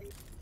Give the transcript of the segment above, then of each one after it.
Requesting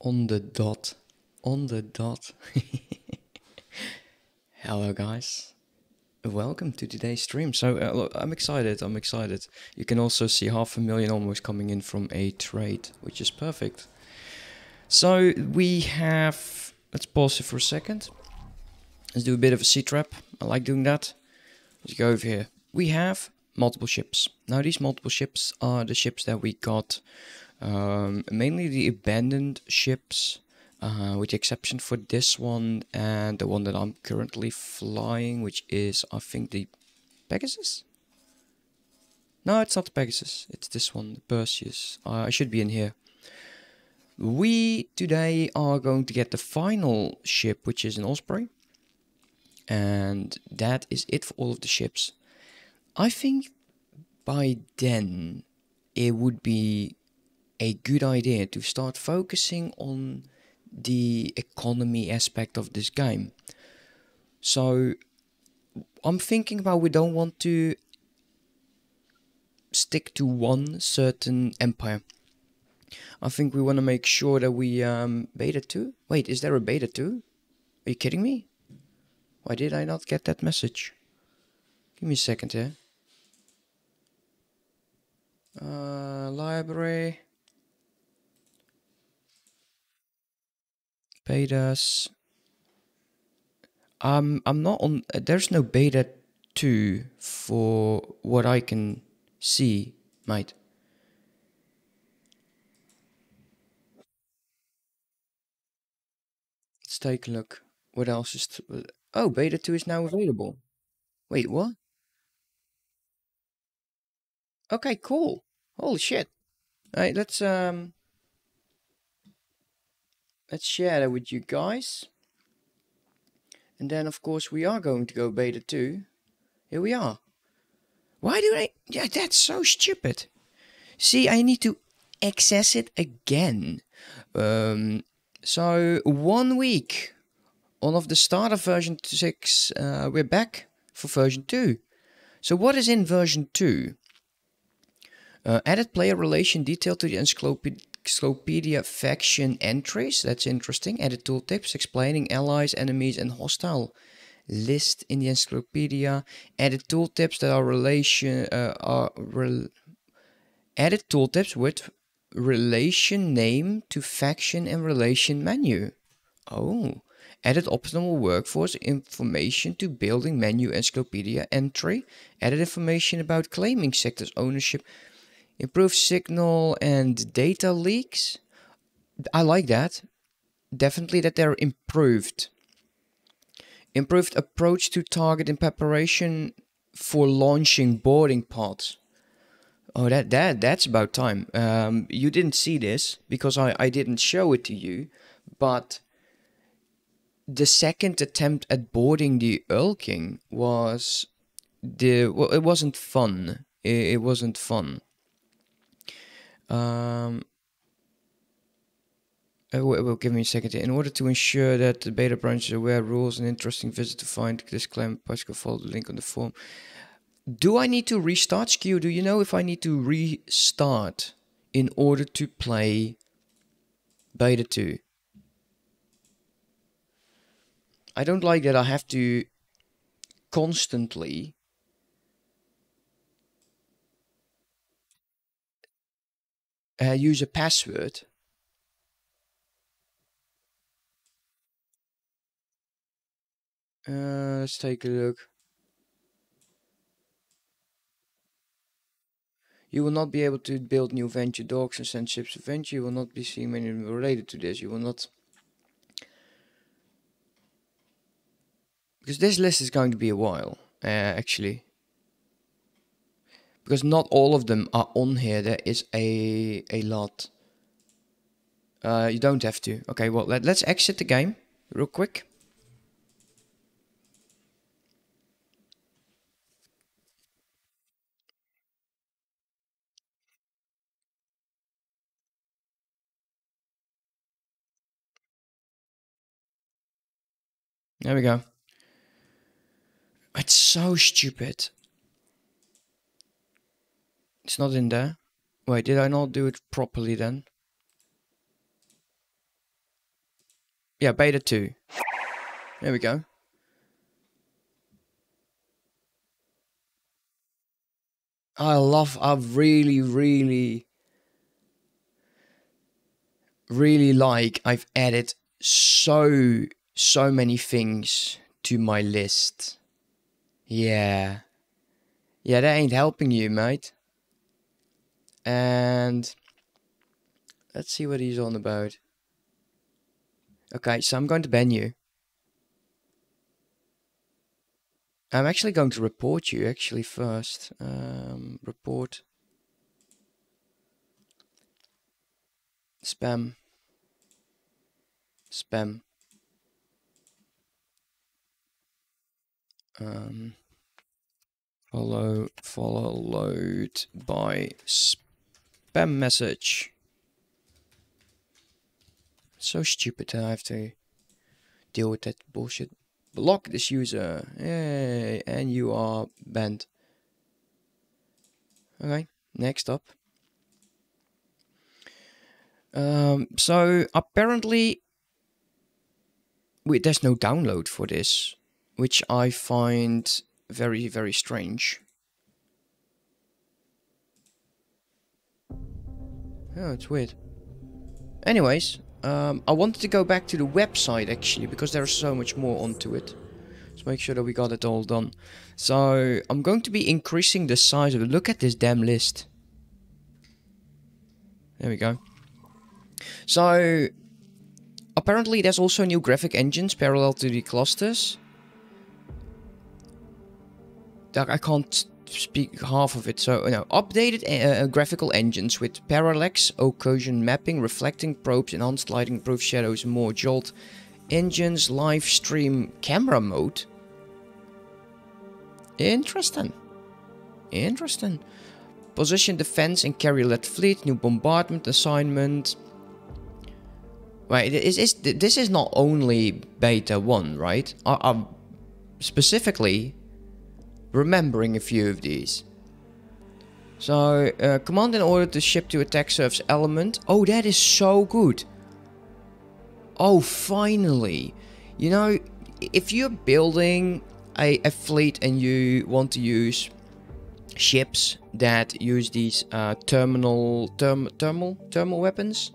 on the dot. On the dot. Hello, guys. Welcome to today's stream. So, uh, look, I'm excited. I'm excited. You can also see half a million almost coming in from a trade, which is perfect. So, we have. Let's pause it for a second. Let's do a bit of a sea trap. I like doing that. Let's go over here. We have multiple ships. Now, these multiple ships are the ships that we got um, mainly the abandoned ships, uh, with the exception for this one and the one that I'm currently flying, which is, I think, the Pegasus? No, it's not the Pegasus. It's this one, the Perseus. Uh, I should be in here. We today are going to get the final ship, which is an Osprey. And that is it for all of the ships. I think by then it would be a good idea to start focusing on the economy aspect of this game. So I'm thinking about we don't want to stick to one certain empire. I think we want to make sure that we um beta 2. Wait, is there a beta 2? Are you kidding me? Why did I not get that message? Give me a second here. Uh, library. Betas. Um, I'm not on. There's no beta two for what I can see, mate. Let's take a look. What else is? Oh, beta two is now available. Wait, what? Okay, cool. Holy shit. Alright, let's um let's share that with you guys. And then of course we are going to go beta 2. Here we are. Why do I yeah that's so stupid. See I need to access it again. Um so one week on of the start of version 6 uh, we're back for version 2. So what is in version 2? Uh, added player relation detail to the encyclopedia faction entries. That's interesting. Added tooltips explaining allies, enemies, and hostile list in the encyclopedia. Added tooltips that are relation uh, are rel added tooltips with relation name to faction and relation menu. Oh. Added optimal workforce information to building menu encyclopedia entry. Added information about claiming sectors ownership Improved signal and data leaks. I like that. Definitely that they're improved. Improved approach to target in preparation for launching boarding pods. Oh, that that that's about time. Um, you didn't see this because I I didn't show it to you, but the second attempt at boarding the Erlking was the well, it wasn't fun. It, it wasn't fun. Um, uh, well, give me a second. In order to ensure that the beta branch is aware rules and interesting, visit to find disclaimer. Pascal follow the link on the form. Do I need to restart Skew? Do you know if I need to restart in order to play beta 2? I don't like that I have to constantly uh, use a password. Uh, let's take a look. You will not be able to build new venture dogs and send ships to venture. You will not be seeing many related to this. You will not... Because this list is going to be a while, uh, actually because not all of them are on here. There is a a lot. Uh, you don't have to. Okay, well let, let's exit the game real quick. There we go. It's so stupid. It's not in there. Wait, did I not do it properly then? Yeah, beta 2. There we go. I love, I really, really, really like, I've added so, so many things to my list. Yeah. Yeah, that ain't helping you, mate. And let's see what he's on about. Okay, so I'm going to ban you. I'm actually going to report you actually first. Um, report. Spam. Spam. Um, follow, followed by spam spam message. So stupid that I have to deal with that bullshit. Block this user. Yay, and you are banned. Okay, next up. Um, so apparently, wait, there's no download for this, which I find very, very strange. Oh, it's weird. Anyways, um, I wanted to go back to the website actually, because there's so much more onto it. Let's make sure that we got it all done. So I'm going to be increasing the size of it. Look at this damn list. There we go. So apparently there's also new graphic engines parallel to the clusters. That I can't speak half of it. So, no, updated uh, uh, graphical engines with parallax, occlusion mapping, reflecting probes, enhanced lighting, improved shadows, more jolt engines, live stream camera mode. Interesting. Interesting. Position defense and carry led fleet, new bombardment assignment. Right, is, is, this is not only beta 1, right? I, I'm specifically remembering a few of these. So, uh, command in order to ship to attack surface element. Oh, that is so good. Oh, finally. You know, if you're building a, a fleet and you want to use ships that use these uh, terminal, term, thermal, thermal weapons,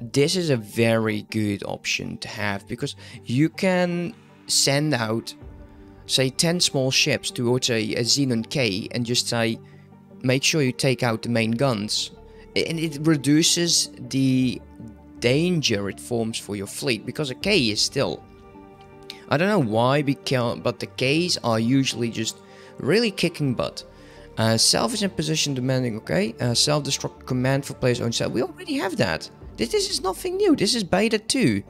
this is a very good option to have because you can send out say 10 small ships towards a, a Xenon K and just say, make sure you take out the main guns. And it reduces the danger it forms for your fleet because a K is still. I don't know why, but the Ks are usually just really kicking butt. Uh, salvage and position demanding, okay. Uh, Self-destruct command for players own self. We already have that. This, this is nothing new. This is beta 2.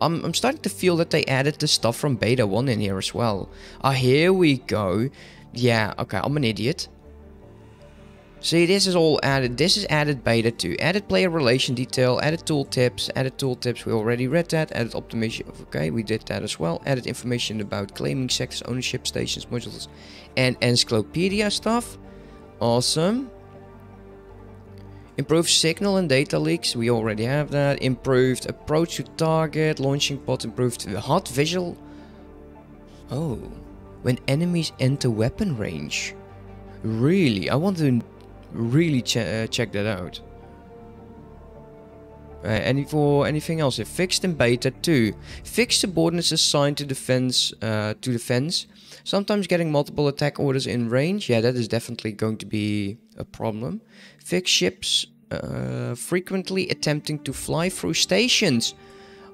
I'm, I'm starting to feel that they added the stuff from beta 1 in here as well. Ah, here we go. Yeah, okay, I'm an idiot. See, this is all added. This is added beta 2. Added player relation detail, added tooltips, added tooltips. We already read that. Added optimization. Okay, we did that as well. Added information about claiming sectors, ownership stations, modules, and encyclopedia stuff. Awesome. Improved signal and data leaks, we already have that. Improved approach to target, launching pod, improved HUD visual. Oh, when enemies enter weapon range. Really, I want to really ch uh, check that out. Uh, any for anything else? Fixed in beta 2. Fixed subordinates assigned to defense uh, to defense. Sometimes getting multiple attack orders in range. Yeah, that is definitely going to be a problem. Fixed ships uh, frequently attempting to fly through stations.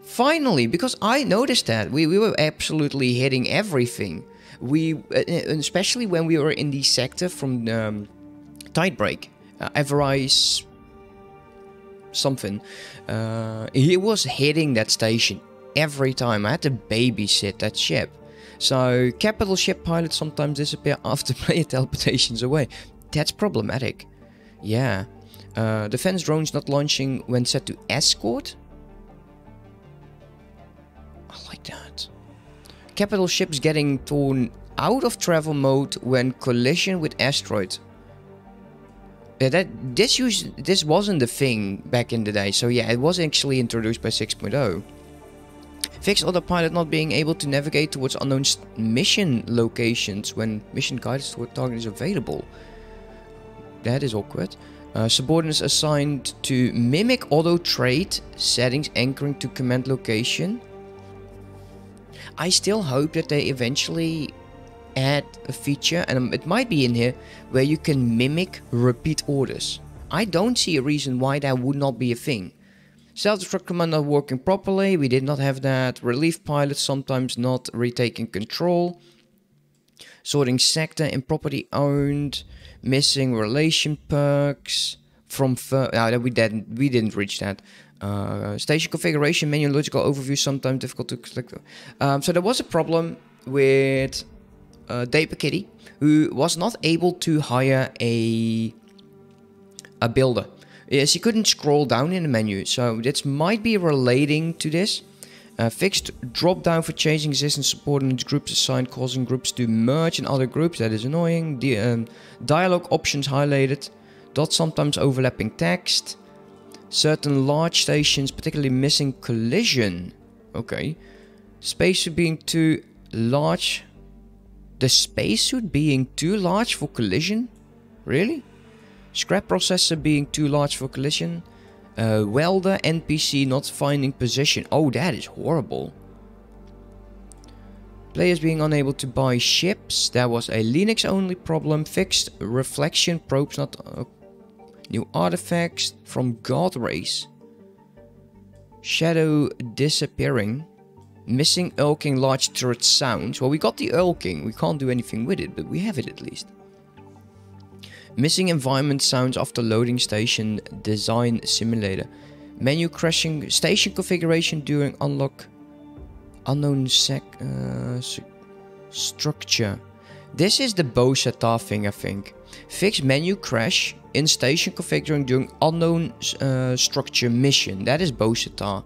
Finally, because I noticed that we, we were absolutely hitting everything. We, uh, especially when we were in the sector from um, Tidebreak, uh, Avarice something. Uh, he was hitting that station every time. I had to babysit that ship. So capital ship pilots sometimes disappear after player teleportations away. That's problematic. Yeah. Uh, defense drones not launching when set to escort. I like that. Capital ships getting torn out of travel mode when collision with asteroid. Yeah, that this used this wasn't the thing back in the day. So yeah, it was actually introduced by 6.0. Fix autopilot not being able to navigate towards unknown mission locations when mission guidance toward target is available. That is awkward. Uh, subordinates assigned to mimic auto trade settings anchoring to command location. I still hope that they eventually add a feature, and it might be in here, where you can mimic repeat orders. I don't see a reason why that would not be a thing. Self-destruct command not working properly, we did not have that. Relief pilots sometimes not retaking control. Sorting sector and property owned. Missing relation perks. From fur no, we didn't we didn't reach that. Uh, station configuration menu logical overview sometimes difficult to click. Um, so there was a problem with uh, Kitty, who was not able to hire a a builder. Yes, she couldn't scroll down in the menu, so this might be relating to this. Uh, fixed drop down for changing existing subordinate groups assigned, causing groups to merge in other groups. That is annoying. The um, dialogue options highlighted. Dot sometimes overlapping text. Certain large stations, particularly missing collision. Okay. Spacesuit being too large. The spacesuit being too large for collision? Really? Scrap processor being too large for collision. Uh, welder NPC not finding position. Oh, that is horrible. Players being unable to buy ships. There was a Linux only problem. Fixed reflection probes, not uh, new artifacts from god rays. Shadow disappearing. Missing Erlking large turret sounds. Well, we got the Erlking. We can't do anything with it, but we have it at least. Missing environment sounds after loading station design simulator. Menu crashing station configuration during unlock unknown sec uh, structure. This is the Boso Ta thing, I think. Fix menu crash in station configuring during unknown uh, structure mission. That is Boso Ta.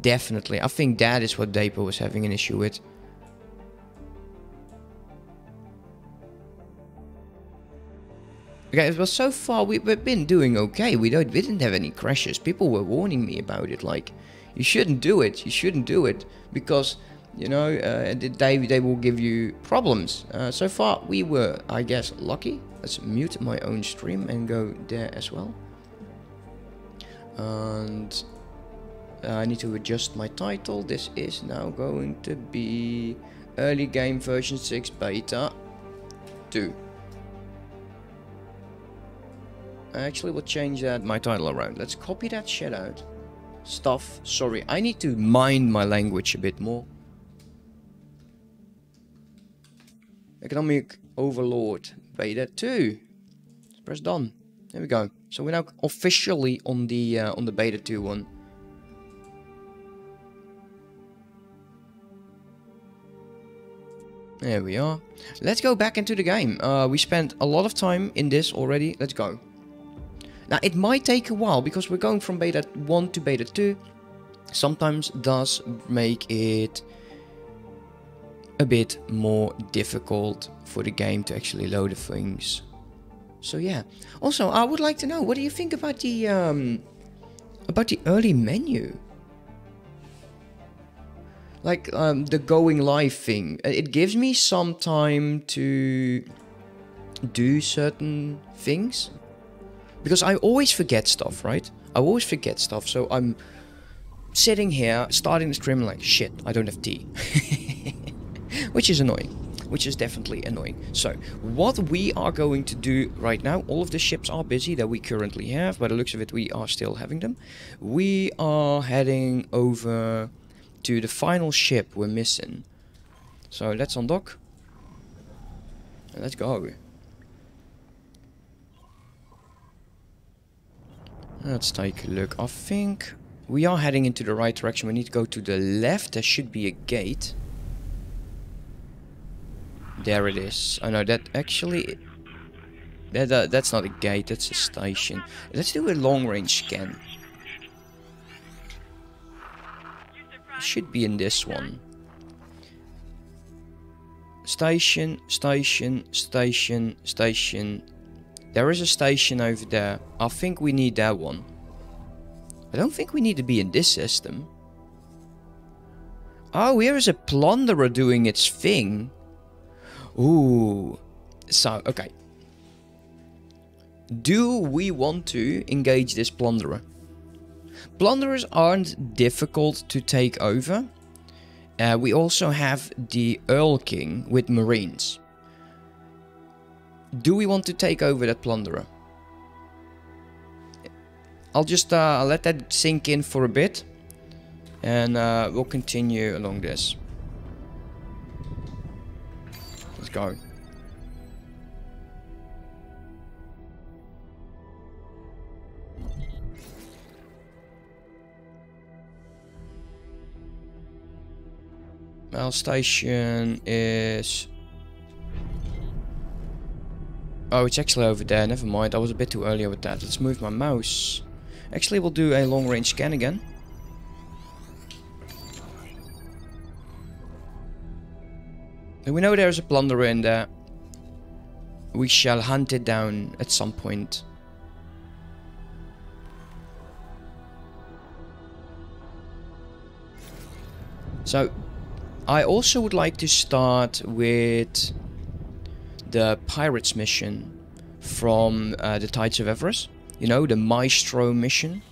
Definitely. I think that is what Dapo was having an issue with. Okay, well, so far we, have been doing okay. We don't, we didn't have any crashes. People were warning me about it, like, you shouldn't do it. You shouldn't do it because you know uh, they they will give you problems. Uh, so far we were, I guess, lucky. Let's mute my own stream and go there as well. And uh, I need to adjust my title. This is now going to be early game version 6 beta 2. Actually, we'll change that my title around. Let's copy that shit out. Stuff. Sorry, I need to mind my language a bit more. Economic Overlord Beta 2. Let's press done. There we go. So we're now officially on the uh, on the Beta 2 one. There we are. Let's go back into the game. Uh, we spent a lot of time in this already. Let's go. Now, it might take a while because we're going from beta 1 to beta 2. Sometimes does make it a bit more difficult for the game to actually load the things. So yeah. Also, I would like to know, what do you think about the um, about the early menu? Like um, the going live thing. It gives me some time to do certain things because I always forget stuff, right? I always forget stuff, so I'm sitting here, starting the stream like, shit, I don't have tea. Which is annoying. Which is definitely annoying. So, what we are going to do right now, all of the ships are busy that we currently have. By the looks of it, we are still having them. We are heading over to the final ship we're missing. So, let's undock. And let's go. Let's take a look. I think we are heading into the right direction. We need to go to the left. There should be a gate. There it is. Oh no, that actually... That, uh, that's not a gate, that's a station. Let's do a long range scan. should be in this one. Station, station, station, station, there is a station over there. I think we need that one. I don't think we need to be in this system. Oh, here is a plunderer doing its thing. Ooh. So, okay. Do we want to engage this plunderer? Plunderers aren't difficult to take over. Uh, we also have the Erlking with Marines. Do we want to take over that plunderer? I'll just uh, let that sink in for a bit. And uh, we'll continue along this. Let's go. Well, station is Oh, it's actually over there. Never mind. I was a bit too early with that. Let's move my mouse. Actually, we'll do a long range scan again. And we know there's a plunderer in there. We shall hunt it down at some point. So, I also would like to start with the Pirates mission from uh, the Tides of Avarice. You know, the Maestro mission.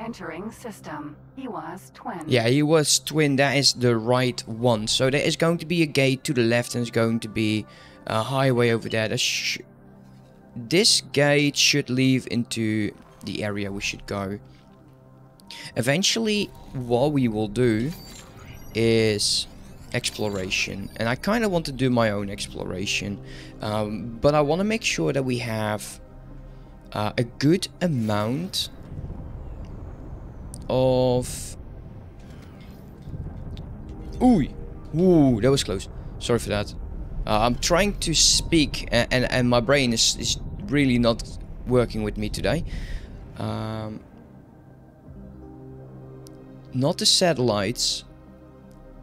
Entering system. EWAS twin. Yeah, he was twin. That is the right one. So there is going to be a gate to the left and there's going to be a highway over there. Sh this gate should lead into the area we should go. Eventually, what we will do is exploration. And I kind of want to do my own exploration. Um, but I want to make sure that we have uh, a good amount of... Ooh, ooh, that was close. Sorry for that. Uh, I'm trying to speak and, and, and, my brain is, is really not working with me today. Um, not the satellites,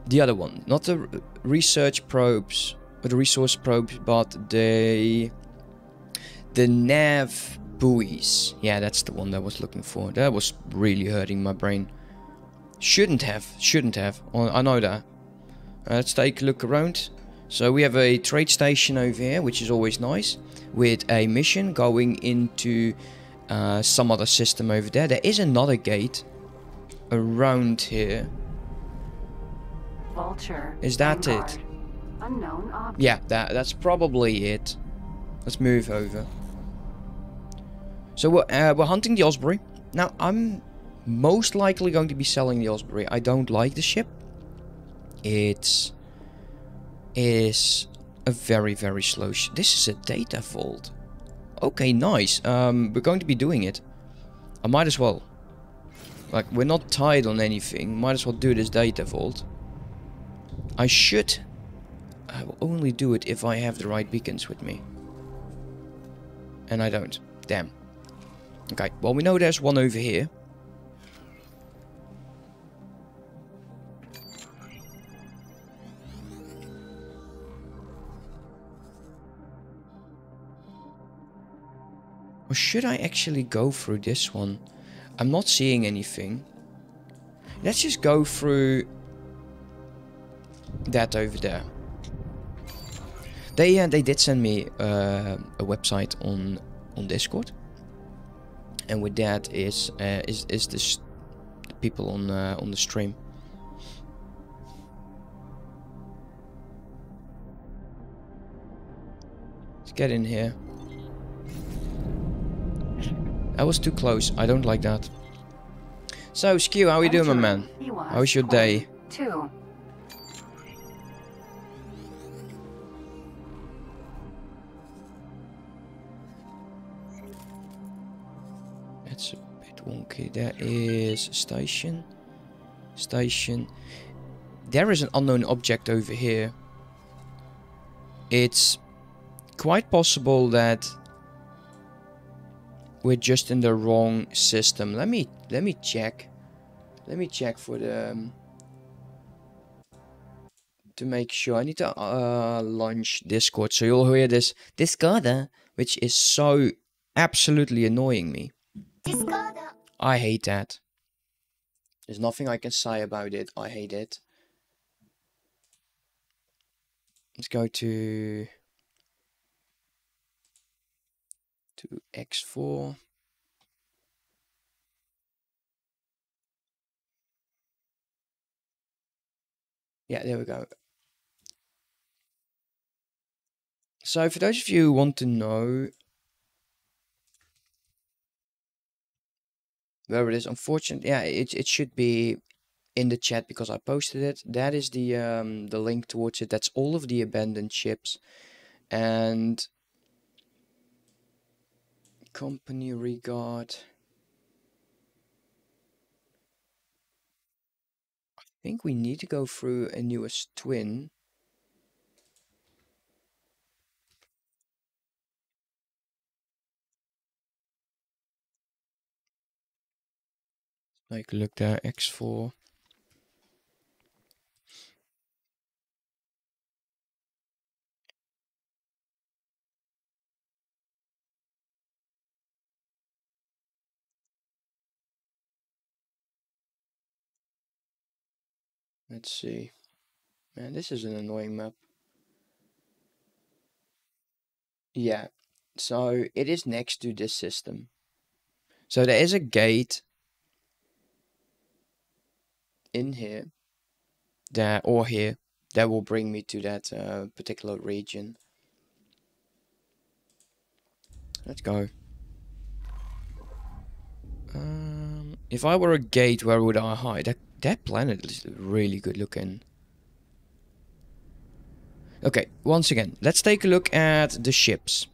the other one. Not the research probes, or the resource probes, but the, the nav buoys. Yeah, that's the one that I was looking for. That was really hurting my brain. Shouldn't have, shouldn't have. Oh, I know that. Uh, let's take a look around. So we have a trade station over here, which is always nice, with a mission going into uh, some other system over there. There is another gate around here. Vulture. Is that Vanguard. it? Unknown object. Yeah, that that's probably it. Let's move over. So we're, uh, we're hunting the Osprey. Now, I'm most likely going to be selling the Osprey. I don't like the ship. It's is a very, very slow ship. This is a data vault. Okay, nice. Um, we're going to be doing it. I might as well. Like, we're not tied on anything. Might as well do this data vault. I should... I will only do it if I have the right beacons with me. And I don't. Damn. Okay, well we know there's one over here. Or should I actually go through this one? I'm not seeing anything. Let's just go through that over there. They uh, they did send me uh, a website on on Discord and with that is uh, is is this the people on uh, on the stream. Let's get in here. That was too close. I don't like that. So, Skew, how are you doing, my man? EWAS How's your day? Two. Wonky. There is station. Station. There is an unknown object over here. It's quite possible that we're just in the wrong system. Let me let me check. Let me check for the um, to make sure. I need to uh, launch Discord so you'll hear this Discord, uh, which is so absolutely annoying me. I hate that. There's nothing I can say about it. I hate it. Let's go to to X4. Yeah, there we go. So for those of you who want to know where it is, unfortunately, yeah, it, it should be in the chat because I posted it. That is the um, the link towards it. That's all of the abandoned ships. And company regard. I think we need to go through a newest twin. A look there, X4. Let's see. Man, this is an annoying map. Yeah, so it is next to this system. So there is a gate in here, that or here, that will bring me to that uh, particular region. Let's go. Um, if I were a gate, where would I hide? That that planet is really good looking. Okay, once again, let's take a look at the ships.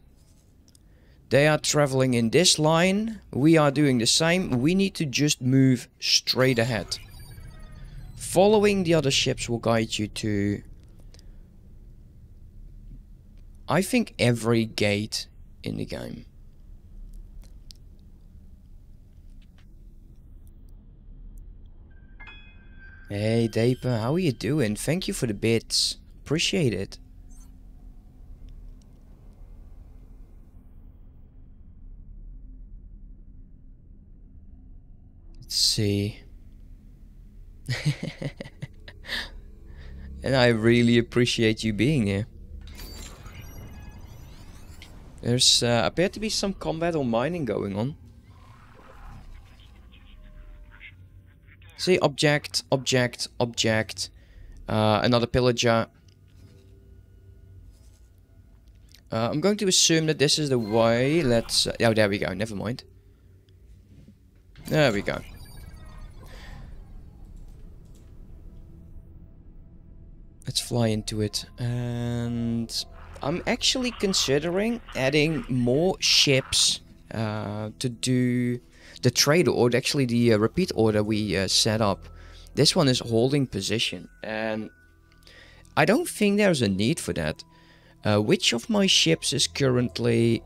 They are traveling in this line. We are doing the same. We need to just move straight ahead. Following the other ships will guide you to... I think every gate in the game. Hey Daper, how are you doing? Thank you for the bits. Appreciate it. Let's see. and I really appreciate you being here. There's uh, appear to be some combat or mining going on. See, object, object, object. Uh, another pillager. Uh, I'm going to assume that this is the way. Let's... Uh, oh, there we go. Never mind. There we go. Let's fly into it. And I'm actually considering adding more ships uh, to do the trade order, actually the uh, repeat order we uh, set up. This one is holding position and I don't think there's a need for that. Uh, which of my ships is currently...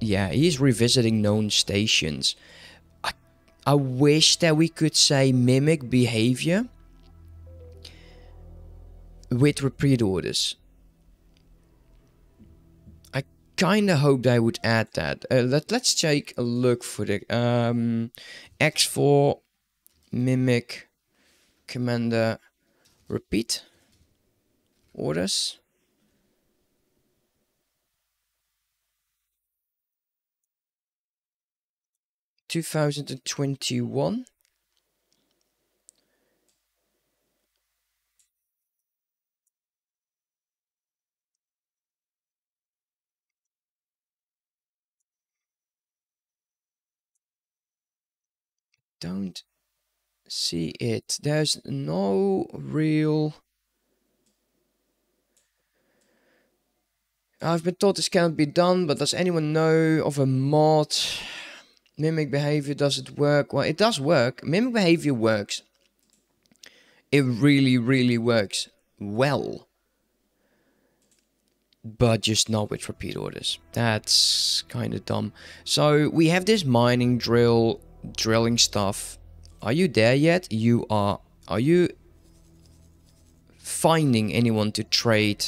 Yeah, he's revisiting known stations. I, I wish that we could say mimic behavior with repeat orders. I kind of hoped I would add that. Uh, let, let's take a look for the um, X4 mimic commander repeat orders. Two thousand and twenty don't see it. There's no real... I've been told this cannot be done, but does anyone know of a mod? Mimic behavior, does it work? Well, it does work. Mimic behavior works. It really, really works well. But just not with repeat orders. That's kind of dumb. So we have this mining drill drilling stuff. Are you there yet? You are. Are you finding anyone to trade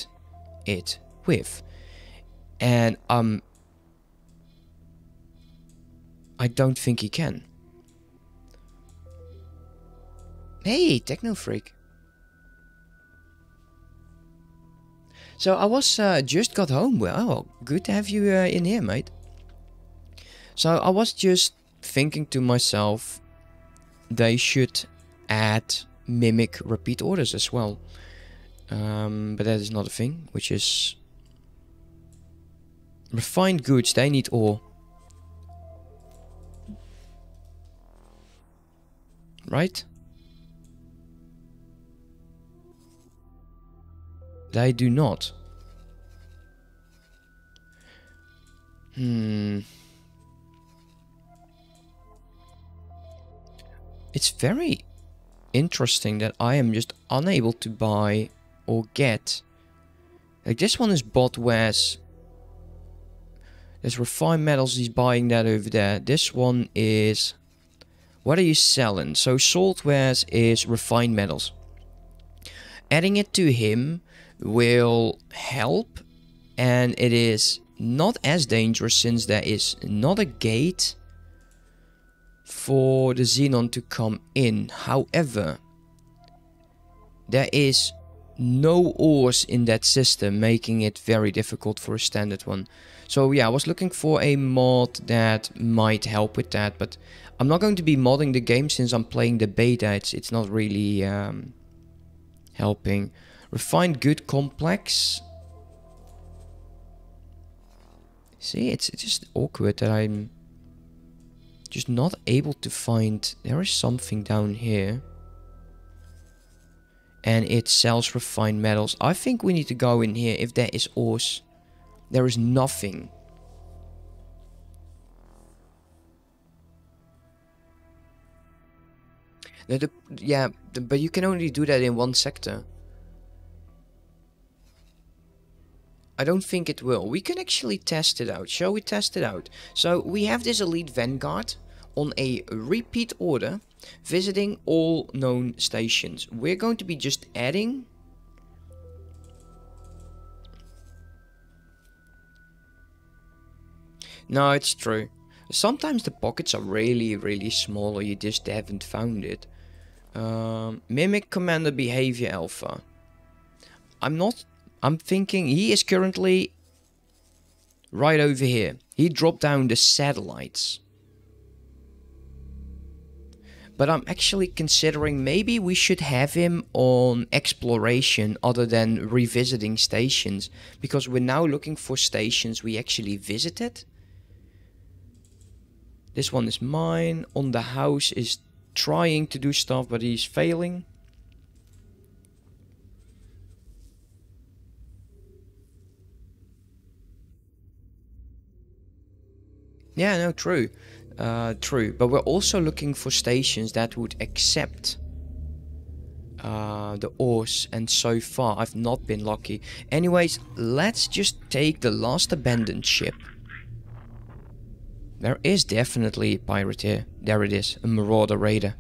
it with? And um I don't think he can. Hey, Techno Freak. So I was uh, just got home. Well, good to have you uh, in here, mate. So I was just thinking to myself, they should add mimic repeat orders as well. Um, but that is not a thing, which is refined goods, they need ore. Right? They do not. Hmm. It's very interesting that I am just unable to buy or get. Like this one is bought whereas there's refined metals, he's buying that over there. This one is what are you selling? So saltwares is refined metals. Adding it to him will help and it is not as dangerous since there is not a gate for the xenon to come in. However, there is no ores in that system, making it very difficult for a standard one. So yeah, I was looking for a mod that might help with that, but I'm not going to be modding the game since I'm playing the beta. It's, it's not really um, helping. Refined good complex. See, it's, it's just awkward that I'm just not able to find... There is something down here. And it sells refined metals. I think we need to go in here if there is ores. There is nothing. The, the, yeah, the, but you can only do that in one sector. I don't think it will. We can actually test it out. Shall we test it out? So we have this Elite Vanguard on a repeat order visiting all known stations. We're going to be just adding No, it's true. Sometimes the pockets are really, really small or you just haven't found it. Um, Mimic Commander Behavior Alpha. I'm not... I'm thinking he is currently right over here. He dropped down the satellites. But I'm actually considering maybe we should have him on exploration other than revisiting stations. Because we're now looking for stations we actually visited. This one is mine. On the house is trying to do stuff, but he's failing. Yeah, no, true. Uh, true. But we're also looking for stations that would accept uh, the ores. And so far, I've not been lucky. Anyways, let's just take the last abandoned ship. There is definitely a pirate here. There it is, a marauder raider.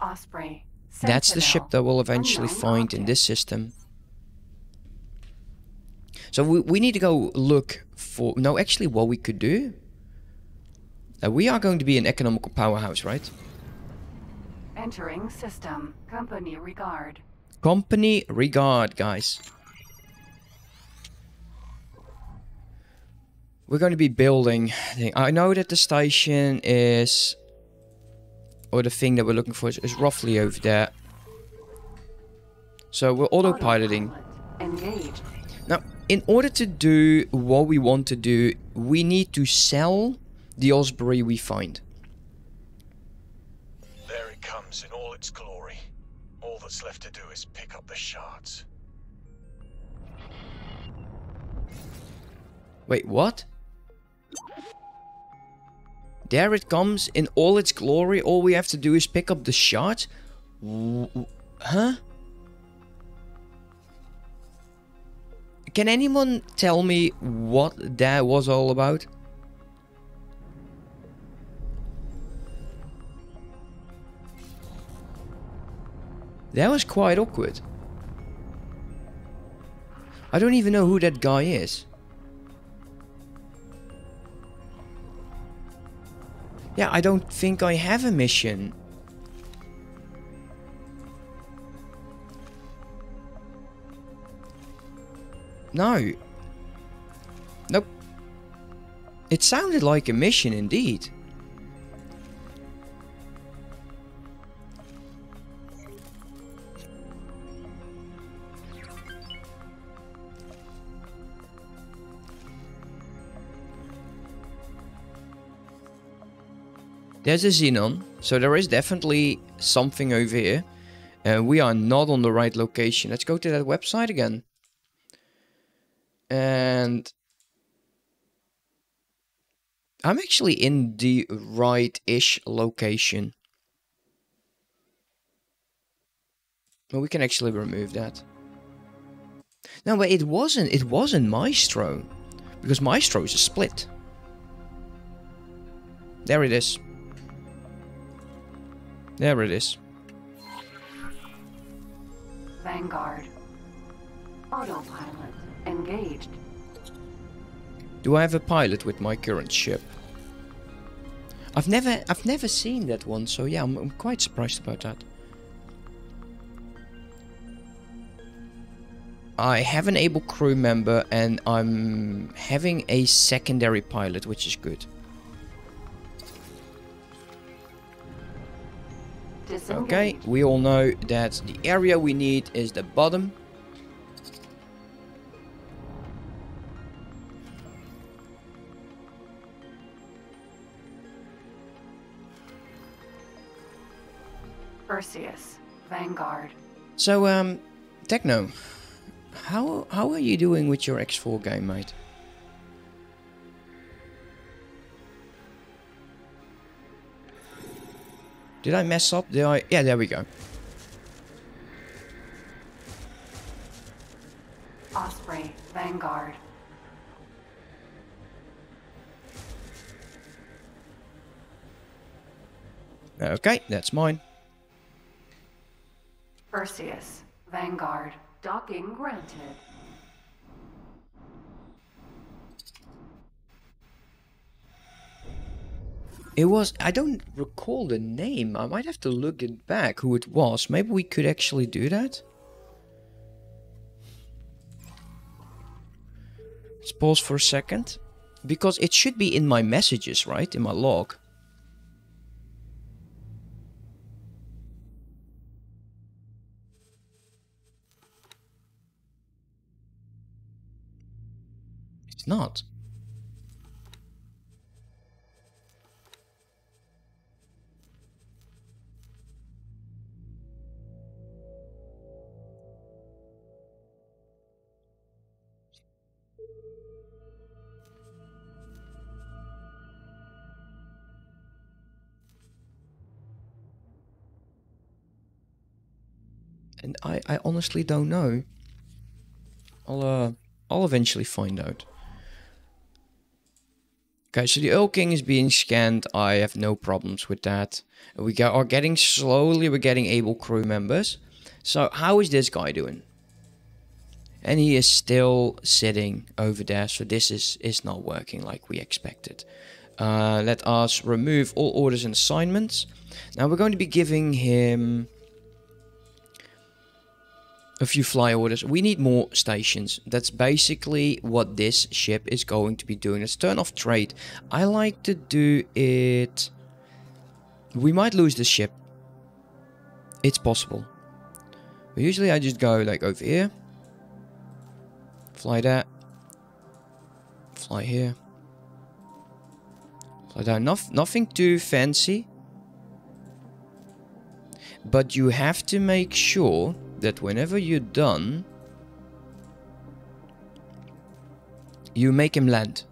Osprey. That's the ship that we'll eventually find in this system. So we, we need to go look for... No, actually what we could do... Uh, we are going to be an economical powerhouse, right? Entering system. Company regard. Company regard, guys. We're going to be building. I know that the station is, or the thing that we're looking for is, is roughly over there. So we're autopiloting. Autopilot. Engaged. Now, in order to do what we want to do, we need to sell the Osprey we find. There it comes in all its glory. All that's left to do is pick up the shards. Wait, what? There it comes in all its glory. All we have to do is pick up the shards. Huh? Can anyone tell me what that was all about? That was quite awkward. I don't even know who that guy is. Yeah, I don't think I have a mission. No. Nope. It sounded like a mission indeed. There's a Xenon, so there is definitely something over here. Uh, we are not on the right location. Let's go to that website again. And I'm actually in the right-ish location. Well, we can actually remove that. No, but it wasn't. It wasn't Maestro, because Maestro is a split. There it is. There it is. Vanguard. Autopilot. Engaged. Do I have a pilot with my current ship? I've never, I've never seen that one, so yeah, I'm, I'm quite surprised about that. I have an able crew member and I'm having a secondary pilot, which is good. Okay, we all know that the area we need is the bottom. Perseus, Vanguard. So, um, Techno, how how are you doing with your X4 game, mate? Did I mess up? Did I? Yeah, there we go. Osprey, Vanguard. Okay, that's mine. Perseus, Vanguard. Docking granted. It was. I don't recall the name. I might have to look it back who it was. Maybe we could actually do that. Let's pause for a second. Because it should be in my messages, right? In my log. It's not. and I, I honestly don't know. I'll uh, I'll eventually find out. Okay, so the Erlking is being scanned. I have no problems with that. We are getting slowly. We're getting able crew members. So how is this guy doing? And he is still sitting over there. So this is is not working like we expected. Uh, let us remove all orders and assignments. Now we're going to be giving him a few fly orders. We need more stations. That's basically what this ship is going to be doing. Let's turn off trade. I like to do it... We might lose the ship. It's possible. But usually I just go like over here. Fly that. Fly here. Fly down. Noth nothing too fancy. But you have to make sure that whenever you're done, you make him land.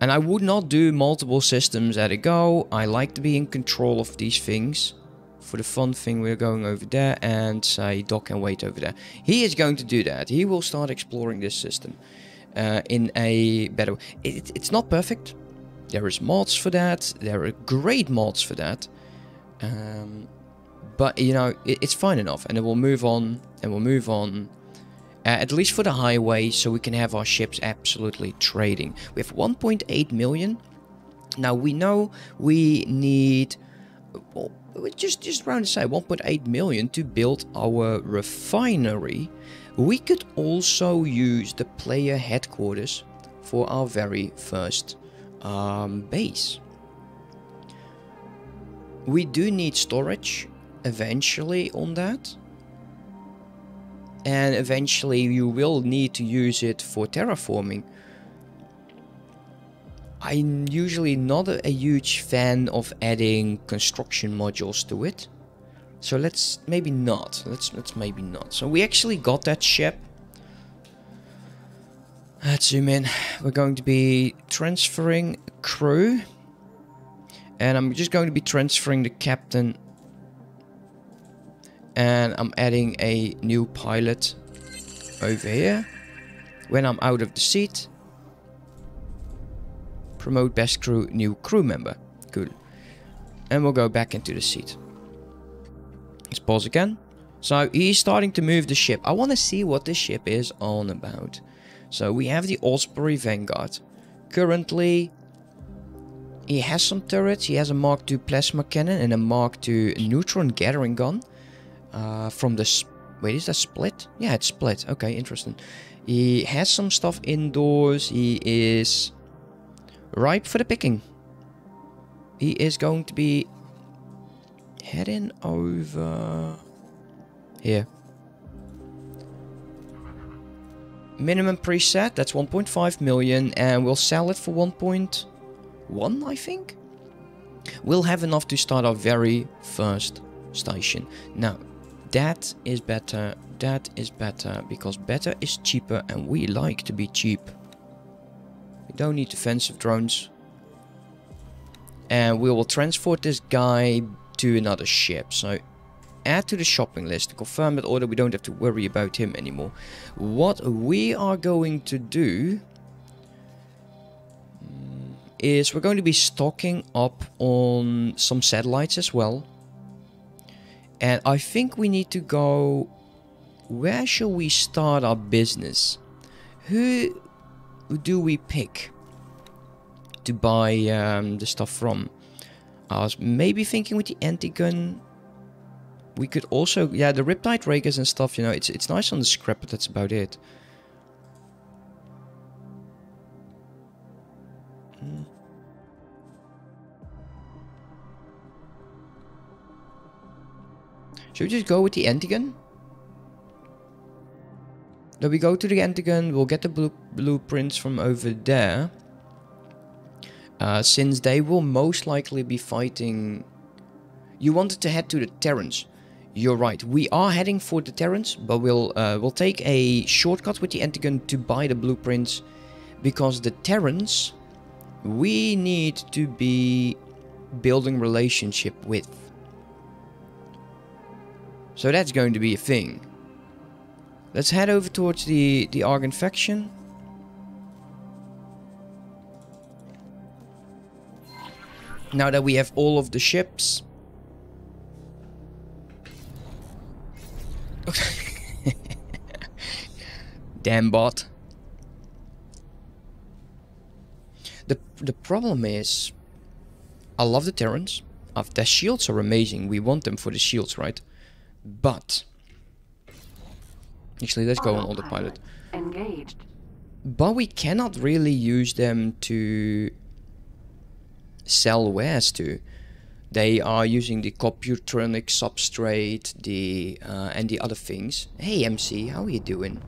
And I would not do multiple systems at a go. I like to be in control of these things. For the fun thing, we're going over there and say dock and wait over there. He is going to do that. He will start exploring this system uh, in a better way. It, it's not perfect. There is mods for that. There are great mods for that. Um, but you know it, it's fine enough and then we'll move on and we'll move on uh, at least for the highway so we can have our ships absolutely trading. We have 1.8 million. Now we know we need well, just just around to say 1.8 million to build our refinery. We could also use the player headquarters for our very first um, base. We do need storage eventually on that. And eventually you will need to use it for terraforming. I'm usually not a, a, huge fan of adding construction modules to it. So let's maybe not. Let's let's maybe not. So we actually got that ship. Let's zoom in. We're going to be transferring crew. And I'm just going to be transferring the captain and I'm adding a new pilot over here. When I'm out of the seat promote best crew new crew member. Cool. and we'll go back into the seat. Let's pause again. So he's starting to move the ship. I want to see what this ship is on about. So we have the Osprey Vanguard. Currently he has some turrets. He has a Mark II plasma cannon and a Mark II neutron Gatling gun uh, from the Wait, is that split? Yeah, it's split. Okay, interesting. He has some stuff indoors. He is ripe for the picking. He is going to be heading over here. Minimum preset, that's 1.5 million, and we'll sell it for 1.1, I think? We'll have enough to start our very first station. Now, that is better, that is better, because better is cheaper, and we like to be cheap. We don't need defensive drones. And we will transport this guy to another ship, so add to the shopping list to confirm that order we don't have to worry about him anymore. What we are going to do is we're going to be stocking up on some satellites as well. And I think we need to go... Where shall we start our business? Who do we pick to buy um, the stuff from? I was maybe thinking with the Antigone we could also yeah the riptide rakers and stuff you know it's it's nice on the scrap but that's about it Should we just go with the Antigone? Then we go to the Antigone, we'll get the blue blueprints from over there. Uh, since they will most likely be fighting... You wanted to head to the Terrans. You're right. We are heading for the Terrans, but we'll uh, we'll take a shortcut with the Antigone to buy the blueprints, because the Terrans we need to be building relationship with. So that's going to be a thing. Let's head over towards the the Argon faction. Now that we have all of the ships. Damn bot. The the problem is I love the Terrans. Uh, their shields are amazing. We want them for the shields, right? But actually let's go on autopilot. Engaged. But we cannot really use them to sell wares to. They are using the computronic substrate, the uh, and the other things. Hey MC, how are you doing?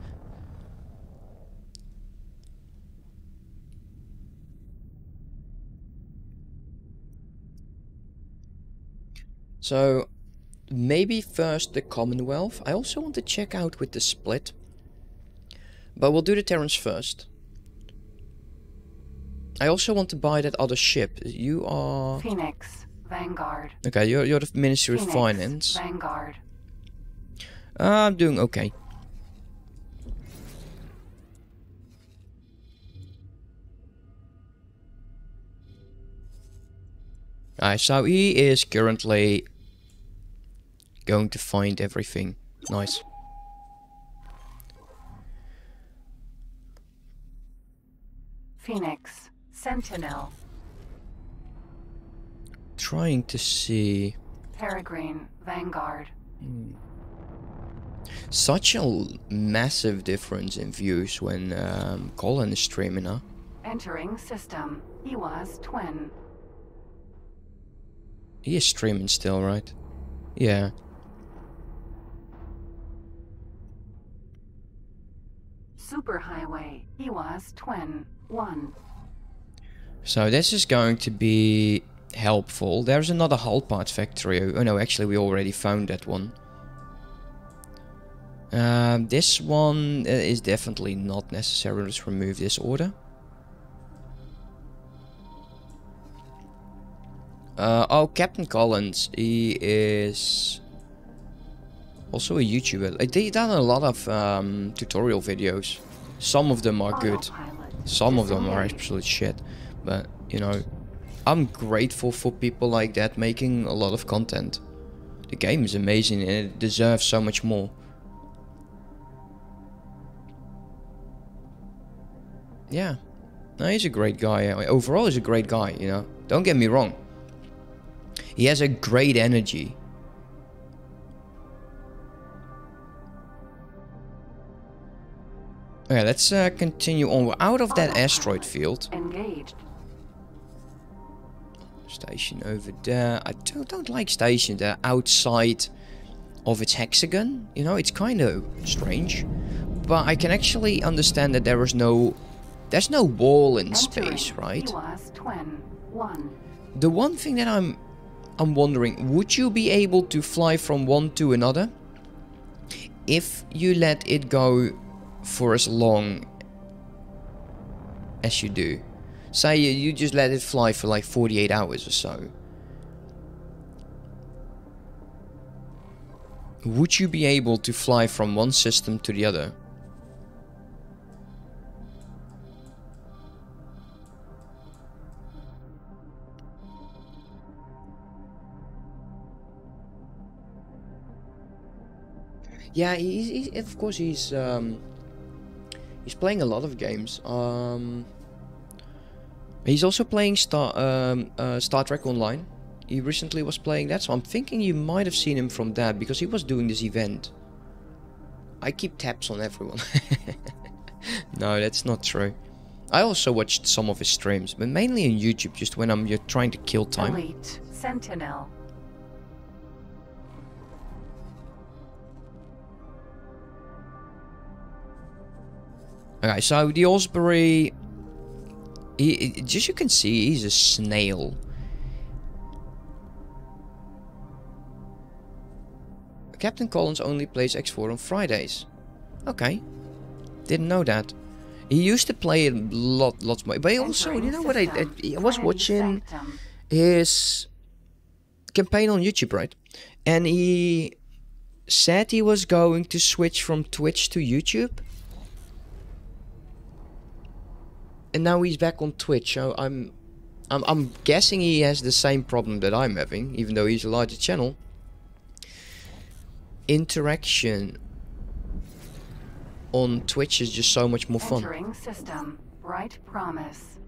So maybe first the Commonwealth. I also want to check out with the split. But we'll do the Terrans first. I also want to buy that other ship. You are... Phoenix. Vanguard. Okay, you're, you're the Ministry of Finance. Vanguard. Uh, I'm doing okay. Alright, so he is currently going to find everything. Nice. Phoenix. Sentinel. Trying to see... Peregrine. Vanguard. Such a massive difference in views when um, Colin is streaming, huh? Entering system. Hewa's Twin. He is streaming still, right? Yeah. Superhighway. Hewa's Twin. One. So this is going to be helpful. There's another hull parts factory. Oh no, actually we already found that one. Um, this one uh, is definitely not necessary. Let's remove this order. Uh, oh, Captain Collins. He is also a YouTuber. They done a lot of um, tutorial videos. Some of them are good. Some of them are absolute shit. But, you know, I'm grateful for people like that making a lot of content. The game is amazing and it deserves so much more. Yeah. No, he's a great guy. Overall, he's a great guy, you know. Don't get me wrong. He has a great energy. Okay, let's uh, continue on. We're out of that asteroid field. Engaged. Station over there. I don't, don't like station there outside of its hexagon. You know, it's kind of strange. But I can actually understand that there is no... There's no wall in space, right? Twin 1. The one thing that I'm I'm wondering, would you be able to fly from one to another? If you let it go for as long as you do. Say you, just let it fly for like 48 hours or so. Would you be able to fly from one system to the other? Yeah, he's, he's of course he's um, he's playing a lot of games. Um, he's also playing Star um, uh, Star Trek Online. He recently was playing that, so I'm thinking you might have seen him from that because he was doing this event. I keep tabs on everyone. no, that's not true. I also watched some of his streams, but mainly on YouTube, just when I'm you're trying to kill time. Elite Sentinel. Okay, so the Osprey, he, just you can see, he's a snail. Captain Collins only plays X4 on Fridays. Okay, didn't know that. He used to play it lot, lots more. But he also, you know what? I, I. I was watching his campaign on YouTube, right? And he said he was going to switch from Twitch to YouTube. And now he's back on Twitch. So I'm, I'm, I'm guessing he has the same problem that I'm having, even though he's a larger channel. Interaction on Twitch is just so much more fun. Entering system. Bright promise.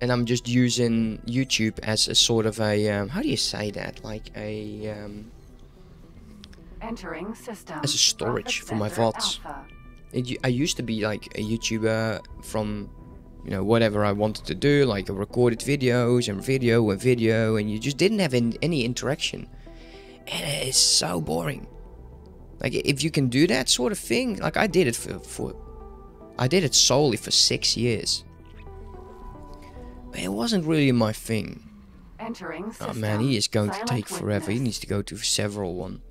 and I'm just using YouTube as a sort of a um, how do you say that like a um, Entering system. As a storage for my VODs. It, I used to be like a YouTuber from you know whatever I wanted to do like I recorded videos and video and video and you just didn't have any, any interaction and it's so boring like if you can do that sort of thing like I did it for, for I did it solely for six years but it wasn't really my thing Entering Oh man, he is going to take forever. He witness. needs to go to several one.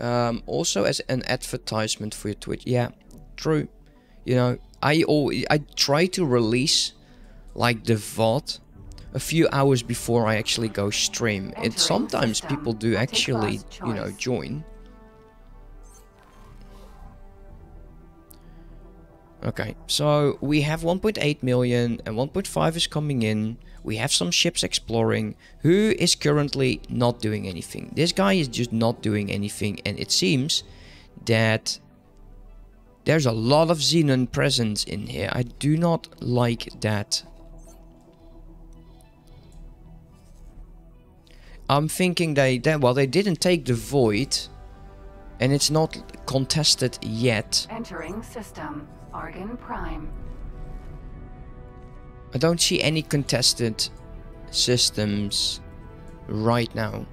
Um, also as an advertisement for your Twitch. Yeah, true. You know, I always, I try to release like the VOD a few hours before I actually go stream. It sometimes people do actually, you know, join. Okay, so we have 1.8 million and 1.5 is coming in. We have some ships exploring. Who is currently not doing anything? This guy is just not doing anything and it seems that there's a lot of Xenon presence in here. I do not like that. I'm thinking they, they well they didn't take the void and it's not contested yet. Entering system. Argon Prime. I don't see any contested systems right now.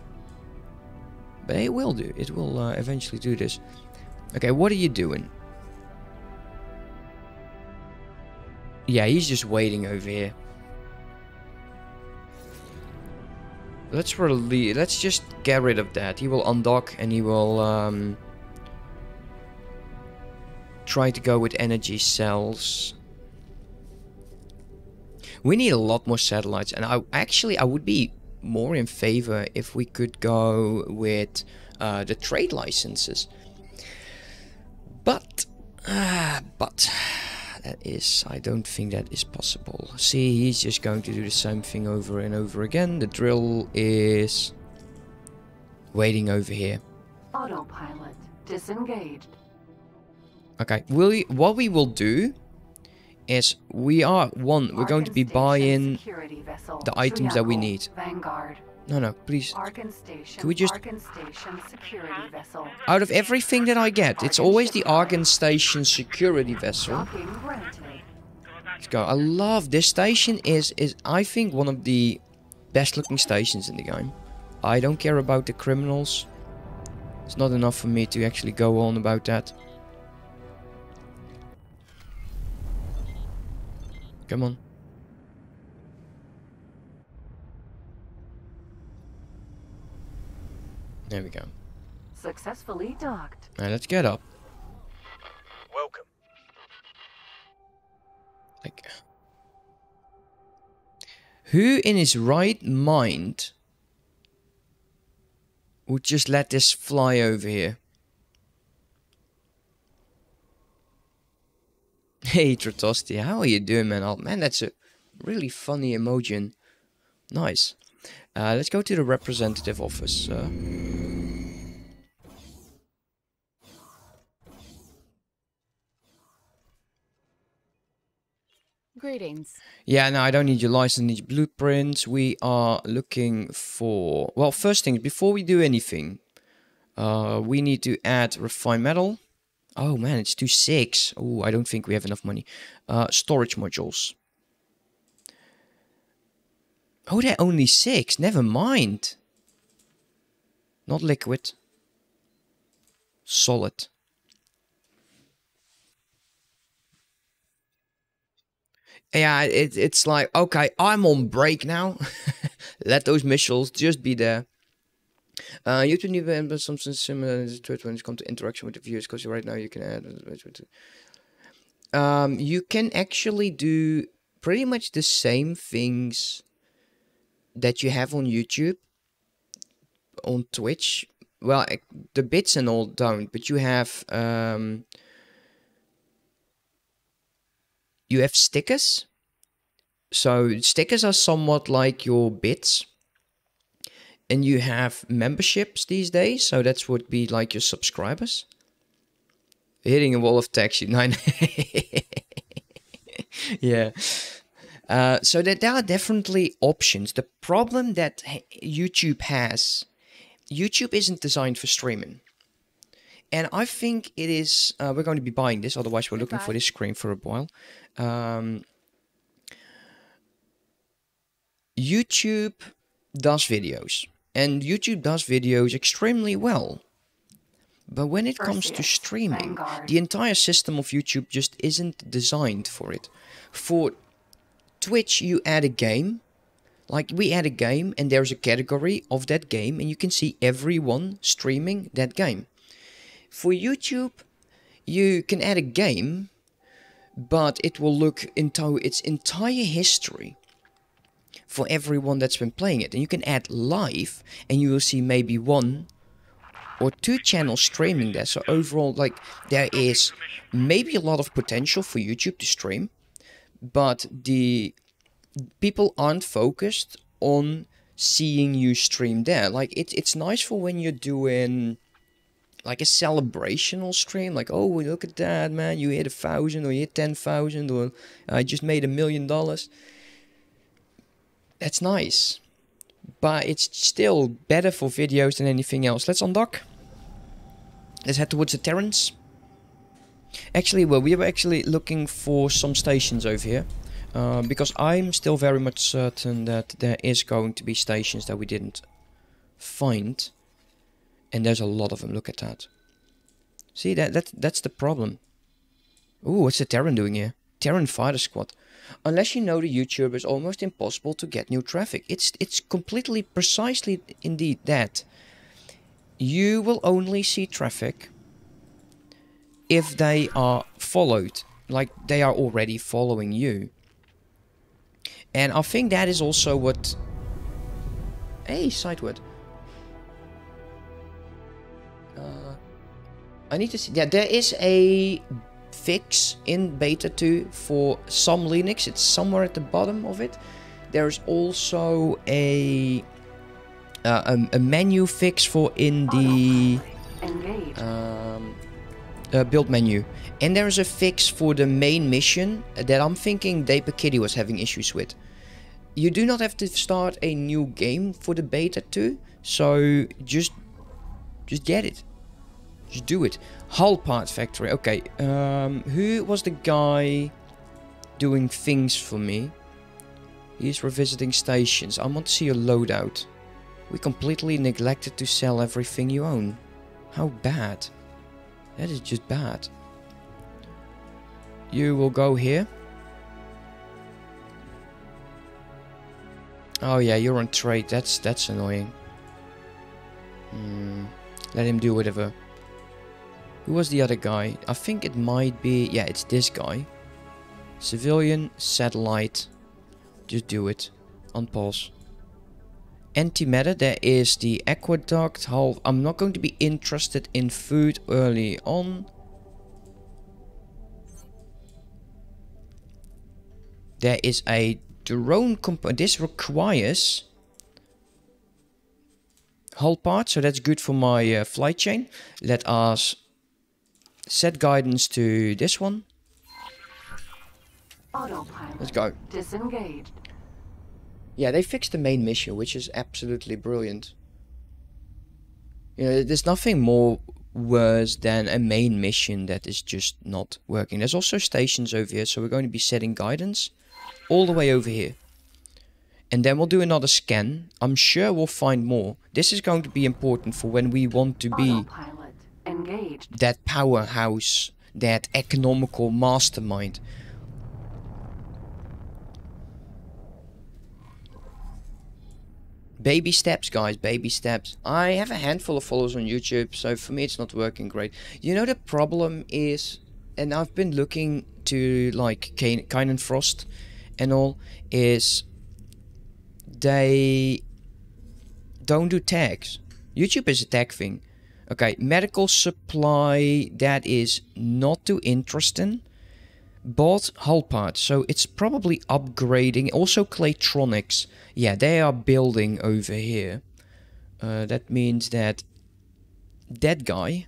But it will do. It will uh, eventually do this. Okay, what are you doing? Yeah, he's just waiting over here. Let's really let's just get rid of that. He will undock and he will um, try to go with energy cells. We need a lot more satellites, and I actually I would be more in favor if we could go with uh, the trade licenses. But, uh, but that is I don't think that is possible. See, he's just going to do the same thing over and over again. The drill is waiting over here. Autopilot. Disengaged. Okay, will we what we will do is we are one we're going to be buying the items that we need. Vanguard. No, no, please. Station. Can we just- Station security vessel. Out of everything that I get, it's always the Argon Station security vessel. Let's go. I love this station. is is I think one of the best looking stations in the game. I don't care about the criminals. It's not enough for me to actually go on about that. Come on. There we go. Successfully docked. Now let's get up. Welcome. Like, who in his right mind would just let this fly over here? Hey Tratosti, how are you doing, man? Oh man, that's a really funny emoji. Nice. Uh, let's go to the representative office. Uh, Greetings. Yeah, no, I don't need your license, need your blueprints. We are looking for... Well, first thing, before we do anything, uh, we need to add refined metal. Oh man, it's to six. Oh, I don't think we have enough money. Uh, storage modules. Oh, they're only six. Never mind. Not liquid. Solid. Yeah, it, it's like, okay, I'm on break now. Let those missiles just be there. Uh, you can even something similar to it when it comes to interaction with the viewers, because right now you can add. Um, you can actually do pretty much the same things that you have on YouTube, on Twitch. Well, eh, the bits and all don't, but you have um, you have stickers. So stickers are somewhat like your bits. And you have memberships these days, so that's would be like your subscribers. Hitting a wall of text, you nine. yeah. Uh, so that there are definitely options. The problem that YouTube has, YouTube isn't designed for streaming. And I think it is, uh, we're going to be buying this, otherwise we're looking for this screen for a while. Um, YouTube does videos, and YouTube does videos extremely well. But when it comes to streaming, Vanguard. the entire system of YouTube just isn't designed for it. For Twitch, you add a game, like we add a game, and there's a category of that game, and you can see everyone streaming that game. For YouTube, you can add a game, but it will look into its entire history for everyone that's been playing it. And you can add live, and you will see maybe one or two channels streaming there. So overall, like there is maybe a lot of potential for YouTube to stream, but the people aren't focused on seeing you stream there. Like it's it's nice for when you're doing like a celebrational stream, like oh look at that man, you hit a thousand or you hit ten thousand or I just made a million dollars. That's nice. But it's still better for videos than anything else. Let's undock. Let's head towards the Terrans. Actually, well, we were actually looking for some stations over here. Uh, because I'm still very much certain that there is going to be stations that we didn't find. And there's a lot of them, look at that. See, that, that that's the problem. Ooh, what's the Terran doing here? Terran Fighter Squad. Unless you know the YouTuber, it's almost impossible to get new traffic. It's it's completely, precisely indeed that. You will only see traffic if they are followed. Like, they are already following you. And I think that is also what... Hey, Sideward. I need to see... Yeah, there is a fix in beta 2 for some Linux. It's somewhere at the bottom of it. There's also a... Uh, a, a menu fix for in the um, uh, build menu. And there's a fix for the main mission that I'm thinking Daper Kitty was having issues with. you do not have to start a new game for the beta 2, So just just get it. Just do it. Hull Part Factory. Okay. Um, who was the guy doing things for me? He's revisiting stations. I want to see a loadout. We completely neglected to sell everything you own. How bad. That is just bad. You will go here. Oh yeah, you're on trade. That's that's annoying. Hmm. Let him do whatever. Who was the other guy? I think it might be... Yeah, it's this guy. Civilian, satellite. Just do it. On pause. Antimatter, there is the aqueduct. Hull. I'm not going to be interested in food early on. There is a drone comp. This requires hull part, so that's good for my uh, flight chain. Let us set guidance to this one. Autopilot. Let's go. Disengaged. Yeah, they fixed the main mission, which is absolutely brilliant. You know, there's nothing more worse than a main mission that is just not working. There's also stations over here, so we're going to be setting guidance all the way over here. And then we'll do another scan. I'm sure we'll find more. This is going to be important for when we want to be Autopilot. Engaged. that powerhouse, that economical mastermind. Baby steps, guys, baby steps. I have a handful of followers on YouTube, so for me it's not working great. You know the problem is, and I've been looking to like Kane, and Frost and all, is they don't do tags. YouTube is a tag thing. Okay, medical supply, that is not too interesting. Bought hull parts, so it's probably upgrading. Also Claytronics, yeah, they are building over here. Uh, that means that that guy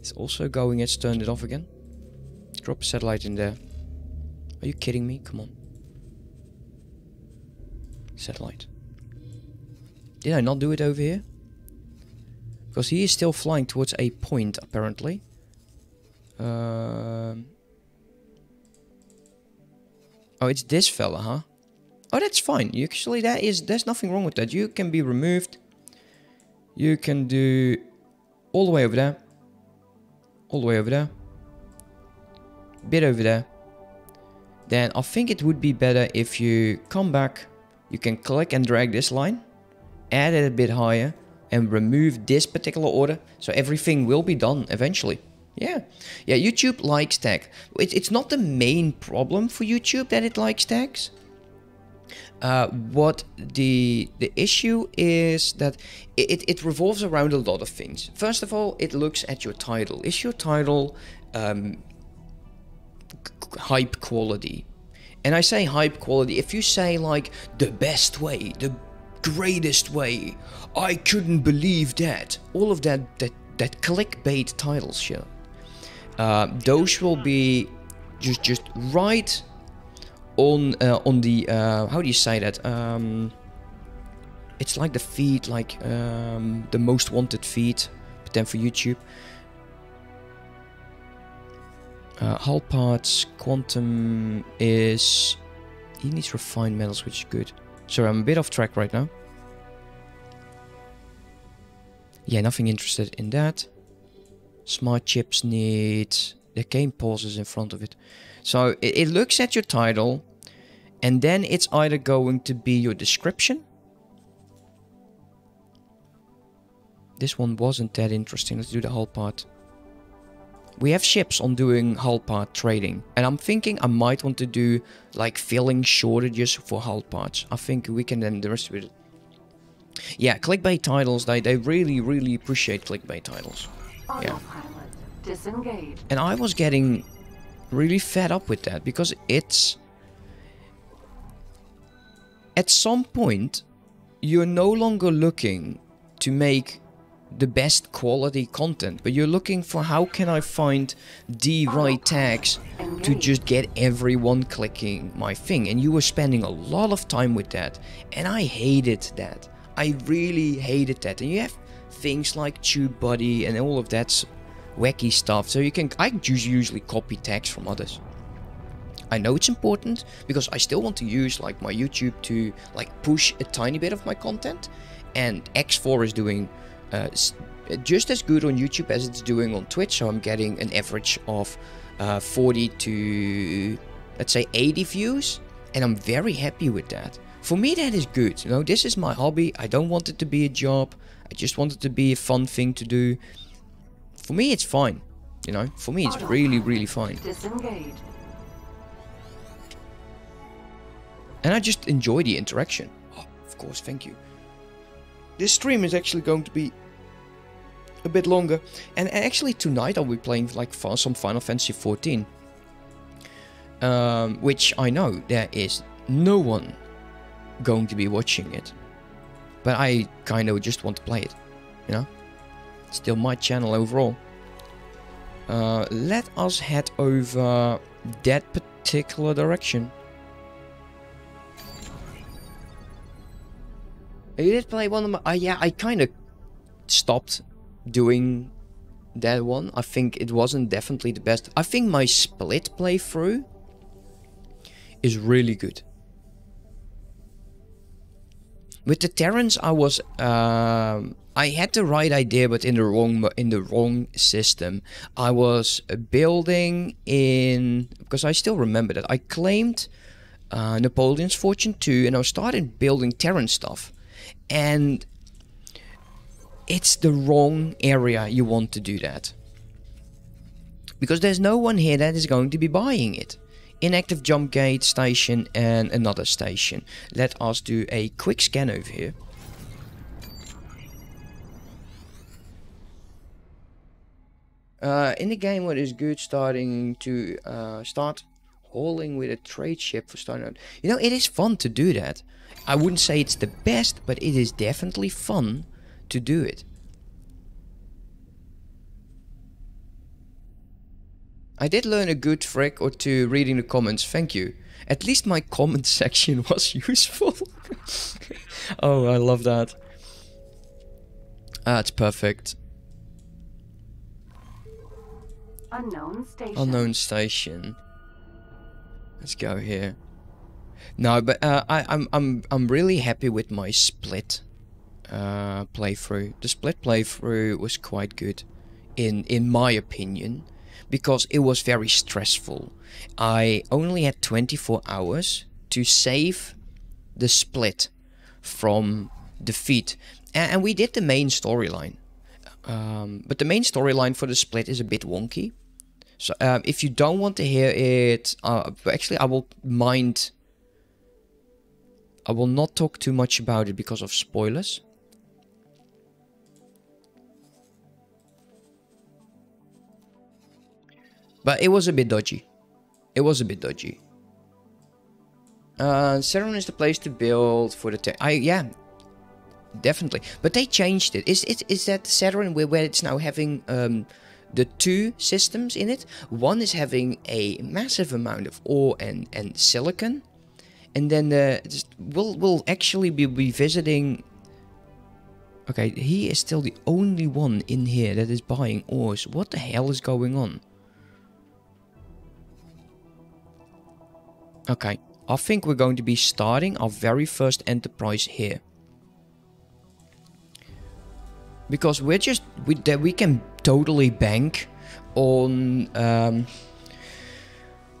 is also going, it's turned it off again. Drop a satellite in there. Are you kidding me? Come on. Satellite. Did I not do it over here? Because he is still flying towards a point, apparently. Um, oh, it's this fella, huh? Oh, that's fine. You actually, that is, there's nothing wrong with that. You can be removed. You can do all the way over there. All the way over there. Bit over there. Then I think it would be better if you come back. You can click and drag this line add it a bit higher and remove this particular order so everything will be done eventually. Yeah. Yeah youtube likes tag it, it's not the main problem for youtube that it likes tags. Uh, what the the issue is that it, it revolves around a lot of things. First of all it looks at your title. Is your title um, hype quality? And I say hype quality if you say like the best way the greatest way. I couldn't believe that. All of that that that clickbait title shit. Uh, those will be just just right on uh, on the uh, how do you say that? Um, it's like the feed, like um, the most wanted feed, but then for YouTube. Uh, hull parts, quantum is he needs refined metals, which is good. Sorry, I'm a bit off track right now. Yeah, nothing interested in that. Smart chips need... The game pauses in front of it. So it, it looks at your title. And then it's either going to be your description. This one wasn't that interesting. Let's do the hull part. We have ships on doing hull part trading. And I'm thinking I might want to do like filling shortages for hull parts. I think we can then the rest of it. Yeah, clickbait titles, they, they really, really appreciate clickbait titles. Yeah. Disengaged. And I was getting really fed up with that because it's... At some point, you're no longer looking to make the best quality content, but you're looking for how can I find the right tags to just get everyone clicking my thing. And you were spending a lot of time with that. And I hated that. I really hated that. And you have things like Tube TubeBuddy and all of that wacky stuff. So you can, I usually copy tags from others. I know it's important because I still want to use like my YouTube to like push a tiny bit of my content, and X4 is doing uh, just as good on YouTube as it's doing on Twitch. So I'm getting an average of uh, 40 to let's say 80 views, and I'm very happy with that. For me, that is good. You know, this is my hobby. I don't want it to be a job. I just want it to be a fun thing to do. For me, it's fine. You know, for me, it's really, really fine. Disengage. and I just enjoy the interaction. Oh, of course, thank you. This stream is actually going to be a bit longer, and actually tonight I'll be playing like some Final Fantasy 14, um, which I know there is no one going to be watching it, but I kind of just want to play it, you know. Still my channel overall. Uh, let us head over that particular direction. You did play one of my. Uh, yeah, I kind of stopped doing that one. I think it wasn't definitely the best. I think my split playthrough is really good. With the Terrans, I was um, I had the right idea, but in the wrong in the wrong system. I was building in because I still remember that I claimed uh, Nopileos' Fortune 2, and I started building Terran stuff, and it's the wrong area you want to do that because there's no one here that is going to be buying it. Inactive jump gate station and another station. Let us do a quick scan over here. Uh, in the game, what is good starting to uh, start hauling with a trade ship for starting out. You know, it is fun to do that. I wouldn't say it's the best, but it is definitely fun to do it. I did learn a good trick or two reading the comments, thank you. At least my comment section was useful. oh, I love that. That's perfect. Unknown station. Unknown station. Let's go here. No, but uh, I, I'm I'm I'm really happy with my split uh, playthrough. The split playthrough was quite good, in in my opinion, because it was very stressful. I only had 24 hours to save the split from defeat, and, we did the main storyline. Um, but the main storyline for the split is a bit wonky. So um, if you don't want to hear it, uh, actually I will mind. I will not talk too much about it because of spoilers. But it was a bit dodgy. It was a bit dodgy. Uh, is the place to build for the tech. I yeah, definitely. But they changed it. Is it is that Saturn where, where it's now having um, the two systems in it? One is having a massive amount of ore and and silicon, and then the just, we'll we'll actually be revisiting. Okay, he is still the only one in here that is buying ores. What the hell is going on? Okay, I think we're going to be starting our very first enterprise here. Because we're just we that we can totally bank on um,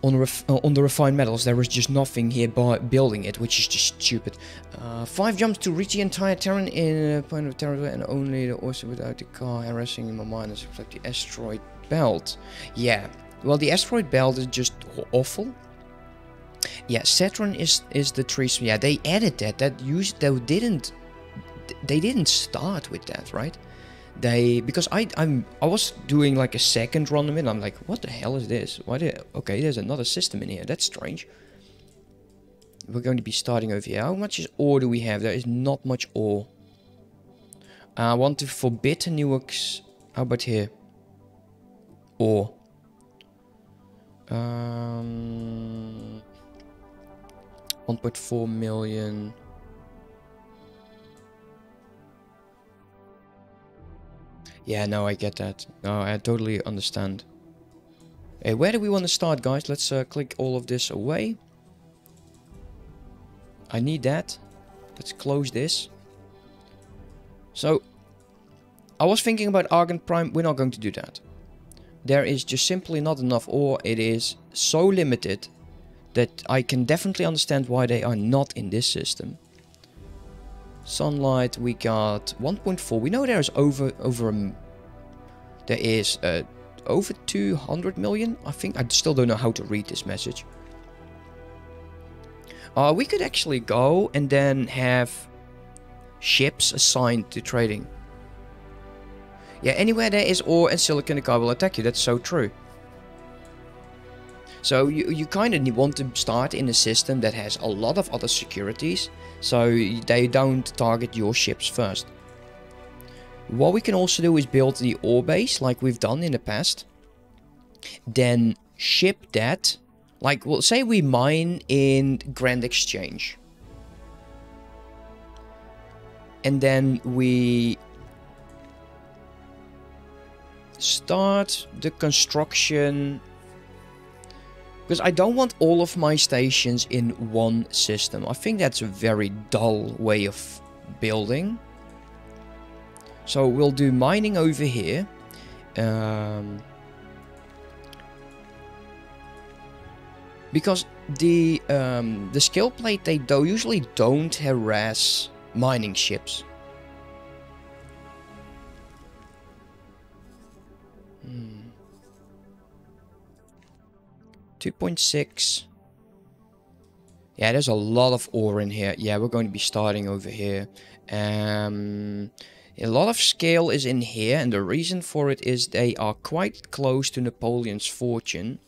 on uh, on the refined metals. There is just nothing here by building it, which is just stupid. Uh, five jumps to reach the entire Terran in a point of territory, and only the also without the Kha'ak harassing in my mind is like the asteroid belt. Yeah, well the asteroid belt is just awful. Yeah, Saturn is is the trees. Yeah, they added that. That used they didn't they didn't start with that, right? They because I I'm I was doing like a second run of it. I'm like, what the hell is this? Why did okay? There's another system in here. That's strange. We're going to be starting over here. How much is ore do we have? There is not much ore. I want to forbid the Newarks. How about here? Or. Um, 1.4 million. Yeah, no, I get that. No, I totally understand. Hey, where do we want to start, guys? Let's uh, click all of this away. I need that. Let's close this. So, I was thinking about Argon Prime. We're not going to do that. There is just simply not enough ore. It is so limited that I can definitely understand why they are not in this system. Sunlight, we got 1.4. We know there's over over a, there is uh, over 200 million. I think I still don't know how to read this message. Uh, we could actually go and then have ships assigned to trading. Yeah, anywhere there is ore and silicon, the Kha'ak will attack you. That's so true. So you, you kind of want to start in a system that has a lot of other securities, so they don't target your ships first. What we can also do is build the ore base like we've done in the past. Then ship that, like well say we mine in Grand Exchange. And then we start the construction because I don't want all of my stations in one system. I think that's a very dull way of building. So we'll do mining over here. Um, because the um, the Scale Plate they do usually don't harass mining ships. 2.6. Yeah, there's a lot of ore in here. Yeah, we're going to be starting over here. Um, a lot of scale is in here, and the reason for it is they are quite close to Nopileos' Fortune.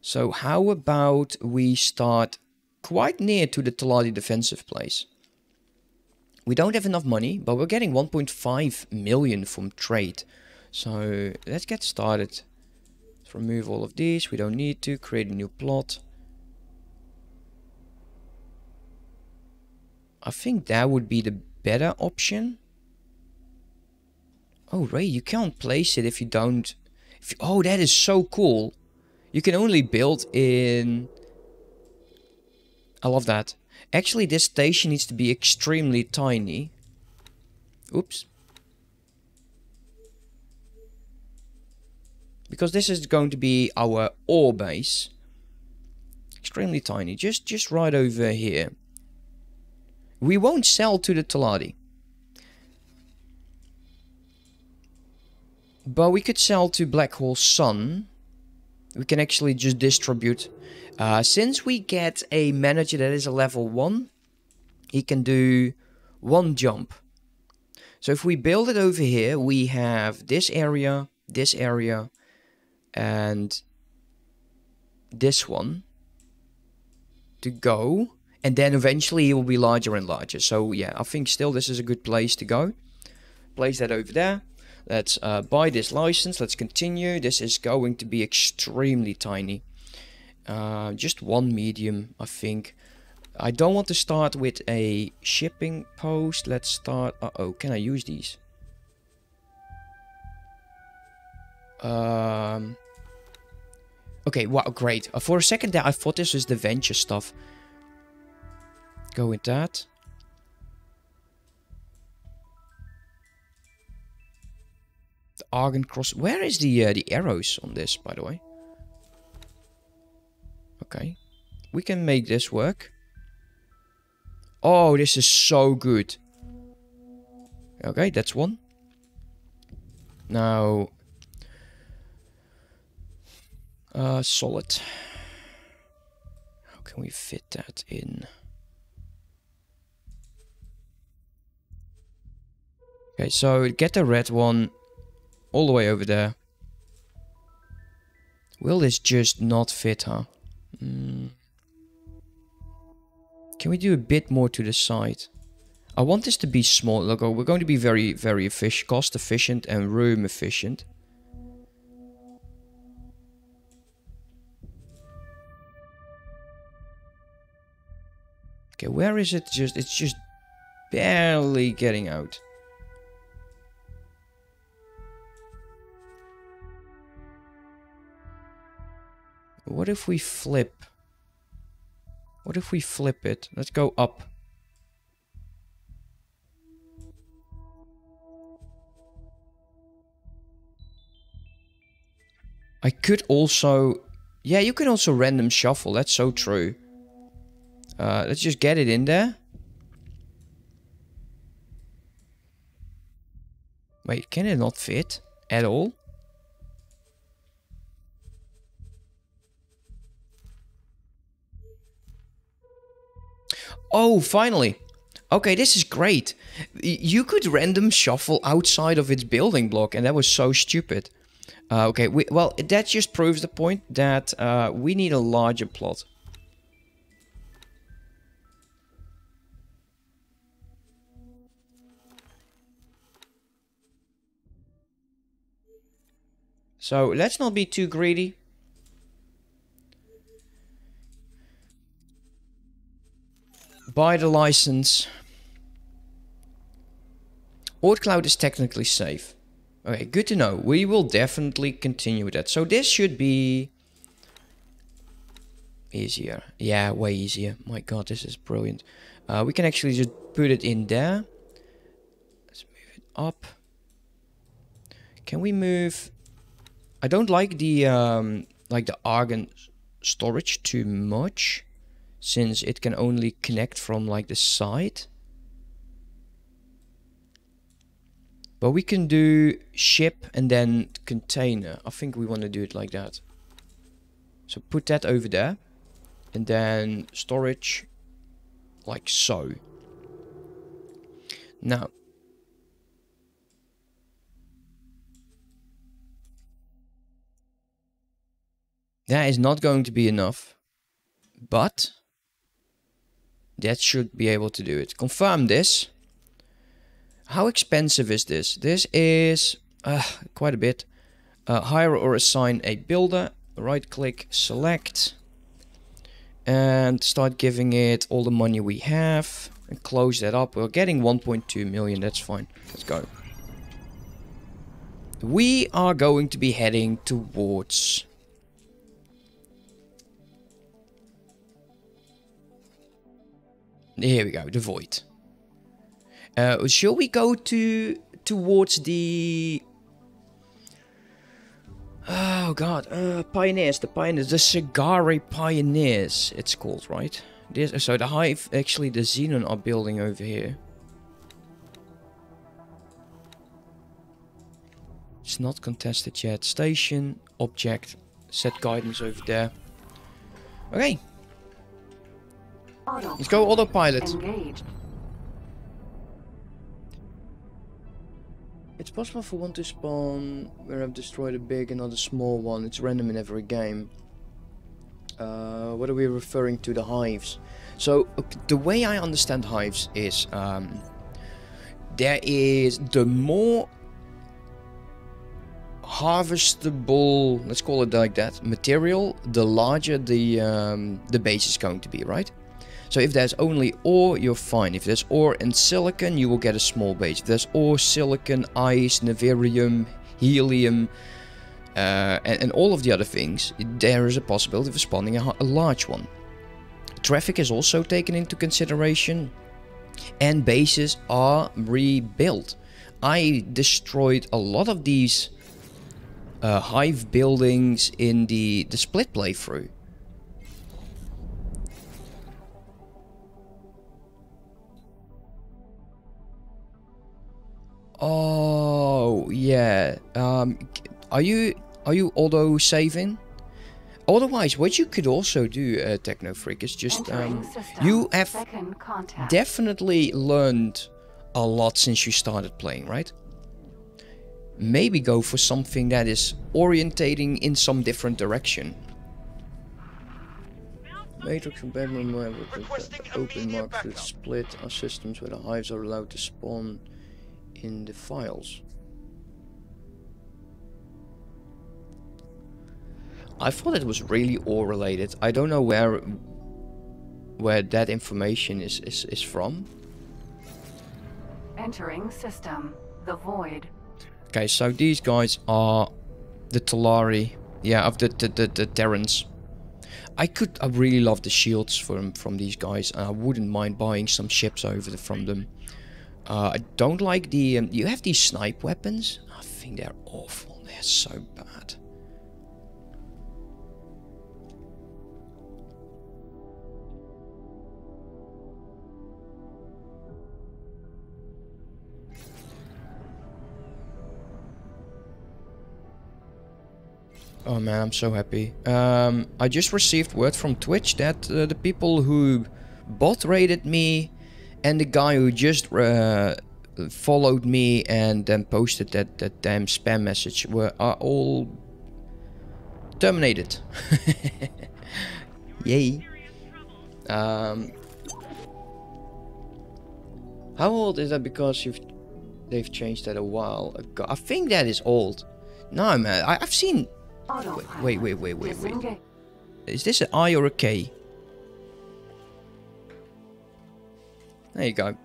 So how about we start quite near to the Teladi defensive place. We don't have enough money, but we're getting 1.5 million from trade. So let's get started. Let's remove all of these. We don't need to. Create a new plot. I think that would be the better option. Oh, Ray, you can't place it if you don't... If you, oh, that is so cool. You can only build in... I love that. Actually, this station needs to be extremely tiny. Oops. Because this is going to be our ore base. Extremely tiny. Just, just right over here. We won't sell to the Teladi. But we could sell to Black Hole Sun. We can actually just distribute. Uh, since we get a manager that is a level 1, he can do one jump. So if we build it over here, we have this area, this area, and this one to go. And then eventually it will be larger and larger. So yeah, I think still this is a good place to go. Place that over there. Let's uh, buy this license. Let's continue. This is going to be extremely tiny. Uh, just one medium, I think. I don't want to start with a shipping post. Let's start... Uh-oh, can I use these? Um... Okay, wow, great. Uh, for a second there, I thought this was the venture stuff. Go with that. The Argon Cross. Where is the uh, the arrows on this, by the way? Okay. We can make this work. Oh, this is so good. Okay, that's one. Now... Uh, solid. How can we fit that in? Okay, so get the red one all the way over there. Will this just not fit, huh? Mm. Can we do a bit more to the side? I want this to be small. Look, we're going to be very, very efficient, cost efficient and room efficient. Okay, where is it? Just It's just barely getting out. What if we flip? What if we flip it? Let's go up. I could also... Yeah, you can also random shuffle. That's so true. Uh, let's just get it in there. Wait, can it not fit at all? Oh, finally. Okay, this is great. You could random shuffle outside of its building block, and that was so stupid. Uh, okay, we, well, that just proves the point that uh, we need a larger plot. So let's not be too greedy. Buy the license. OrdCloud is technically safe. Okay, good to know. We will definitely continue with that. So this should be easier. Yeah, way easier. My god, this is brilliant. Uh, we can actually just put it in there. Let's move it up. Can we move... I don't like the um, like the argon storage too much since it can only connect from like the side. But we can do ship and then container. I think we want to do it like that. So put that over there. And then storage like so. Now. That is not going to be enough. But that should be able to do it. Confirm this. How expensive is this? This is uh, quite a bit. Uh, hire or assign a builder. Right click, select. And start giving it all the money we have. And close that up. We're getting 1.2 million. That's fine. Let's go. We are going to be heading towards... Here we go, the void. Uh, shall we go to towards the? Oh God, uh, pioneers, the pioneers, the Segaris pioneers. It's called right. This, so the hive, actually, the Xenon are building over here. It's not contested yet. Station, object, set guidance over there. Okay. Let's go autopilot. Engaged. It's possible for one to spawn where I've destroyed a big and not a small one. It's random in every game. Uh, what are we referring to? The hives. So the way I understand hives is um, there is the more harvestable, let's call it like that, material, the larger the um, the base is going to be, right? So if there's only ore, you're fine. If there's ore and silicon, you will get a small base. If there's ore, silicon, ice, nividium, helium, uh, and, and, all of the other things, there is a possibility of spawning a, a large one. Traffic is also taken into consideration, and bases are rebuilt. I destroyed a lot of these uh, hive buildings in the, the split playthrough. Oh yeah. Um, are you are you auto saving? Otherwise, what you could also do, uh, Techno Freak, is just um, you have definitely learned a lot since you started playing, right? Maybe go for something that is orientating in some different direction. Matrix and Batman were with Requesting the open immediate market to split our systems where the hives are allowed to spawn in the files. I thought it was really all related. I don't know where where that information is, is, is from. Entering system. The void. Okay, so these guys are the Talari. Yeah, of the the, the, the Terrans. I could I really love the shields from from these guys and I wouldn't mind buying some ships over the, from them. Uh, I don't like the um, you have these snipe weapons. I think they're awful. They're so bad. Oh man, I'm so happy. Um, I just received word from Twitch that uh, the people who bot rated me and the guy who just uh, followed me and then posted that, that damn spam message were are all terminated. Yay. Um, how old is that? Because you've they've changed that a while ago. I think that is old. No man, I, I've seen Autopilot. wait, wait, wait, wait, wait. Is this an I or a K? There you go.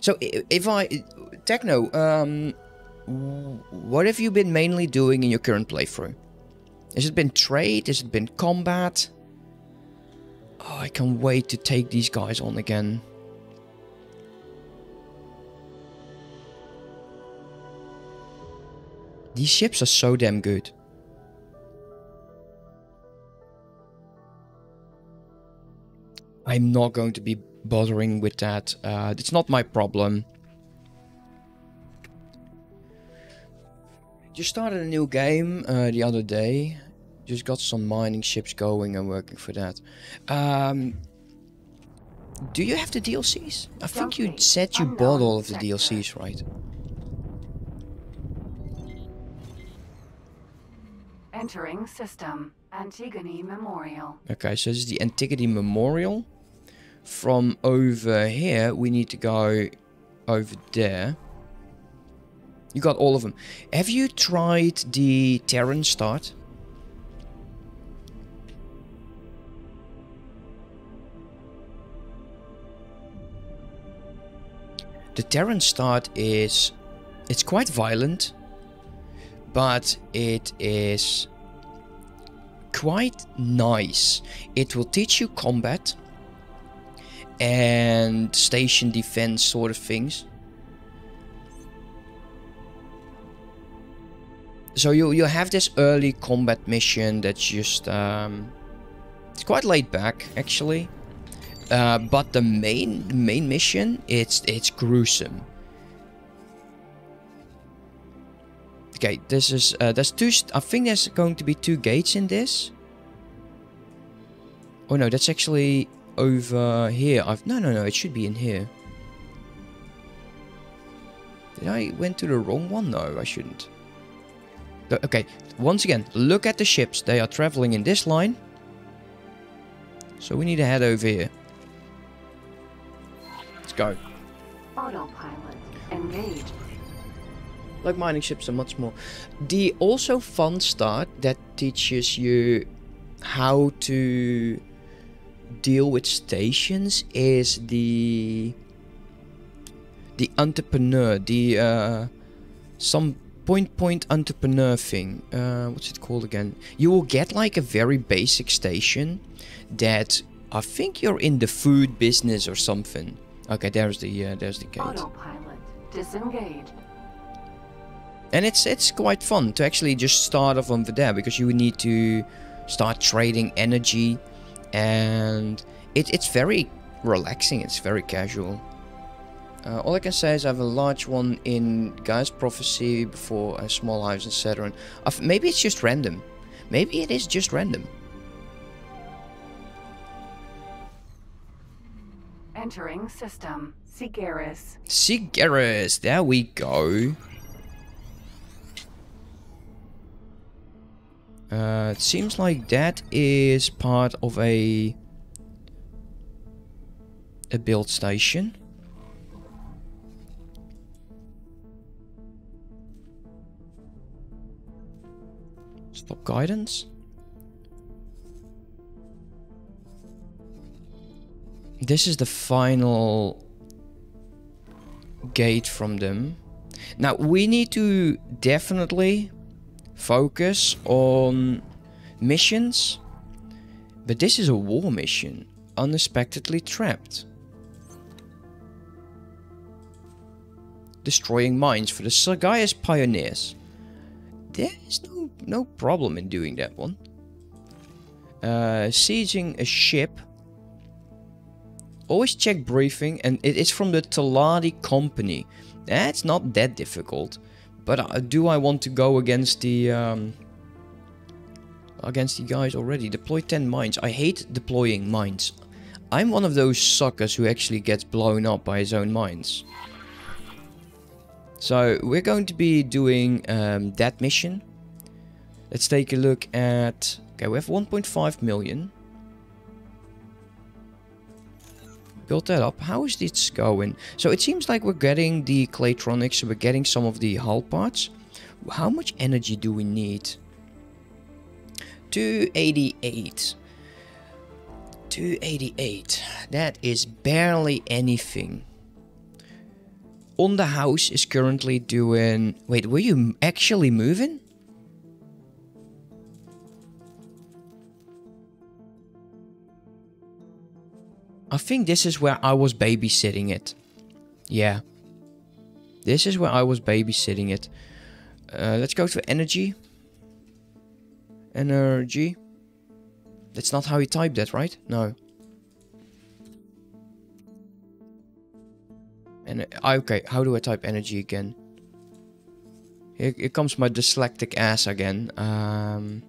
So if I techno, um, what have you been mainly doing in your current playthrough? Has it been trade? Has it been combat? Oh, I can't wait to take these guys on again. These ships are so damn good. I'm not going to be bothering with that. Uh, it's not my problem. Just started a new game uh, the other day. Just got some mining ships going and working for that. Um, do you have the DLCs? I think you said you bought all of the. DLCs, right? Entering system. Antigone Memorial. Okay, so this is the Antigone Memorial. From over here, we need to go over there. You got all of them. Have you tried the Terran start? The Terran start is... It's quite violent. But it is quite nice. It will teach you combat and station defense sort of things. So you you have this early combat mission that's just um, it's quite laid back actually, uh, but the main the main mission it's it's gruesome. Okay, this is uh, there's two. I think there's going to be two gates in this. Oh no, that's actually over here. I've no no no. It should be in here. Did I went to the wrong one? No, I shouldn't. Okay, once again, look at the ships. They are traveling in this line. So we need to head over here. Let's go. Autopilot. Engaged. like mining ships and much more. The also fun start that teaches you how to deal with stations is the the entrepreneur, the uh, some point point entrepreneur thing. Uh, what's it called again? You will get like a very basic station that I think you're in the food business or something. Okay, there's the uh, there's the gate. Autopilot. Disengaged. And it's it's quite fun to actually just start off over there because you need to start trading energy and it, it's very relaxing, it's very casual. Uh, all I can say is I have a large one in Gaian Prophecy before a small hives in Saturn. I've- maybe it's just random. Maybe it is just random. Entering system. Segaris. Segaris, there we go. Uh, it seems like that is part of a a build station. Stop guidance. This is the final gate from them. Now we need to definitely focus on missions. But this is a war mission. Unexpectedly trapped. Destroying mines for the Segaris pioneers. There is no, no problem in doing that one. Uh, sieging a ship. Always check briefing and it is from the Teladi company. That's not that difficult. But uh, do I want to go against the... Um, against the guys already? Deploy 10 mines. I hate deploying mines. I'm one of those suckers who actually gets blown up by his own mines. So we're going to be doing um, that mission. Let's take a look at... Okay, we have 1.5 million. Build that up. How is this going? So it seems like we're getting the Claytronics, we're getting some of the hull parts. How much energy do we need? 288. 288. That is barely anything. On the house is currently doing... Wait, were you actually moving? I think this is where I was babysitting it. Yeah. This is where I was babysitting it. Uh, let's go to energy. Energy. That's not how you type that, right? No. And uh, okay, how do I type energy again? Here, here comes my dyslexic ass again. Um,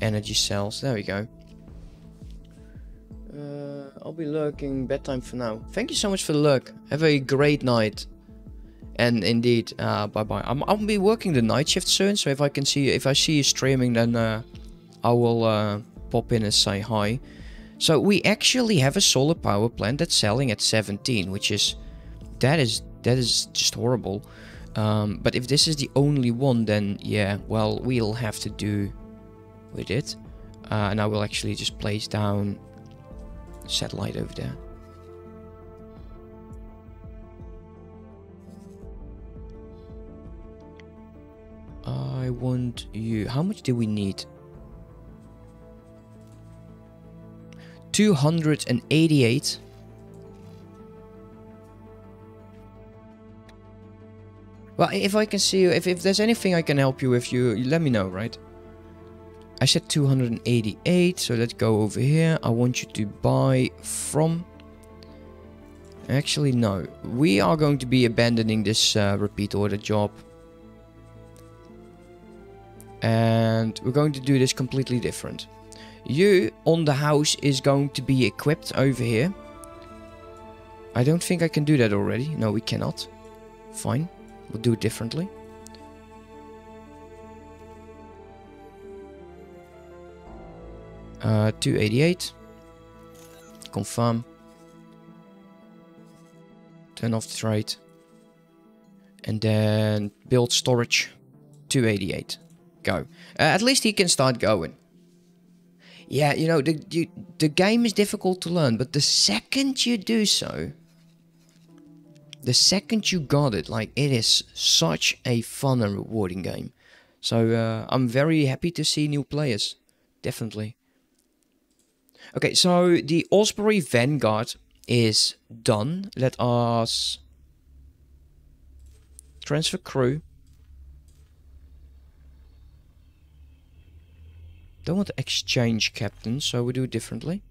energy cells. There we go. Uh, I'll be lurking bedtime for now. Thank you so much for the lurk. Have a great night. And indeed, uh, bye bye. I'm I'll be working the night shift soon, so if I can see if I see you streaming, then uh, I will uh, pop in and say hi. So we actually have a solar power plant that's selling at 17, which is that is that is just horrible. Um, but if this is the only one, then yeah, well, we'll have to do with it. Uh, and I will actually just place down satellite over there. I want you. How much do we need? 288. Well, if I can see you, if, if there's anything I can help you with, you, you let me know, right? I said 288, so let's go over here. I want you to buy from... Actually, no. We are going to be abandoning this uh, repeat order job. And we're going to do this completely different. You on the house is going to be equipped over here. I don't think I can do that already. No, we cannot. Fine. We'll do it differently. Uh, 288. Confirm. Turn off the trade. And then build storage. 288. Go. Uh, at least he can start going. Yeah, you know, the, you, the game is difficult to learn, but the second you do so, the second you got it, like, it is such a fun and rewarding game. So, uh, I'm very happy to see new players. Definitely. Okay, so the Osprey Vanguard is done. Let us transfer crew. Don't want to exchange captain, so we do it differently.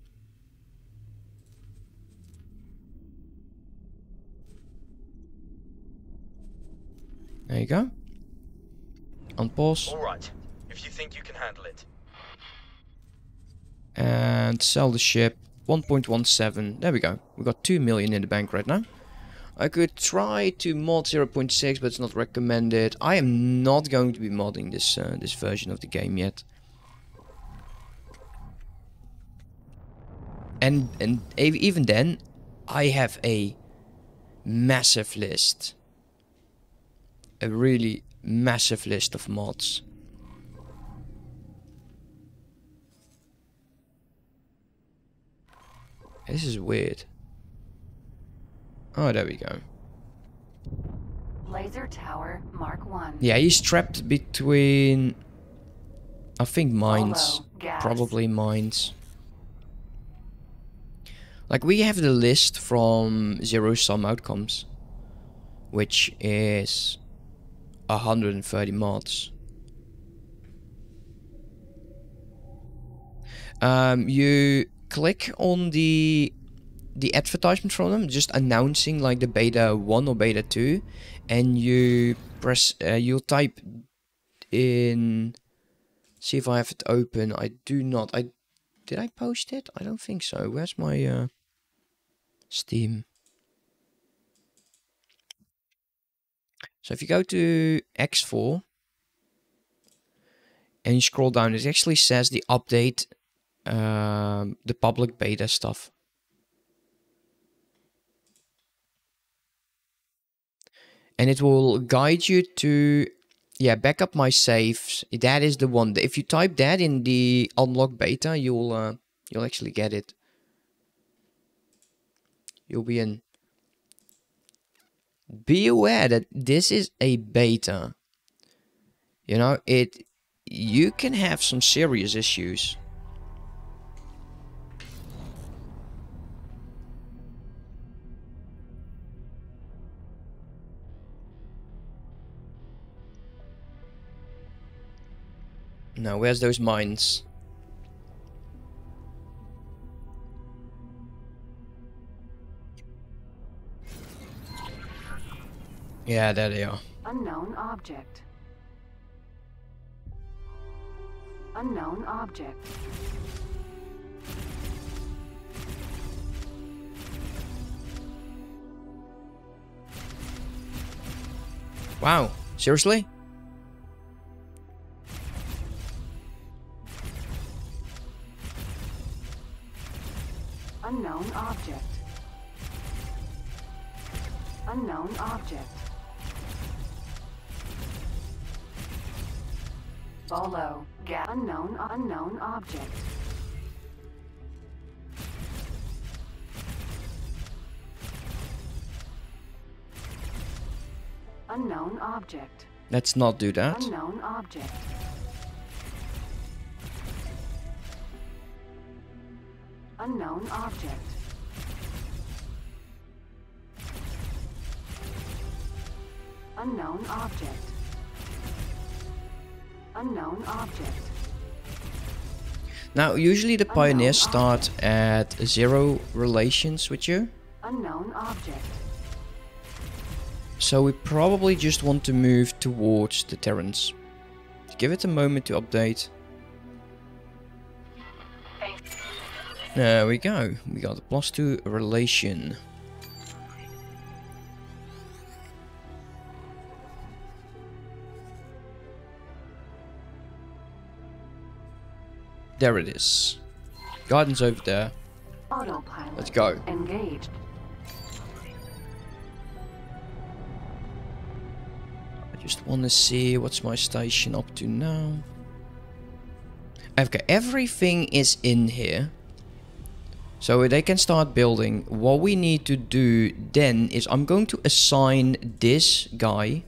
There you go. On pause. All right, if you think you can handle it. And sell the ship. 1.17. There we go. We got 2 million in the bank right now. I could try to mod 0.6, but it's not recommended. I am not going to be modding this uh, this version of the game yet. and and even then, I have a massive list. A really massive list of mods. This is weird. Oh, there we go. Laser Tower Mark 1. Yeah, he's trapped between. I think mines. Probably mines. Like, we have the list from Zero Sum Outcomes, which is 130 mods. Um, you click on the the advertisement from them, just announcing like the beta one or beta two, and you press. Uh, you'll type in. See if I have it open. I do not. I did I post it? I don't think so. Where's my uh, Steam? So if you go to X4 and you scroll down, it actually says the update, um, the public beta stuff. And it will guide you to, yeah, back up my saves. That is the one. If you type that in the unlock beta, you'll uh, you'll actually get it. You'll be in. Be aware that this is a beta. You know, it you can have some serious issues. Now, where's those mines? Yeah, there they are. Unknown object. Unknown object. Wow, seriously? Unknown object. Unknown object. Bolo. Ga unknown unknown object. Unknown object. Let's not do that. Unknown object. Unknown object. Unknown object. Unknown object. Now, usually the pioneers start at zero relations with you. Unknown object. So we probably just want to move towards the Terrans. Give it a moment to update. There we go. We got a plus two relation. There it is. Garden's over there. Autopilot. Let's go. Engaged. I just want to see what's my station up to now. Okay, everything is in here. So they can start building. What we need to do then is I'm going to assign this guy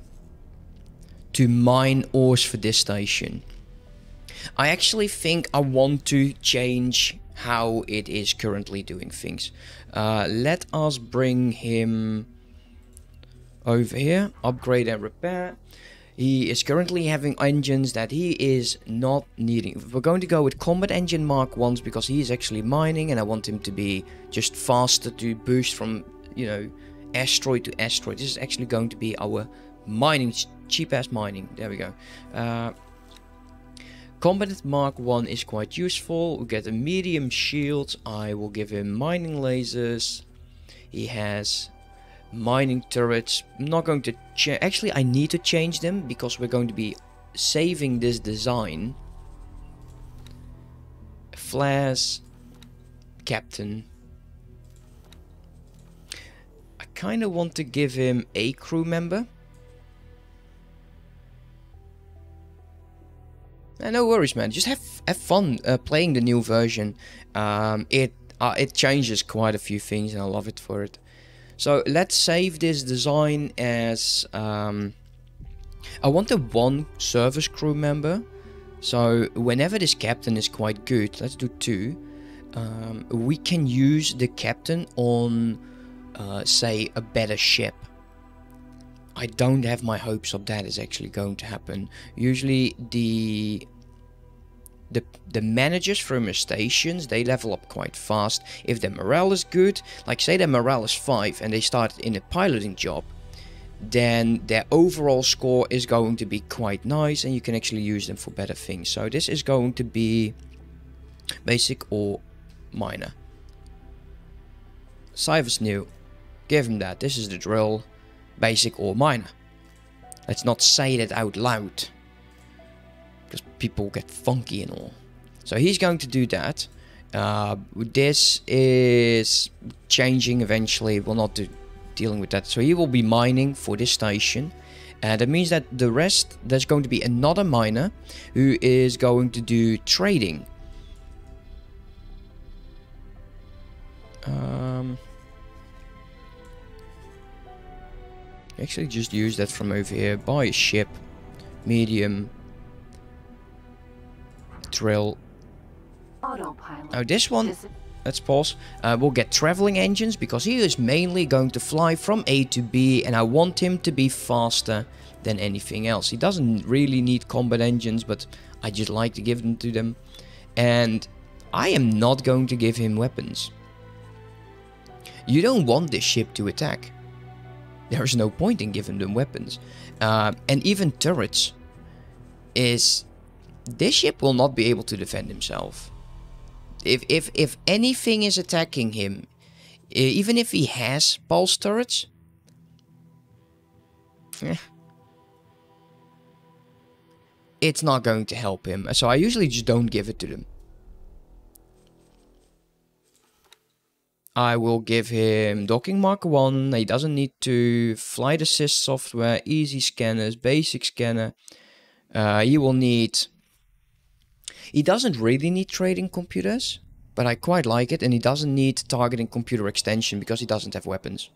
to mine ores for this station. I actually think I want to change how it is currently doing things. Uh, let us bring him over here, upgrade and repair. He is currently having engines that he is not needing. We're going to go with combat engine mark 1s because he is actually mining and I want him to be just faster to boost from, you know, asteroid to asteroid. This is actually going to be our mining, cheap ass mining. There we go. Uh, Combat Mark 1 is quite useful. We get a medium shield. I will give him mining lasers. He has mining turrets. I'm not going to change. Actually, I need to change them because we're going to be saving this design. Flares. captain. I kind of want to give him a crew member. Uh, no worries, man. Just have have fun uh, playing the new version. Um, it uh, it changes quite a few things, and I love it for it. So let's save this design as um, I want a one service crew member. So whenever this captain is quite good, let's do two. Um, we can use the captain on, uh, say, a better ship. I don't have my hopes of that is actually going to happen. Usually the the the managers from the stations they level up quite fast. If their morale is good like say their morale is 5 and they start in a piloting job then their overall score is going to be quite nice and you can actually use them for better things. So this is going to be basic ore miner. Cyver's new give him that. This is the drill basic ore miner. Let's not say that out loud because people get funky and all. So he's going to do that. Uh, this is changing eventually. We're not do dealing with that. So he will be mining for this station. And that means that the rest, there's going to be another miner who is going to do trading. Um, actually just use that from over here. Buy a ship, medium, Autopilot. Now this one, let's pause. Uh, we'll get traveling engines because he is mainly going to fly from A to B and I want him to be faster than anything else. He doesn't really need combat engines but I just like to give them to them. And I am not going to give him weapons. You don't want this ship to attack. There's no point in giving them weapons. Uh, and even turrets is this ship will not be able to defend himself. If if if anything is attacking him, even if he has pulse turrets, eh, it's not going to help him. So I usually just don't give it to them. I will give him docking mark 1. He doesn't need to flight assist software, easy scanners, basic scanner. Uh, he will need he doesn't really need trading computers, but I quite like it, and he doesn't need targeting computer extension because he doesn't have weapons.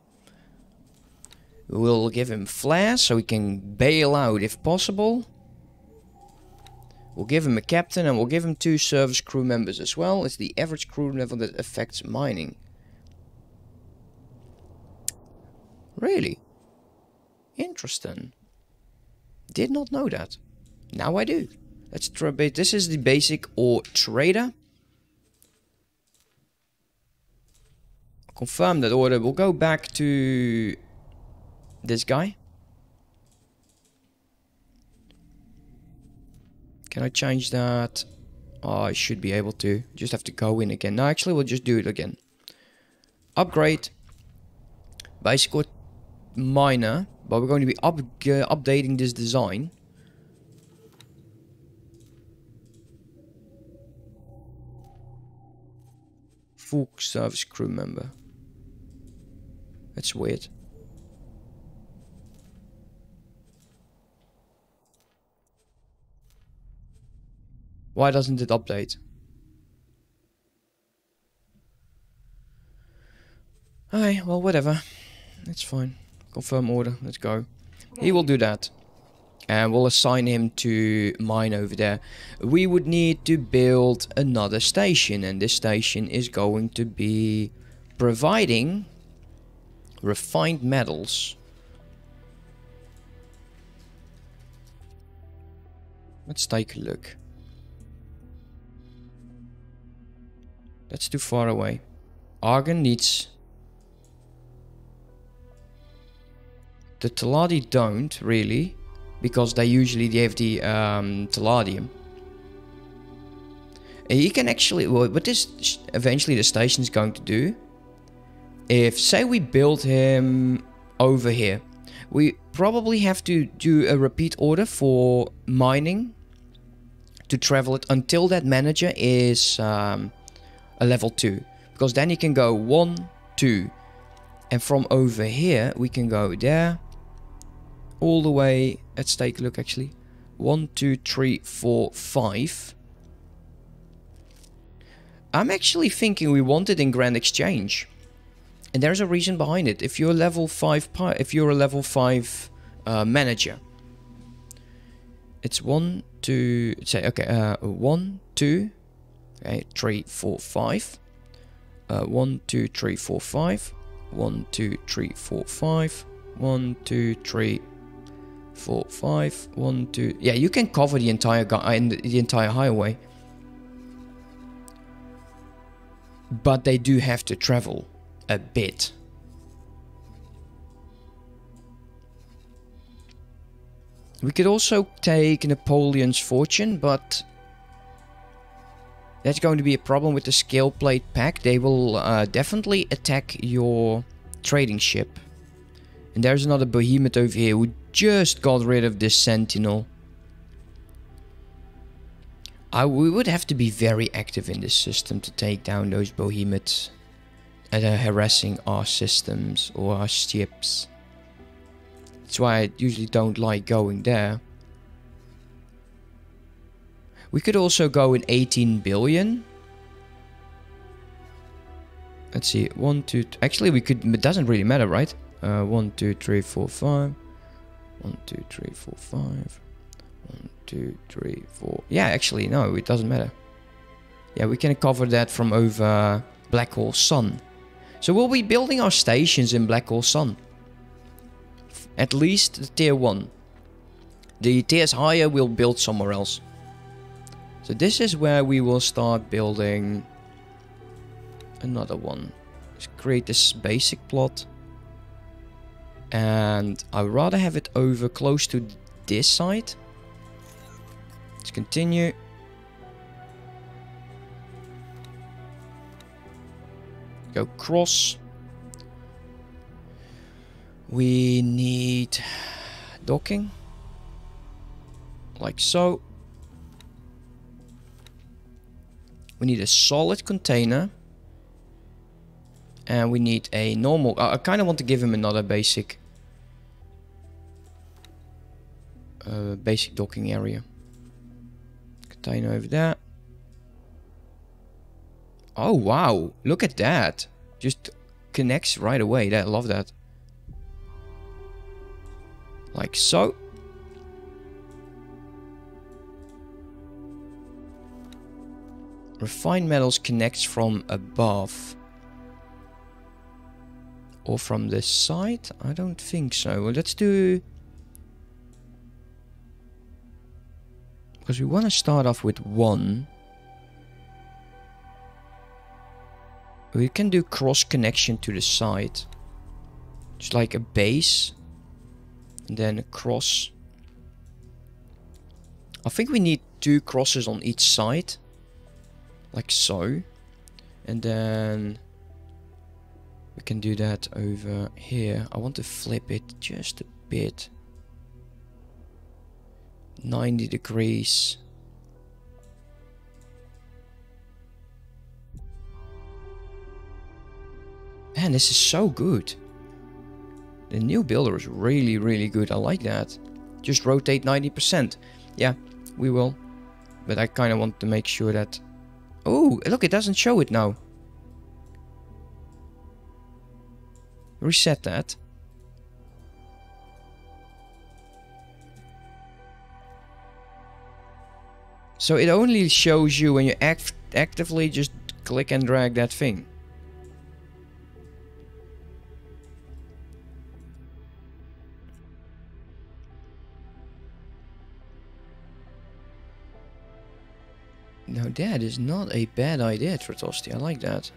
We'll give him flares so he can bail out if possible. We'll give him a captain and we'll give him two service crew members as well. It's the average crew level that affects mining. Really? Interesting. Did not know that. Now I do. Let's try This is the basic ore trader. Confirm that order. We'll go back to this guy. Can I change that? Oh, I should be able to. Just have to go in again. No, actually, we'll just do it again. Upgrade. Basic ore miner. But we're going to be up, uh, updating this design. Full service crew member. That's weird. Why doesn't it update? Alright, well, whatever. It's fine. Confirm order. Let's go. He will do that. And we'll assign him to mine over there. We would need to build another station. And this station is going to be providing refined metals. Let's take a look. That's too far away. Argon needs... The Teladi don't, really. Because they usually have the um, Teladianium. And you can actually... Well, what this eventually the station is going to do... If, say we build him over here. We probably have to do a repeat order for mining. To travel it until that manager is... Um, a level 2. Because then you can go one, two. And from over here, we can go there. All the way. Let's take a look actually. One, two, three, four, five. I'm actually thinking we want it in Grand Exchange. And there's a reason behind it. If you're level 5 if you're a level 5 uh, manager. It's one, two, say, okay, uh, one, two, okay, three, four, five. Uh, one, two, three, four, five. One, two, three, four, five. One, two, three, four, five. One, two. Yeah, you can cover the entire guy and the entire highway. But they do have to travel a bit. We could also take Nopileos' Fortune, but that's going to be a problem with the Scale Plate Pact. They will uh, definitely attack your trading ship. And there's another behemoth over here who just got rid of this sentinel. I, we would have to be very active in this system to take down those behemoths that are harassing our systems or our ships. That's why I usually don't like going there. We could also go in 18 billion. Let's see, one, two. Actually, we could. It doesn't really matter, right? Uh, one, two, three, four, five. One, two, three, four, five. One, two, three, four. Yeah, actually, no, it doesn't matter. Yeah, we can cover that from over Black Hole Sun. So we'll be building our stations in Black Hole Sun. At least the tier 1. The tiers higher we'll build somewhere else. So this is where we will start building another one. Let's create this basic plot. And I'd rather have it over close to this side. Let's continue. Go cross. We need docking. Like so. We need a solid container. And we need a normal... I kind of want to give him another basic... Uh, basic docking area. Container over there. Oh, wow. Look at that. Just connects right away. I love that. Like so. Refined metals connects from above. Or from this side? I don't think so. Well, let's do... Because we want to start off with one. We can do cross connection to the side. Just like a base. And then a cross. I think we need two crosses on each side. Like so. And then we can do that over here. I want to flip it just a bit. 90 degrees. Man, this is so good. The new builder is really, really good. I like that. Just rotate 90%. Yeah, we will. But I kind of want to make sure that... Oh, look, it doesn't show it now. Reset that. So it only shows you when you act actively just click and drag that thing. Now that is not a bad idea, Tretosti. I like that.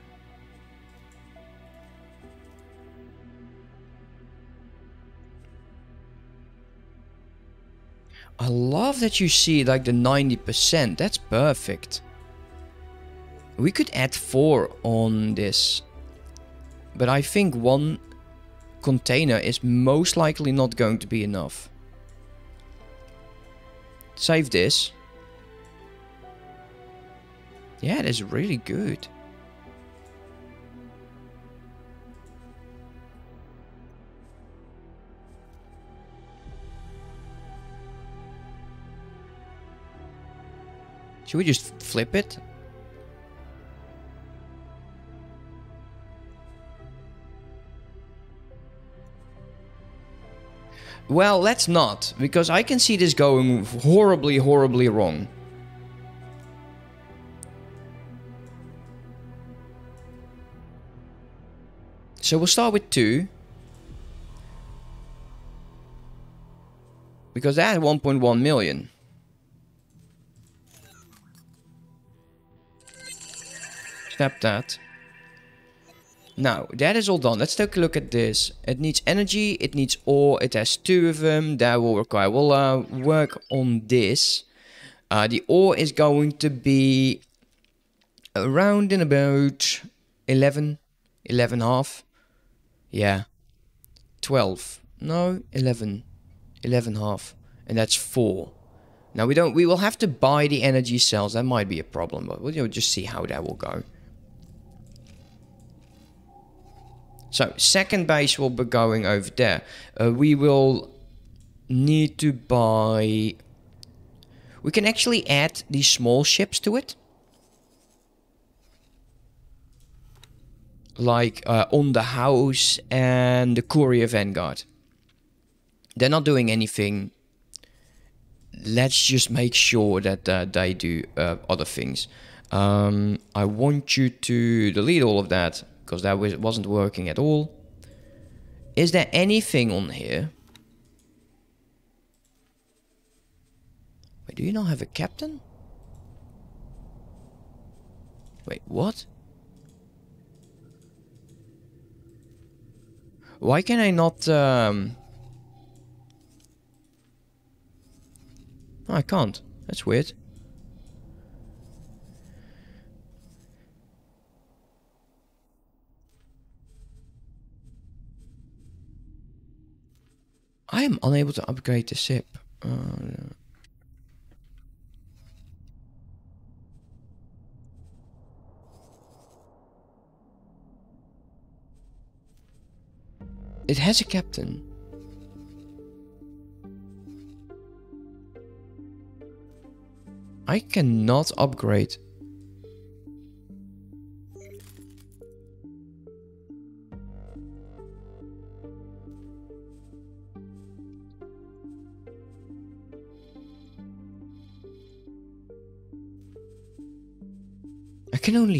I love that you see like the 90%. That's perfect. We could add 4 on this. But I think one container is most likely not going to be enough. Save this. Yeah, that's really good. Should we just flip it? Well, let's not, because I can see this going horribly, horribly wrong. So we'll start with two. Because that 1.1 million. Tap that. Now, that is all done. Let's take a look at this. It needs energy, it needs ore, it has two of them. That will require. We'll uh, work on this. Uh, the ore is going to be around in about 11, 11 half. Yeah. 12. No, 11. 11 half. And that's 4. Now we don't we will have to buy the energy cells. That might be a problem, but we'll just see how that will go. So, second base will be going over there. Uh, we will need to buy... We can actually add these small ships to it. Like uh, on the house and the Courier Vanguard. They're not doing anything. Let's just make sure that uh, they do uh, other things. Um, I want you to delete all of that because that was, wasn't working at all. Is there anything on here? Wait, do you not have a captain? Wait, what? Why can I not... Um... Oh, I can't. That's weird. I am unable to upgrade the ship. Uh, it has a captain. I cannot upgrade.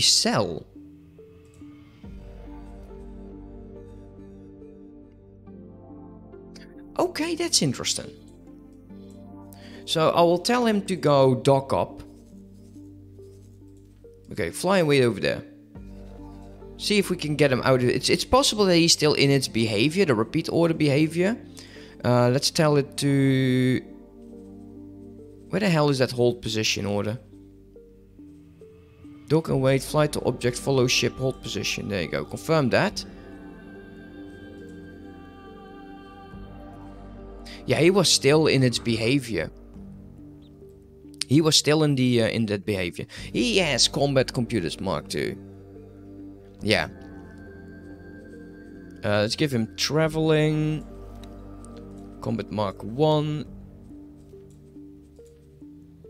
Sell. Okay, that's interesting. So I will tell him to go dock up. Okay, fly away over there. See if we can get him out of it. It's, it's possible that he's still in its behavior, the repeat order behavior. Uh, let's tell it to... Where the hell is that hold position order? Dock and wait, fly to object, follow ship, hold position. There you go, confirm that. Yeah, he was still in its behavior. He was still in the uh, in that behavior. He has combat computers Mark II. Yeah. Uh, let's give him traveling. Combat Mark 1.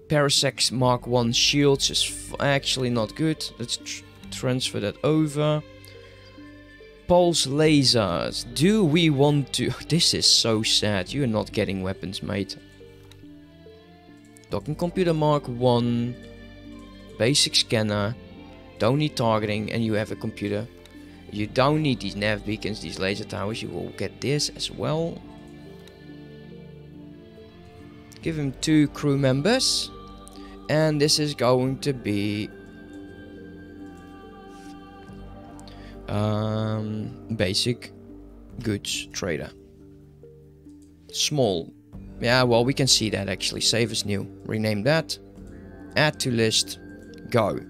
Parsec Mark 1 shields is actually not good. Let's tr transfer that over. Pulse lasers. Do we want to... This is so sad. You're not getting weapons, mate. Docking computer Mark 1. Basic scanner. Don't need targeting and you have a computer. You don't need these nav beacons, these laser towers. You will get this as well. Give him two crew members. And this is going to be... Um, basic goods trader. Small. Yeah, well, we can see that actually. Save as new. Rename that. Add to list. Go.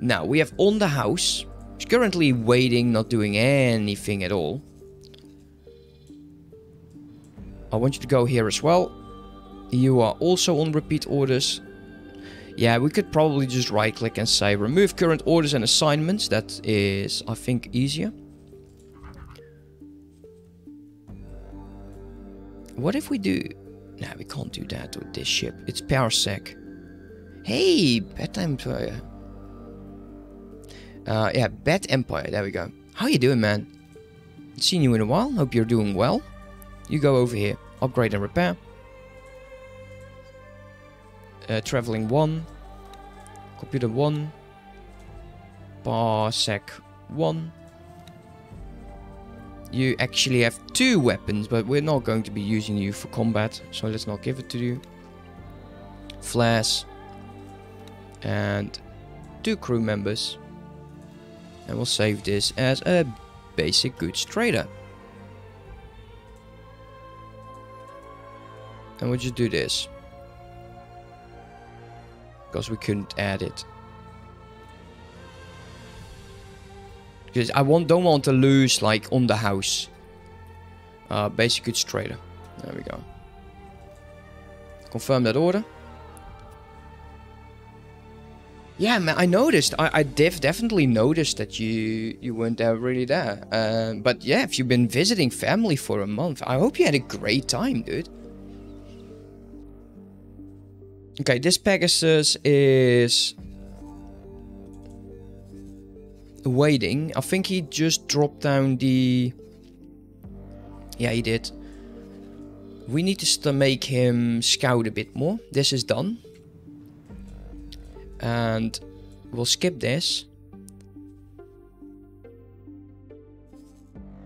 Now, we have on the house. It's currently waiting, not doing anything at all. I want you to go here as well. You are also on repeat orders. Yeah, we could probably just right click and say remove current orders and assignments. That is, I think, easier. What if we do... No, we can't do that with this ship. It's Parsec. Hey, Bat Empire. Uh, yeah, Bat Empire. There we go. How you doing, man? Seen you in a while. Hope you're doing well. You go over here. Upgrade and repair. Uh, traveling 1. Computer 1. Parsec 1. You actually have two weapons, but we're not going to be using you for combat, so let's not give it to you. Flares. And two crew members. And we'll save this as a basic goods trader. And we'll just do this. Because we couldn't add it. Because I want, don't want to lose like on the house. Uh, basic goods trader. There we go. Confirm that order. Yeah, man, I noticed. I, I def definitely noticed that you you weren't there really there. Uh, but yeah, if you've been visiting family for a month, I hope you had a great time, dude. Okay, this Pegasus is waiting. I think he just dropped down the... Yeah, he did. We need to make him scout a bit more. This is done. And we'll skip this.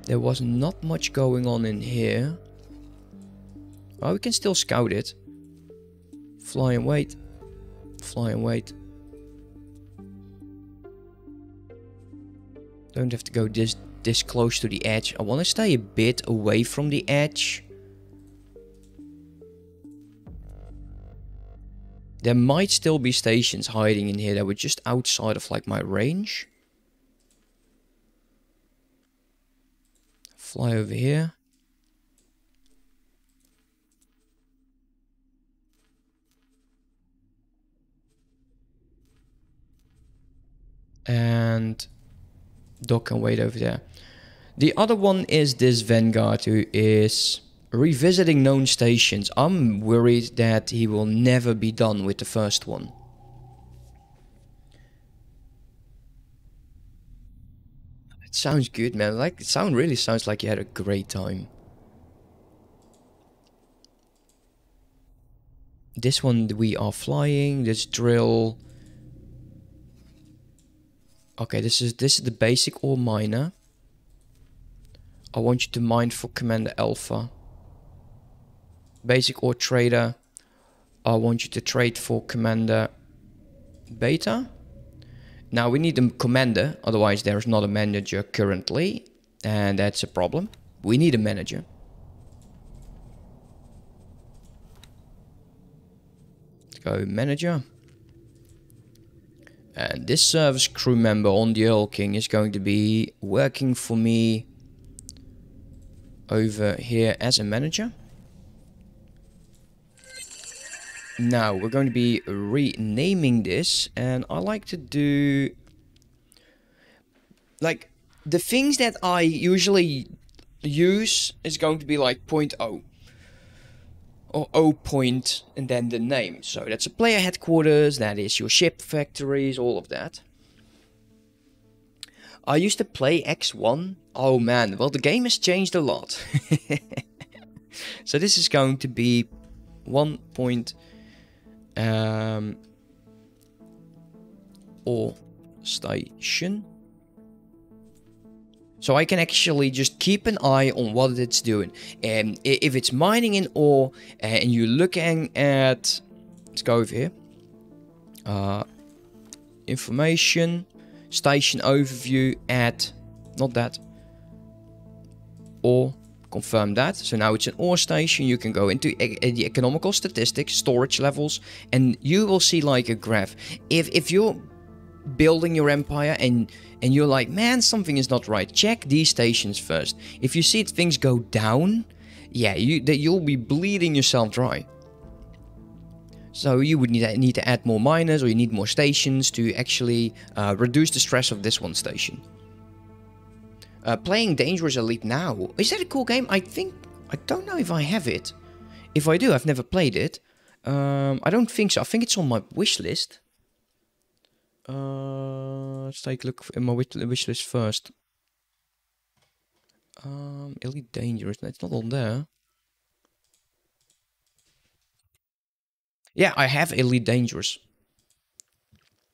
There was not much going on in here. Oh, we can still scout it. Fly and wait. Fly and wait. Don't have to go this this close to the edge. I want to stay a bit away from the edge. There might still be stations hiding in here that were just outside of like my range. Fly over here. And Doc can wait over there. The other one is this Vanguard who is revisiting known stations. I'm worried that he will never be done with the first one. It sounds good, man. Like it sound really sounds like you had a great time. This one we are flying. This drill. Okay, this is this is the basic ore miner. I want you to mine for Commander Alpha. Basic ore trader. I want you to trade for Commander Beta. Now we need a commander, otherwise there's not a manager currently. And that's a problem. We need a manager. Let's go manager. And this service crew member on the Erlking is going to be working for me over here as a manager. Now, we're going to be renaming this, and I like to do... Like, the things that I usually use is going to be like point .0 or O point and then the name. So that's a player headquarters, that is your ship factories, all of that. I used to play X1. Oh man, well the game has changed a lot. so this is going to be one point um, or station. So I can actually just keep an eye on what it's doing. And if it's mining in ore uh, and you're looking at... Let's go over here. Uh, information. Station overview. Add. Not that. Or confirm that. So now it's an ore station. You can go into e the economical statistics, storage levels, and you will see like a graph. If if you're building your empire and and you're like, man, something is not right. Check these stations first. If you see things go down, yeah, you that you'll be bleeding yourself dry. So you would need need to add more miners or you need more stations to actually uh, reduce the stress of this one station. Uh, playing Dangerous Elite now. Is that a cool game? I think... I don't know if I have it. If I do, I've never played it. Um, I don't think so. I think it's on my wish list. Uh, let's take a look in my wish list first. Um, Elite Dangerous. It's not on there. Yeah, I have Elite Dangerous.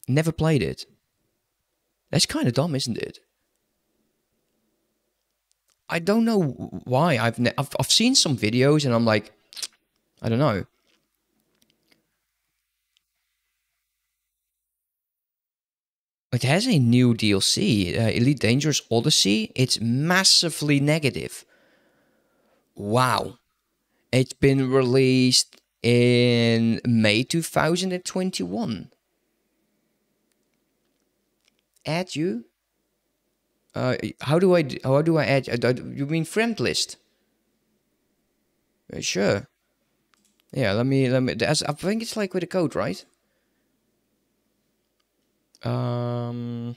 Never played it. That's kind of dumb, isn't it? I don't know why. I've, I've I've seen some videos and I'm like, I don't know. It has a new DLC, uh, Elite Dangerous Odyssey. It's massively negative. Wow. It's been released in May 2021. Add you? Uh, how do I how do I add? Uh, you mean friend list? Uh, sure. Yeah, let me let me. I think it's like with a code, right? Um,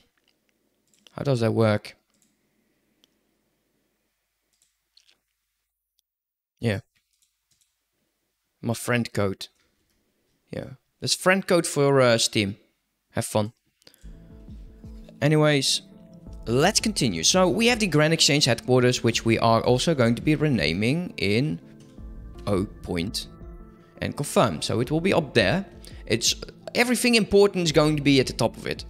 how does that work? Yeah. My friend code. Yeah. That's friend code for uh, Steam. Have fun. Anyways, let's continue. So we have the Grand Exchange headquarters, which we are also going to be renaming in O point and confirm. So it will be up there. It's everything important is going to be at the top of it.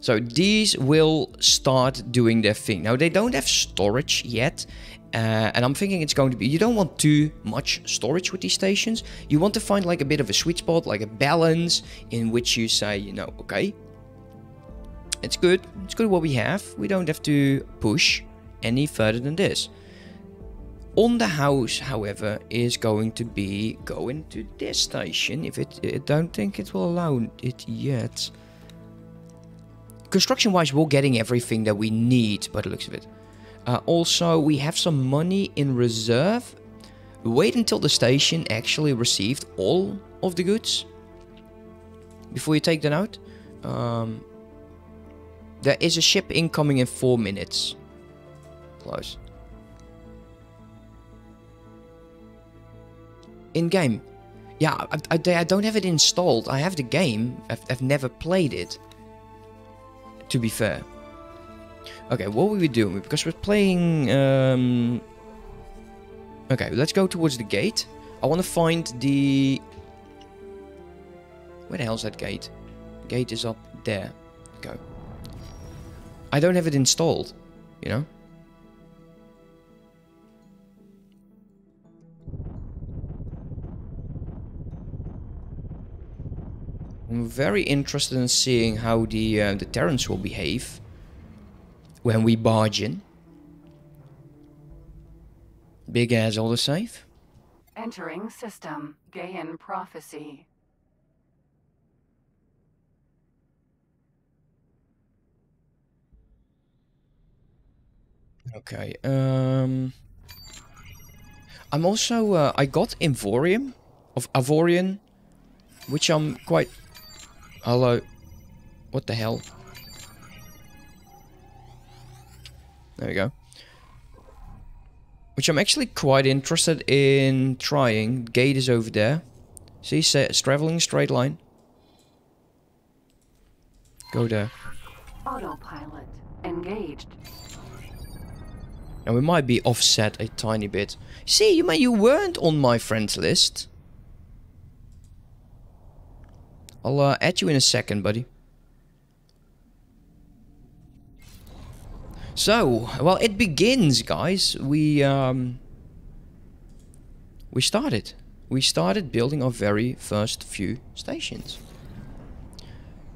So these will start doing their thing. Now they don't have storage yet. Uh, and I'm thinking it's going to be, you don't want too much storage with these stations. You want to find like a bit of a sweet spot, like a balance in which you say, you know, okay, it's good. It's good what we have. We don't have to push any further than this. On the house, however, is going to be going to this station. If it, I don't think it will allow it yet. Construction-wise, we're getting everything that we need by the looks of it. Uh, also, we have some money in reserve. Wait until the station actually received all of the goods before you take them out. Um, there is a ship incoming in four minutes. Close. In game. Yeah, I, I, I, don't have it installed. I have the game. I've, I've never played it. To be fair. Okay, what will we do? Because we're playing... Um... Okay, let's go towards the gate. I want to find the... Where the hell's that gate? Gate is up there. Go. I don't have it installed, you know? I'm very interested in seeing how the uh, the Terrans will behave when we barge in. Big ass all the safe. Entering system. Gaian prophecy. Okay. Um. I'm also uh, I got Invorium of Avorion, which I'm quite. Hello. What the hell? There we go. Which I'm actually quite interested in trying. Gate is over there. See, it's traveling straight line. Go there. Autopilot. Engaged. Now we might be offset a tiny bit. See, you man, you weren't on my friends list. I'll uh, add you in a second, buddy. So, well, it begins, guys. We um, we started. We started building our very first few stations.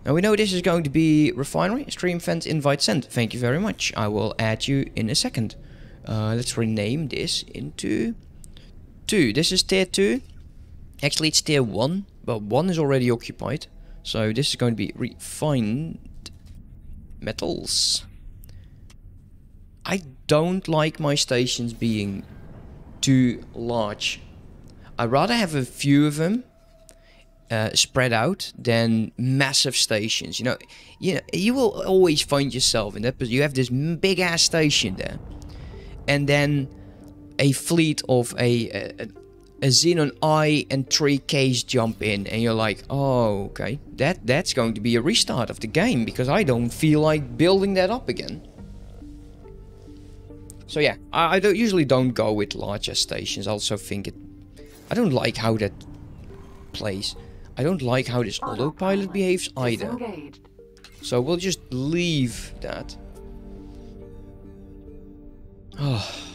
Now we know this is going to be refinery, stream fence, invite sent. Thank you very much. I will add you in a second. Uh, let's rename this into 2. This is tier 2. Actually, it's tier 1, but 1 is already occupied. So this is going to be refined metals. I don't like my stations being too large. I'd rather have a few of them uh, spread out than massive stations. You know, you know, you will always find yourself in that. But you have this big ass station there, and then a fleet of a, a, a Xenon I and three Ks jump in, and you're like, oh, okay, that that's going to be a restart of the game because I don't feel like building that up again. So yeah, I, I don't usually don't go with larger stations. I also think it, I don't like how that plays. I don't like how this autopilot behaves either. So we'll just leave that. Oh.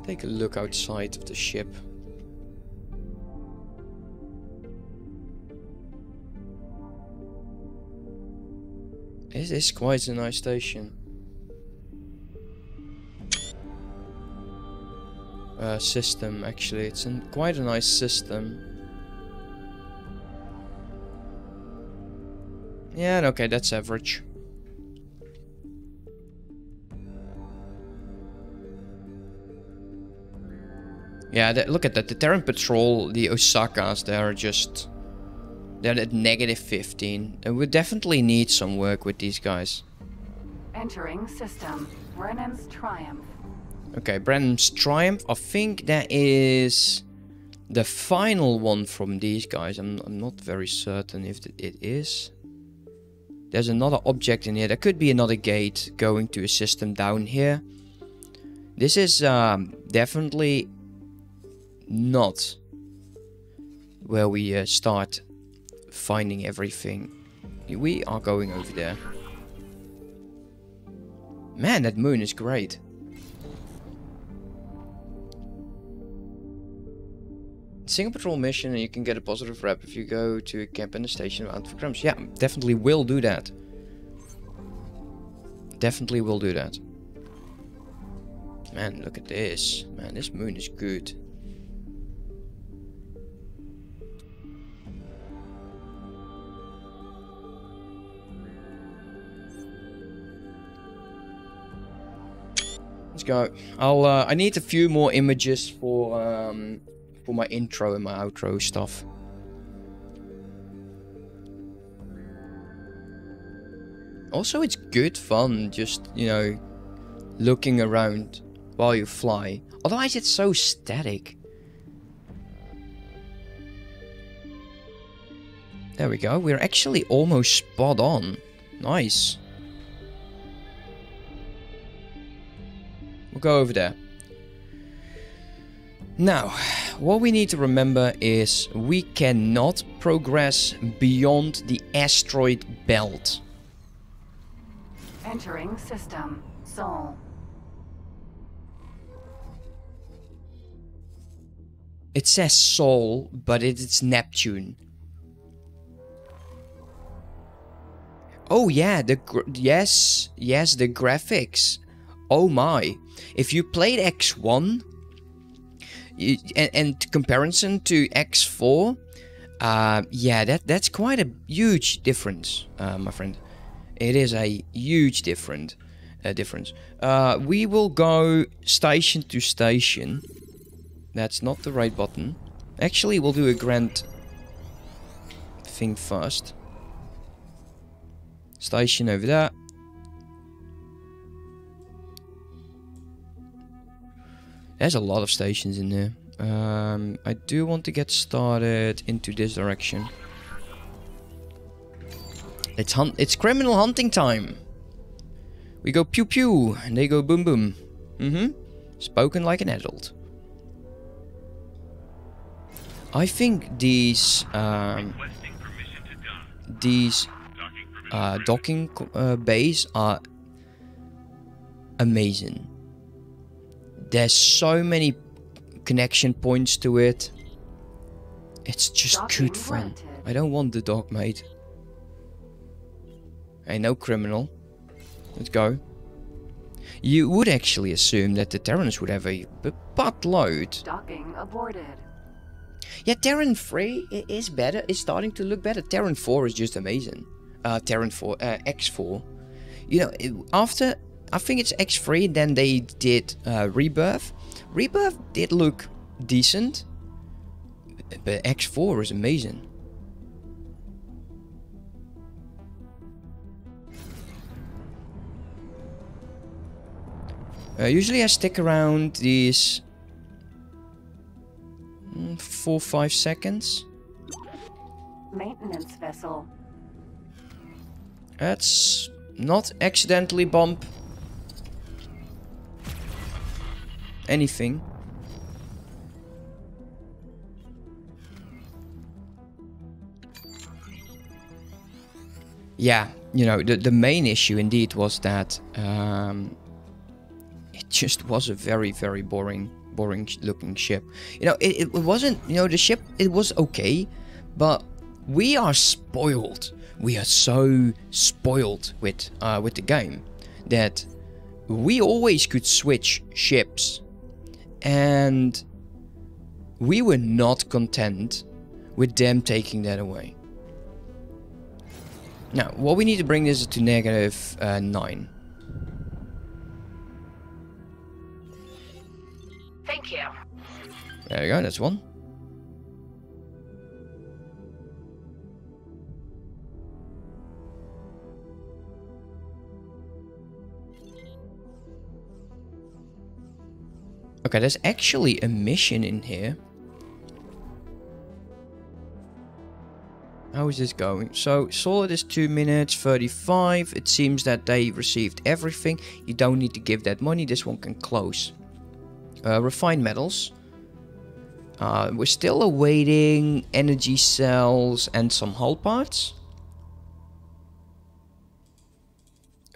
Let's take a look outside of the ship. It is quite a nice station. uh, system actually. It's quite a nice system. Yeah, okay, that's average. Yeah, that, look at that. The Terran Patrol, the Osakas, they are just... They're at negative 15. And we definitely need some work with these guys. Entering system. Brennan's Triumph. Okay, Brennan's Triumph. I think that is the final one from these guys. I'm, I'm not very certain if it is. There's another object in here. There could be another gate going to a system down here. This is um, definitely not where we uh, start finding everything. We are going over there. Man, that moon is great. Single patrol mission and you can get a positive rep if you go to a camp in the station around for crumbs. Yeah, definitely will do that. Definitely will do that. Man, look at this. Man, this moon is good. Go. I'll. Uh, I need a few more images for um, for my intro and my outro stuff. Also, it's good fun just, you know, looking around while you fly. Otherwise, it's so static. There we go. We're actually almost spot on. Nice. We'll go over there. Now, what we need to remember is we cannot progress beyond the asteroid belt. Entering system. Sol. It says Sol, but it's Neptune. Oh yeah, the yes, yes, the graphics. Oh my. If you played X1 you, and, and comparison to X4, uh, yeah, that that's quite a huge difference, uh, my friend. It is a huge different uh, difference. Uh, we will go station to station. That's not the right button. Actually, we'll do a grand thing first. Station over there. There's a lot of stations in there. Um, I do want to get started into this direction. It's hunt. It's criminal hunting time. We go pew pew, and they go boom boom. Mm-hmm. Spoken like an adult. I think these um, these uh, docking uh, bays are amazing. There's so many connection points to it. It's just Docking good fun. granted. I don't want the dog, mate. Hey, no criminal. Let's go. You would actually assume that the Terrans would have a buttload. Docking aborted. Yeah, Terran 3 is better. It's starting to look better. Terran 4 is just amazing. Uh, Terran 4, uh, X4. You know, after, I think it's X3, then they did uh, Rebirth. Rebirth did look decent, but X4 is amazing. Uh, usually I stick around these mm, 4-5 seconds. Maintenance vessel. Let's not accidentally bump anything. Yeah, you know, the, the main issue indeed was that um, it just was a very, very boring, boring looking ship. You know, it, it wasn't, you know, the ship, it was okay, but we are spoiled. We are so spoiled with, uh, with the game that we always could switch ships and we were not content with them taking that away. Now, what we need to bring this to negative uh, 9. Thank you. There you go, that's one. Okay, there's actually a mission in here. How is this going? So, solid is 2 minutes 35. It seems that they received everything. You don't need to give that money. This one can close. Uh, refined metals. Uh, we're still awaiting energy cells and some hull parts.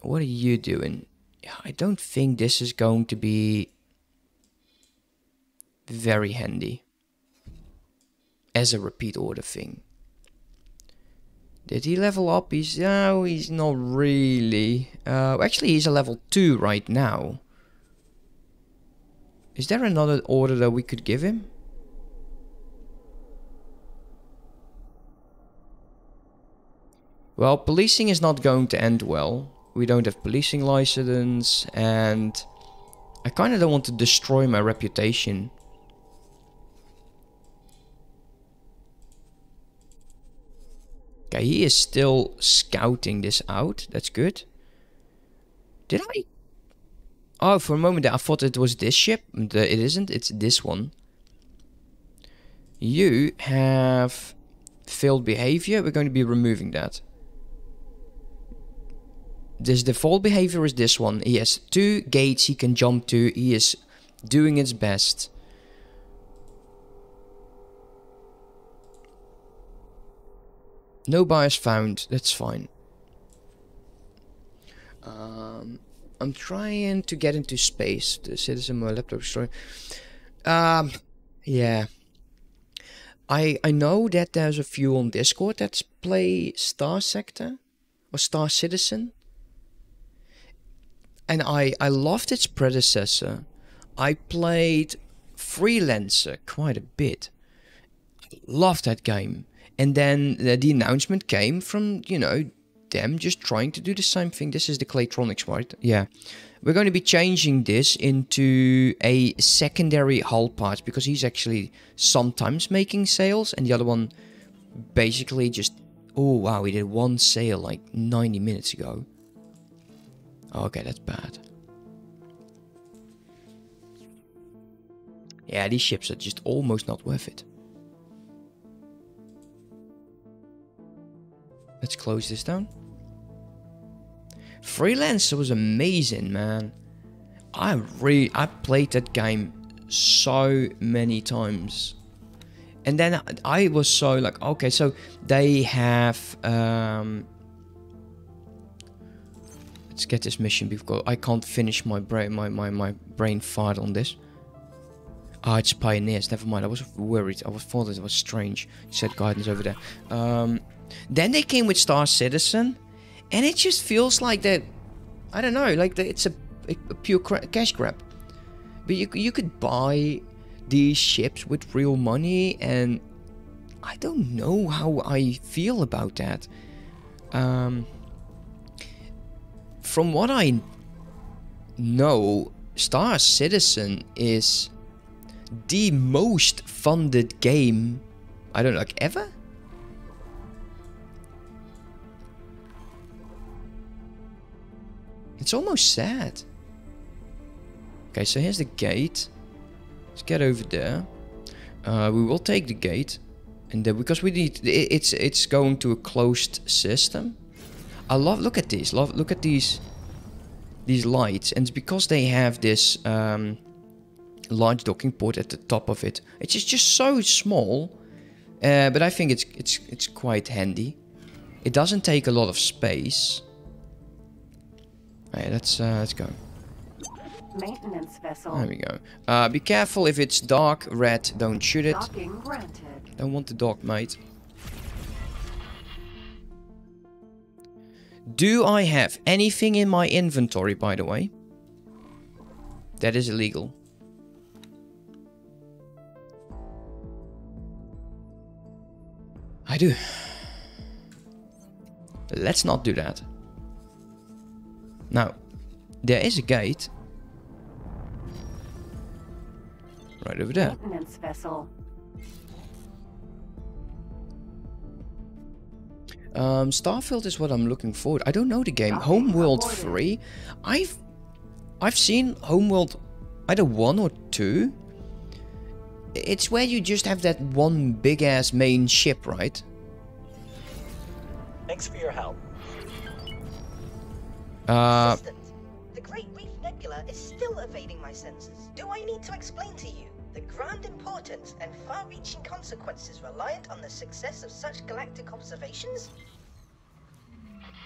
What are you doing? I don't think this is going to be very handy as a repeat order thing. Did he level up? He's no, he's not really. Uh, actually, he's a level two right now. Is there another order that we could give him? Well, policing is not going to end well. We don't have policing license, and I kind of don't want to destroy my reputation. Okay, he is still scouting this out. That's good. Did I? Oh, for a moment I thought it was this ship. It isn't. It's this one. You have failed behavior. We're going to be removing that. This default behavior is this one. He has two gates he can jump to. He is doing its best. No bias found. That's fine. Um, I'm trying to get into space. The citizen my laptop story. Um, yeah. I I know that there's a few on Discord that play Starsector or Star Citizen. And I I loved its predecessor. I played Freelancer quite a bit. Loved that game. And then the, the announcement came from, you know, them just trying to do the same thing. This is the Claytronics, right? Yeah. We're going to be changing this into a secondary hull part because he's actually sometimes making sales and the other one basically just oh wow he did one sale like 90 minutes ago okay that's bad yeah these ships are just almost not worth it let's close this down freelancer was amazing man i really i played that game so many times and then I was so like, okay, so they have. Um, let's get this mission because I can't finish my brain, my my my brain fart on this. Ah, it's pioneers. Never mind. I was worried. I was thought it was strange. Said guidance over there. Um, then they came with Star Citizen, and it just feels like that. I don't know. Like it's a, a pure cash grab. But you you could buy these ships with real money and I don't know how I feel about that. Um, from what I know, Star Citizen is the most funded game I don't know, like ever? It's almost sad. Okay, so here's the gate. Let's get over there. Uh, we will take the gate, and then because we need, it's it's going to a closed system. I love look at these. Love look at these these lights, and it's because they have this um, large docking port at the top of it. It's just so small, uh, but I think it's it's it's quite handy. It doesn't take a lot of space. Alright, let's uh, let's go. Maintenance vessel. There we go. Uh, be careful if it's dark red. Don't shoot it. Don't want the dog, mate. Do I have anything in my inventory, by the way? That is illegal. I do. Let's not do that. Now, there is a gate. Right over there. Maintenance vessel. Um, Starfield is what I'm looking forward. I don't know the game. Docking Homeworld aborted. 3. I've I've seen Homeworld either 1 or 2. It's where you just have that one big ass main ship, right? Thanks for your help. Uh Assistant, the Great Reef Nebula is still evading my senses. Do I need to explain to you the grand importance and far-reaching consequences reliant on the success of such galactic observations?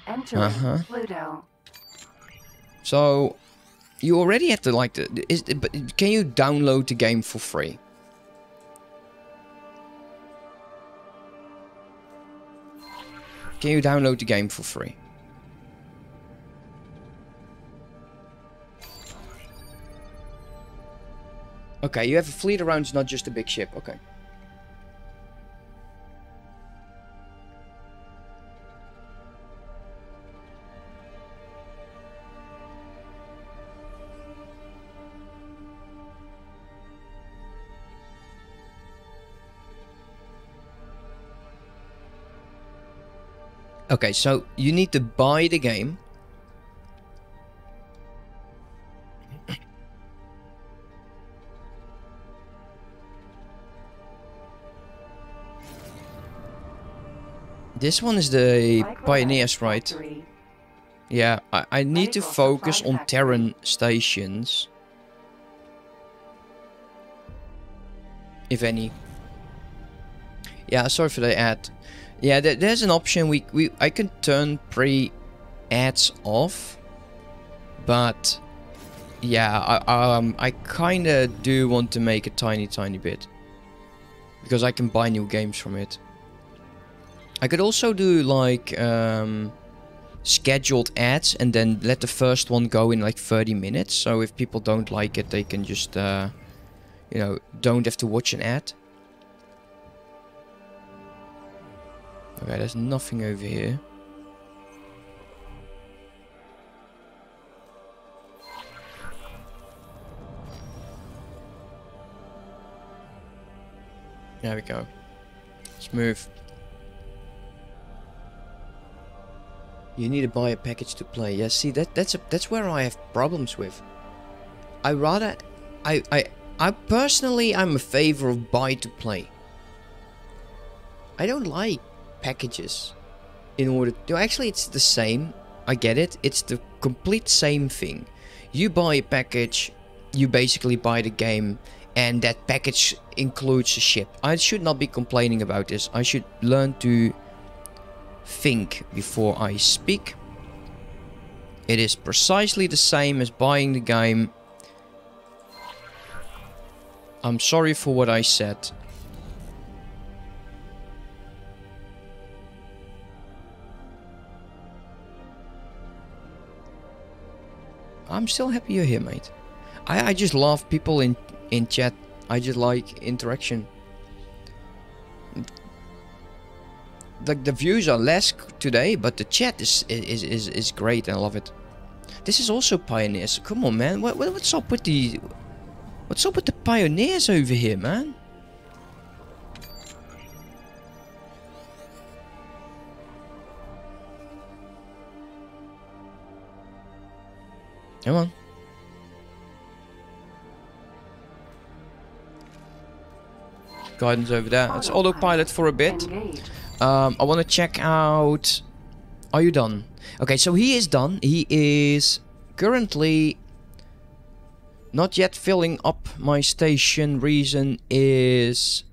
Entering Uh-huh. Pluto. so you already have to like the is but can you download the game for free? Can you download the game for free? Okay, you have a fleet around, it's not just a big ship. Okay. Okay, so you need to buy the game. This one is the Micro Pioneers, right? Yeah, I, I need to focus on. Terran stations. If any. Yeah, sorry for the ad. Yeah, there, there's an option we we I can turn pre ads off, but yeah, I um I kind of do want to make a tiny tiny bit because I can buy new games from it. I could also do like um scheduled ads and then let the first one go in like 30 minutes. So if people don't like it, they can just, uh, you know, don't have to watch an ad. Okay, there's nothing over here. There we go. Smooth. You need to buy a package to play. Yeah, see that that's a, that's where I have problems with. I rather I I I personally I'm a favor of buy to play. I don't like packages in order to actually it's the same. I get it. It's the complete same thing. You buy a package, you basically buy the game and that package includes a ship. I should not be complaining about this. I should learn to think before I speak. It is precisely the same as buying the game. I'm sorry for what I said. I'm still happy you're here, mate. I, I just love people in, in chat. I just like interaction. like the views are less today, but the chat is is is is great and I love it. This is also pioneers. Come on, man. What, what's up with the what's up with the pioneers over here, man? Come on. Guidance over there. It's autopilot for a bit. Um, I want to check out. Are you done? Okay, so he is done. He is currently not yet filling up my station. Reason is.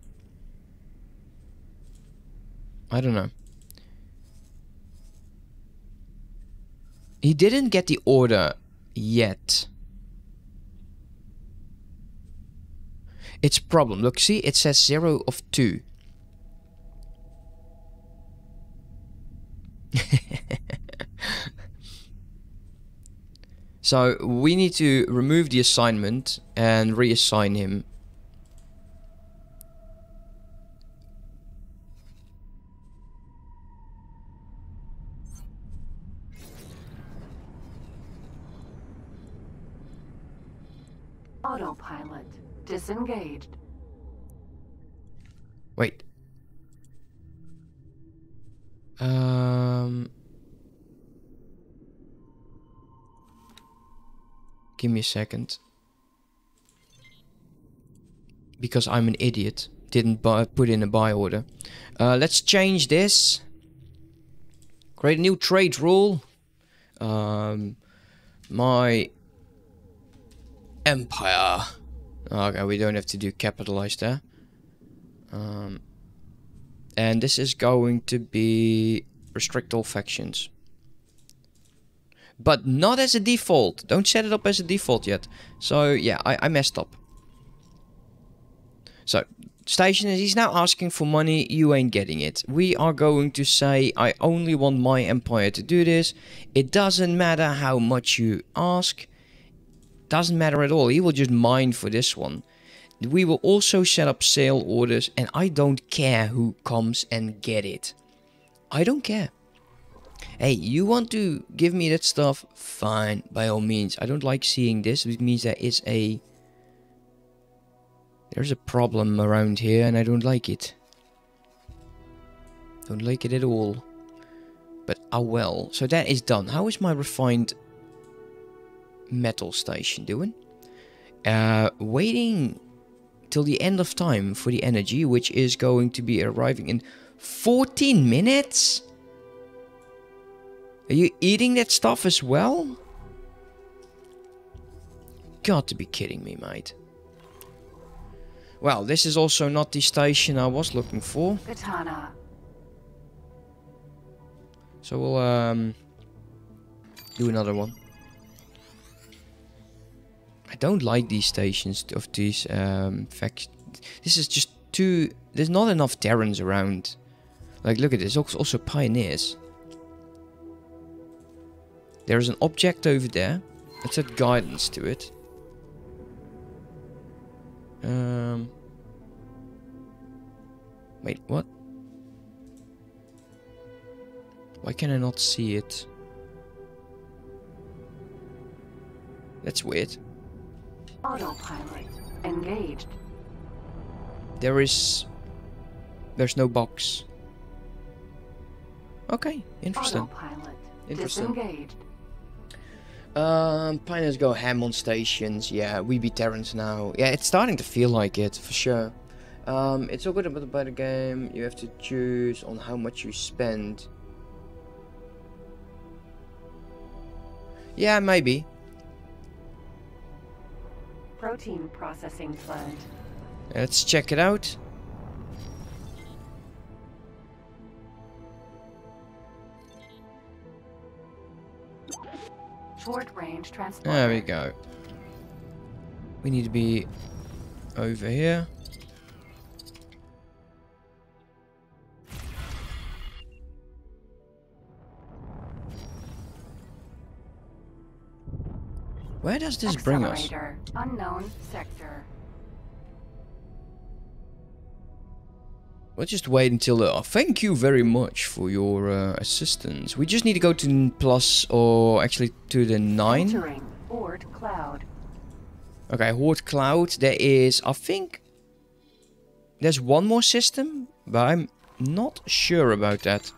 I don't know. He didn't get the order yet. It's problem. Look, see, it says 0 of 2. so we need to remove the assignment and reassign him. Autopilot. Disengaged. Um. Give me a second. Because I'm an idiot. Didn't buy, put in a buy order. Uh, let's change this. Create a new trade rule. Um, my empire. Okay, we don't have to do capitalize there. Um, and this is going to be restrict all factions. But not as a default. Don't set it up as a default yet. So yeah, I, I messed up. So, station is he's now asking for money, you ain't getting it. We are going to say I only want my empire to do this. It doesn't matter how much you ask. Doesn't matter at all. He will just mine for this one. We will also set up sale orders and I don't care who comes and get it. I don't care. Hey, you want to give me that stuff? Fine, by all means. I don't like seeing this. It means there is a... There's a problem around here and I don't like it. Don't like it at all. But oh well. So that is done. How is my refined metal station doing? Uh, waiting till the end of time for the energy, which is going to be arriving in 14 minutes? Are you eating that stuff as well? Got to be kidding me, mate. Well, this is also not the station I was looking for. Katana. So we'll um, do another one. I don't like these stations of these um, fact. This is just too. There's not enough Terrans around. Like, look at this. Also, also pioneers. There is an object over there. Let's add guidance to it. Um. Wait, what? Why can I not see it? That's weird. Autopilot. Engaged. There is... There's no box. Okay, interesting. Autopilot. Interesting. Disengaged. Um, pioneers go ham on stations. Yeah, we be Terrans now. Yeah, it's starting to feel like it, for sure. Um, it's all good about about the game. You have to choose on how much you spend. Yeah, maybe. Protein processing plant. Let's check it out. Short range transport. There we go. We need to be over here. Where does this bring us? Unknown sector. We'll just wait until the... oh, thank you very much for your uh, assistance. We just need to go to plus or actually to the 9. Entering Oort cloud. Okay, Oort Cloud. There is, I think... There's one more system, but I'm not sure about that.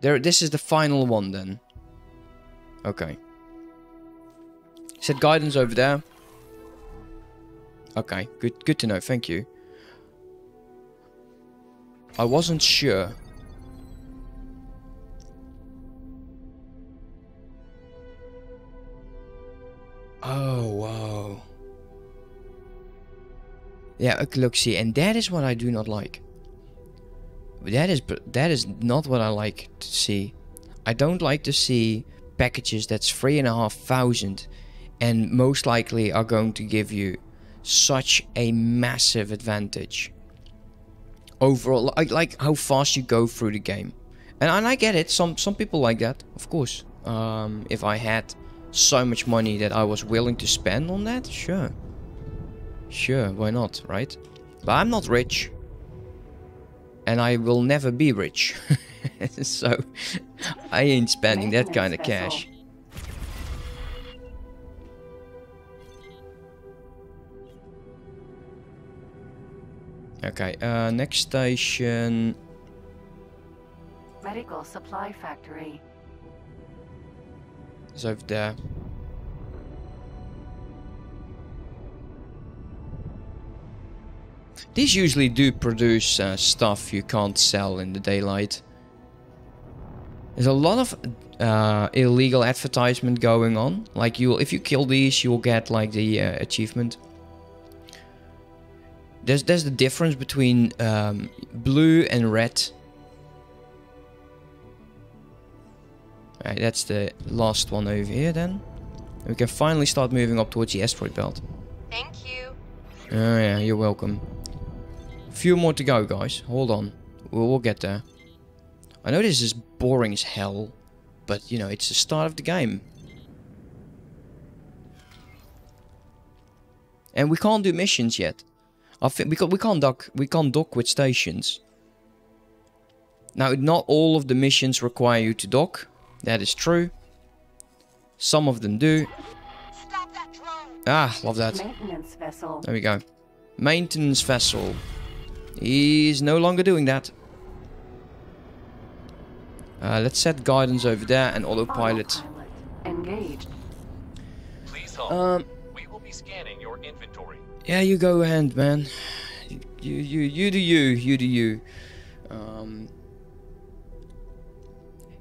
There, this is the final one then. Okay. Said guidance over there. Okay, good good to know, thank you. I wasn't sure. Oh, wow. Yeah, look, see, and that is what I do not like. That is that is not what I like to see. I don't like to see packages that's three and a half thousand and most likely are going to give you such a massive advantage. Overall like, like how fast you go through the game. And, and i get it some some people like that of course. Um, if i had so much money that i was willing to spend on that sure. Sure why not right? But i'm not rich and i will never be rich. So i ain't spending that kind of cash. okay uh next station. Medical supply factory. is over there These usually do produce uh, stuff you can't sell in the daylight. There's a lot of uh, illegal advertisement going on. Like you, if you kill these, you'll get like the uh, achievement. There's there's the difference between um, blue and red. Alright, that's the last one over here then. We can finally start moving up towards the asteroid belt. Thank you. Oh yeah, you're welcome. Few more to go, guys. Hold on. We'll, we'll get there. I know this is boring as hell, but you know, it's the start of the game. And we can't do missions yet. I think we can't, we can't dock we can't dock with stations. Now, not all of the missions require you to dock. That is true. Some of them do. Stop that drone! Ah, love that. Maintenance vessel. There we go. Maintenance vessel. He's no longer doing that. Uh, let's set guidance over there and autopilot. Autopilot. Engaged. Please hold. Um, we will be scanning your inventory. yeah, you go ahead, man. You, you, you do you, you do you. Um,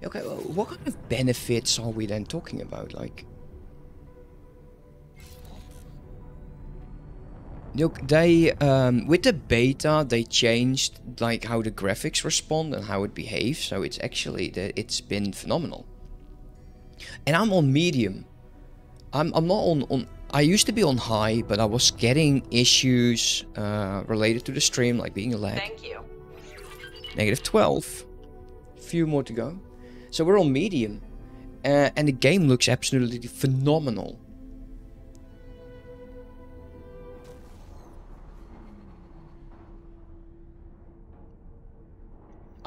okay, well, what kind of benefits are we then talking about? Like, Look, they um, with the beta they changed like how the graphics respond and how it behaves. So it's actually it's been phenomenal. And I'm on medium. I'm I'm not on on. I used to be on high, but I was getting issues uh, related to the stream, like being lag. Thank you. Negative 12. Few more to go. So we're on medium. Uh, and the game looks absolutely phenomenal.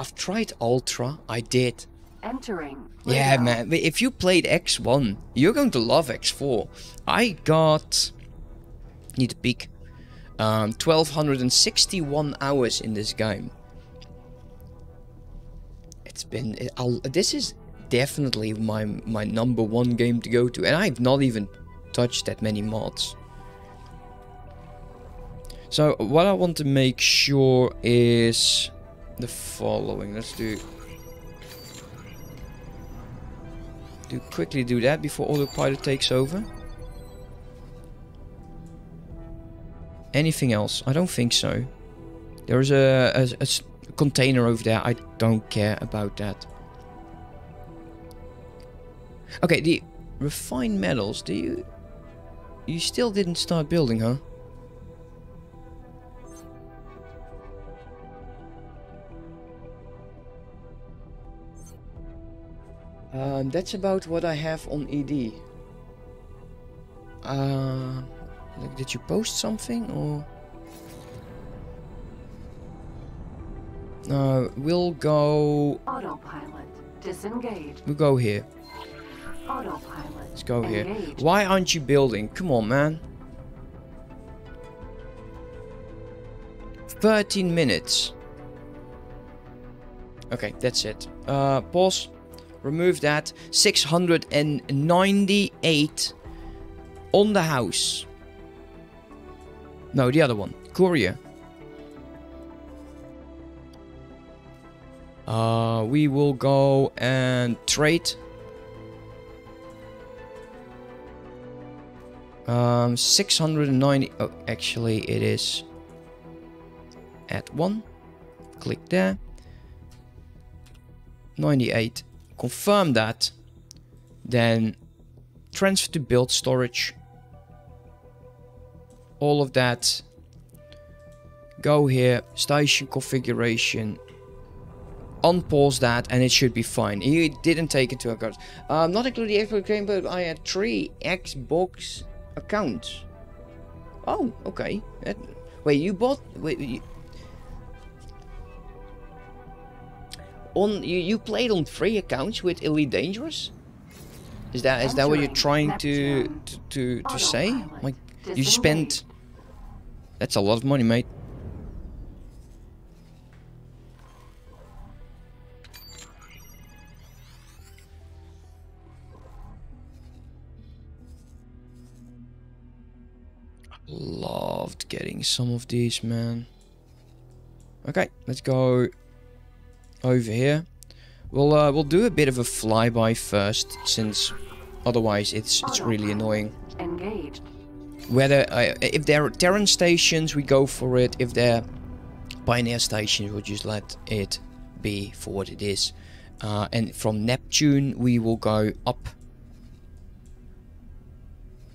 I've tried Ultra. I did. Entering. Yeah, man. If you played X1, you're going to love X4. I got. Need to peek. Um, 1261 hours in this game. It's been. it- I'll, this is definitely my my number one game to go to, and I've not even touched that many mods. So what I want to make sure is the following. Let's do do quickly do that before autopilot takes over. Anything else? I don't think so. There's a a container over there. I don't care about that. Okay, the refined metals. Do you? You still didn't start building, huh? Um, that's about what I have on ED. Uh, like, did you post something or? No, we'll go. Autopilot. Disengaged. We'll go here. Autopilot. Let's go here. Why aren't you building? Come on, man. 13 minutes. Okay, that's it. Uh, pause. Remove that. 698 on the house. No, the other one. Courier. Uh, we will go and trade. Um, 690. Oh, actually, it is at 1. Click there. 98. Confirm that. Then transfer to build storage. All of that. Go here. Station configuration. Unpause that and it should be fine. You didn't take into account. Um, not including the Xbox game, but I had three Xbox accounts. Oh, okay. That, wait, you bought... Wait, you, on you, you played on three accounts with Elite Dangerous? Is that is that what you're trying to to to, to say? Like you spent That's a lot of money, mate. Loved getting some of these, man. Okay, let's go over here. We'll uh, we'll do a bit of a flyby first, since otherwise it's it's really annoying. Engaged. Whether uh, if they're Terran stations, we go for it. If they're Pioneer stations, we'll just let it be for what it is. Uh, and from Neptune, we will go up,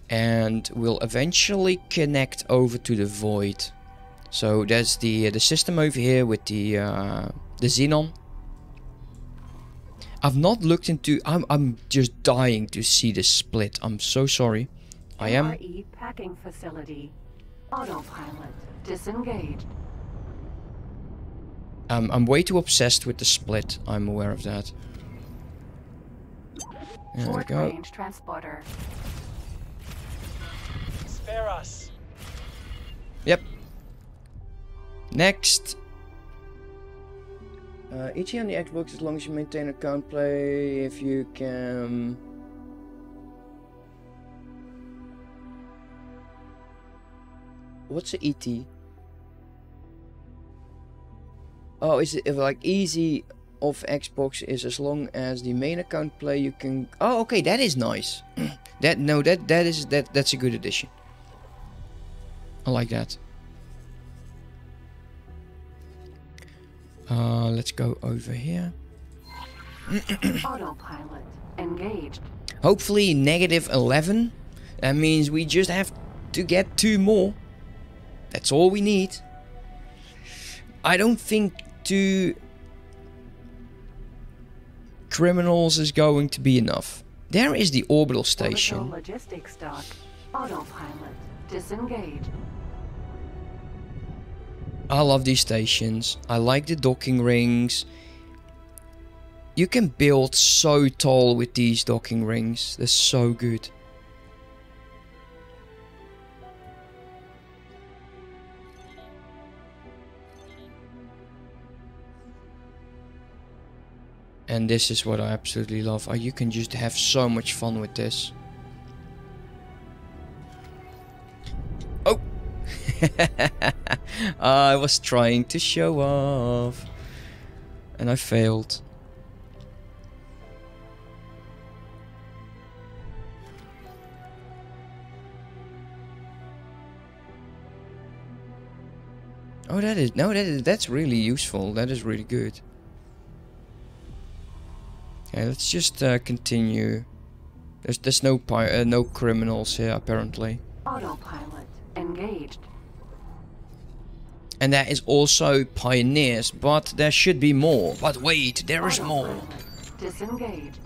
and we'll eventually connect over to the Void. So there's the the system over here with the uh, the Xenon. I've not looked into. I'm I'm just dying to see the split. I'm so sorry. I am. MRE packing facility. Autopilot. Disengaged. Um, I'm way too obsessed with the split. I'm aware of that. There we Short go. range transporter. Spare us. Yep. Next. Uh, each on the Xbox as long as you maintain account play, if you can. What's the ET? Oh, is it like easy of Xbox is as long as the main account play you can. Oh, okay, that is nice. that no, that that is that that's a good addition. I like that. Uh, let's go over here. Autopilot. Engaged. Hopefully negative 11. That means we just have to get two more. That's all we need. I don't think two criminals is going to be enough. There is the orbital station. Orbital logistics dock. Autopilot. Disengaged. I love these stations. I like the docking rings. You can build so tall with these docking rings. They're so good. And this is what I absolutely love. Oh, you can just have so much fun with this. Oh! I was trying to show off. And I failed. Oh, that is no, that is that's really useful. That is really good. Okay, let's just uh, continue. There's there's no pi uh, no criminals here apparently. Autopilot. Engaged. And there is also pioneers, but there should be more. But wait, there is more. Disengaged.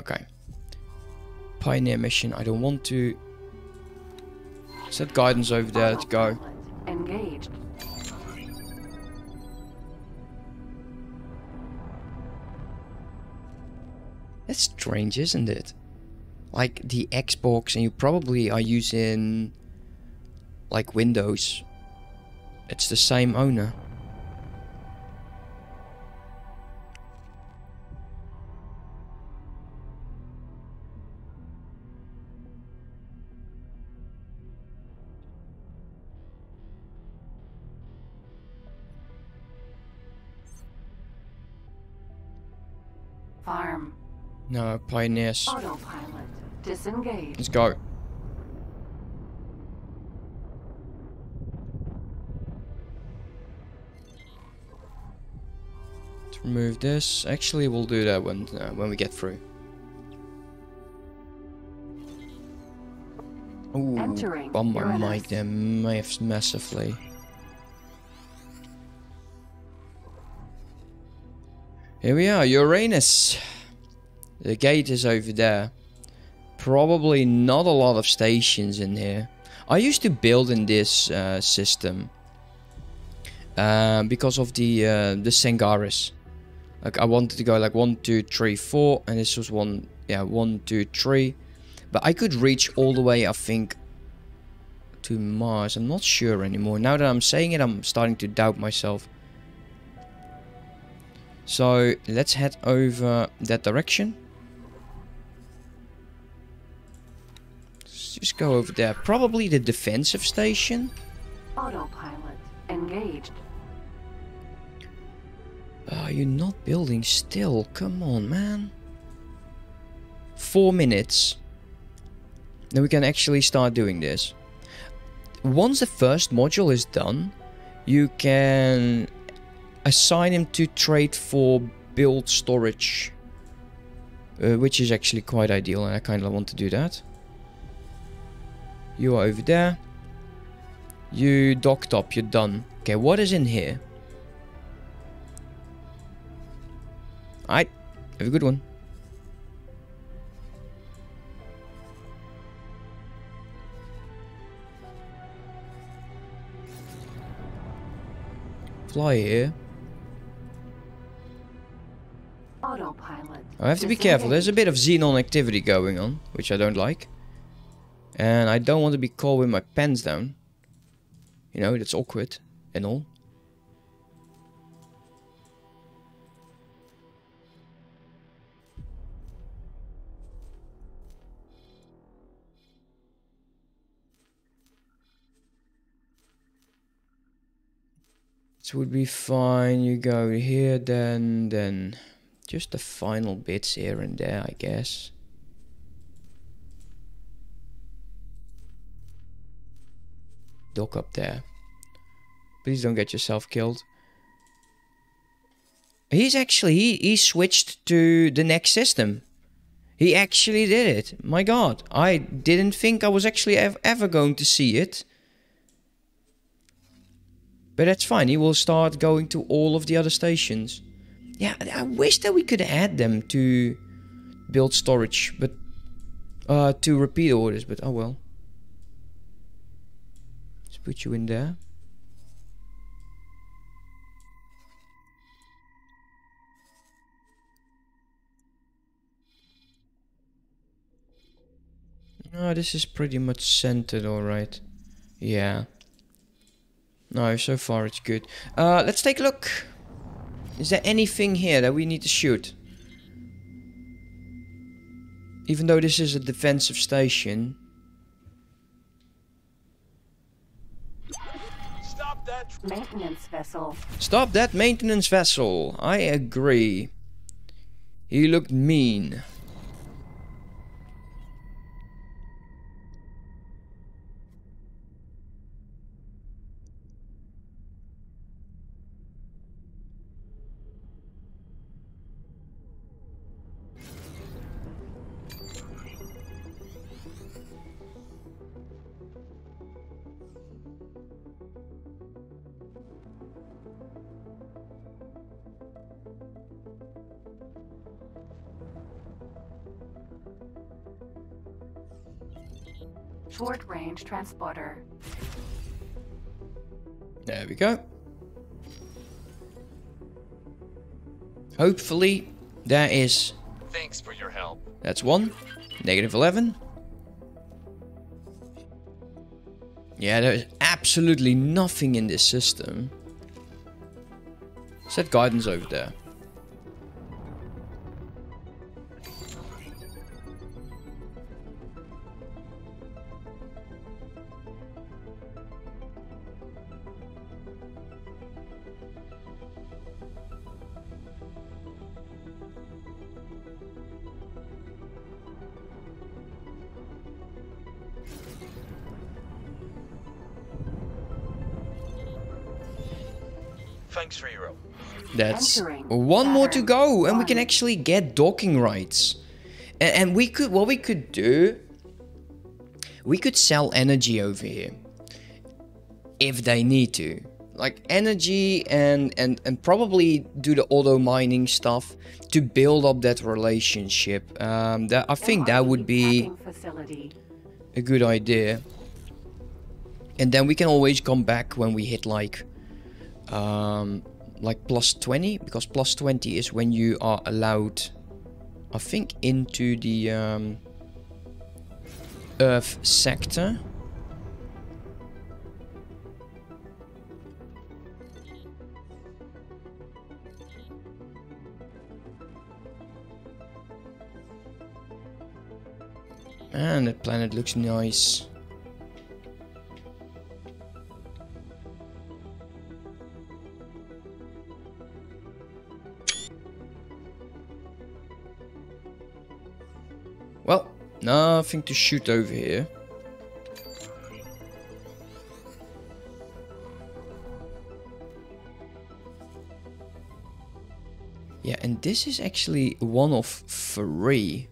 Okay. Pioneer mission. I don't want to set guidance over there. Let's go. Engaged. That's strange, isn't it? Like the Xbox, and you probably are using like Windows. It's the same owner. No, Pioneers. Autopilot. Disengage. Let's go. Let's remove this. Actually, we'll do that when uh, when we get through. Ooh, Entering bomb Uranus. might them massively. Here we are, Uranus. The gate is over there. Probably not a lot of stations in here. I used to build in this uh, system uh, because of the uh, the Segaris. Like I wanted to go like one, two, three, four, and this was one, yeah, one, two, three. But I could reach all the way, I think, to Mars. I'm not sure anymore. Now that I'm saying it, I'm starting to doubt myself. So let's head over that direction. Let's just go over there. Probably the defensive station. Autopilot. Engaged. Are you not building still? Come on, man. Four minutes. Then we can actually start doing this. Once the first module is done, you can assign him to trade for build storage. Uh, which is actually quite ideal and I kind of want to do that. You are over there. You docked up, you're done. Okay, what is in here? Alright, have a good one. Fly here. Autopilot. I have to be careful. There's a bit of xenon activity going on, which I don't like. And I don't want to be caught with my pants down. You know, that's awkward and all. This would be fine. You go here, then, then just the final bits here and there, I guess. Dock up there. Please don't get yourself killed. He's actually, he, he switched to the next system. He actually did it. My god, I didn't think I was actually ev ever going to see it. But that's fine, he will start going to all of the other stations. Yeah, I wish that we could add them to build storage, but uh, to repeat orders, but oh well. Put you in there. No, this is pretty much centered, alright. Yeah. No, so far it's good. Uh, let's take a look. Is there anything here that we need to shoot? Even though this is a defensive station. Maintenance vessel. Stop that maintenance vessel. I agree. He looked mean. Short range transporter. There we go. Hopefully, there is. Thanks for your help. That's one. Negative 11. Yeah, there's absolutely nothing in this system. Set guidance over there. That's Entering one more to go, and we can actually get docking rights. And, and we could, what we could do, we could sell energy over here, if they need to, like energy and and and probably do the auto mining stuff to build up that relationship. Um, that I think that would be a good idea. And then we can always come back when we hit like um like plus 20 because plus 20 is when you are allowed I think into the um Earth sector. And that planet looks nice. Well, nothing to shoot over here. Yeah, and this is actually one of three.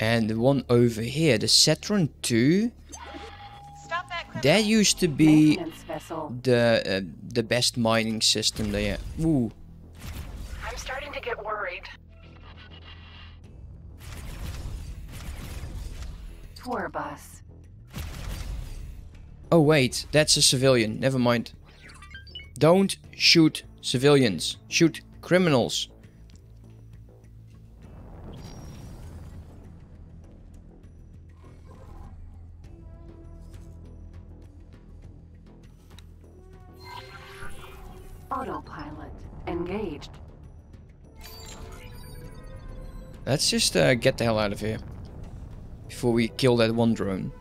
And the one over here, the Saturn 2, that used to be the uh, the best mining system there. Ooh, Tour bus. Oh wait, that's a civilian. Never mind. Don't shoot civilians. Shoot criminals. Autopilot. Engaged. Let's just uh, get the hell out of here. Before we kill that one drone.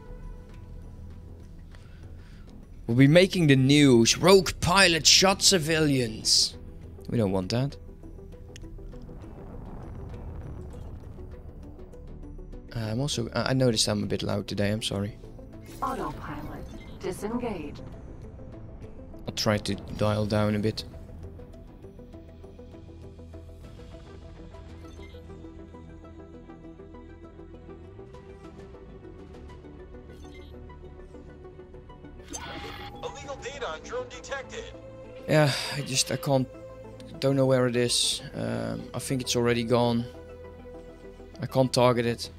We'll be making the news. Rogue pilot shot civilians. We don't want that. Uh, I'm also... I I noticed I'm a bit loud today, I'm sorry. Autopilot. Disengage. I'll try to dial down a bit. Drone detected. Yeah, I just... I can't... Don't know where it is. Um, I think it's already gone. I can't target it.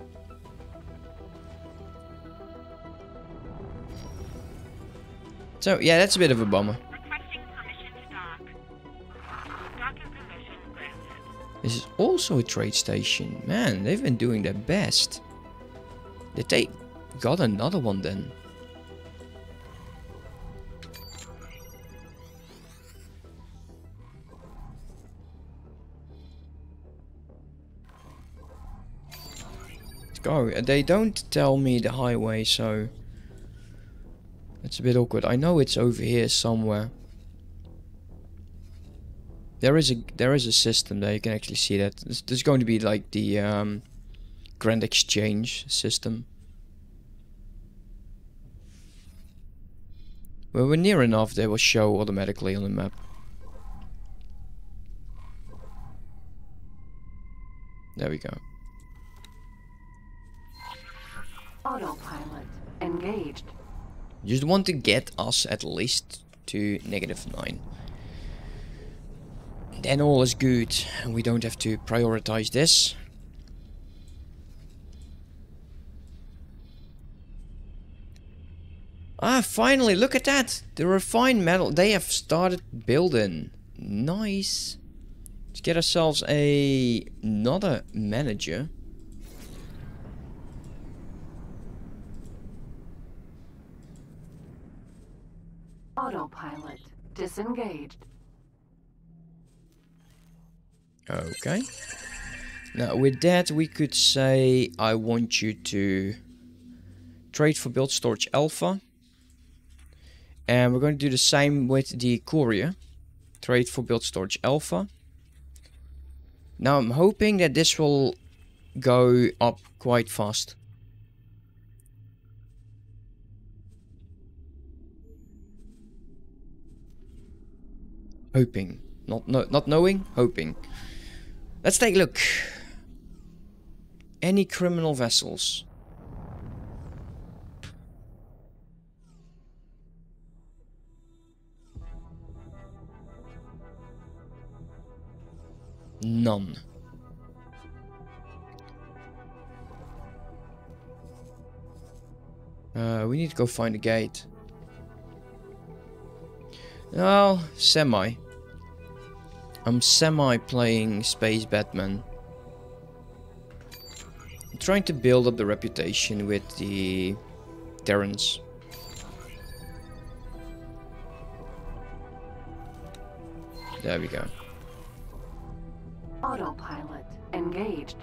So, yeah, that's a bit of a bummer. Requesting permission to dock. Docking permission granted. This is also a trade station. Man, they've been doing their best. Did they got another one then? Go. They don't tell me the highway, so... It's a bit awkward. I know it's over here somewhere. There is a there is a system there. You can actually see that. There's, there's going to be like the um, Grand Exchange system. When we're near enough, they will show automatically on the map. There we go. Engaged. Just want to get us at least to negative 9. Then all is good, and we don't have to prioritize this. Ah, finally, look at that! The refined metal, they have started building. Nice. Let's get ourselves a another manager. Autopilot disengaged. Okay. Now with that we could say I want you to trade for build storage alpha. And we're going to do the same with the courier. Trade for build storage alpha. Now I'm hoping that this will go up quite fast. Hoping. Not no, not knowing, hoping. Let's take a look. Any criminal vessels? None. Uh, we need to go find a gate. No, semi. I'm semi playing Space Batman. I'm trying to build up the reputation with the Terrans. There we go. Autopilot engaged.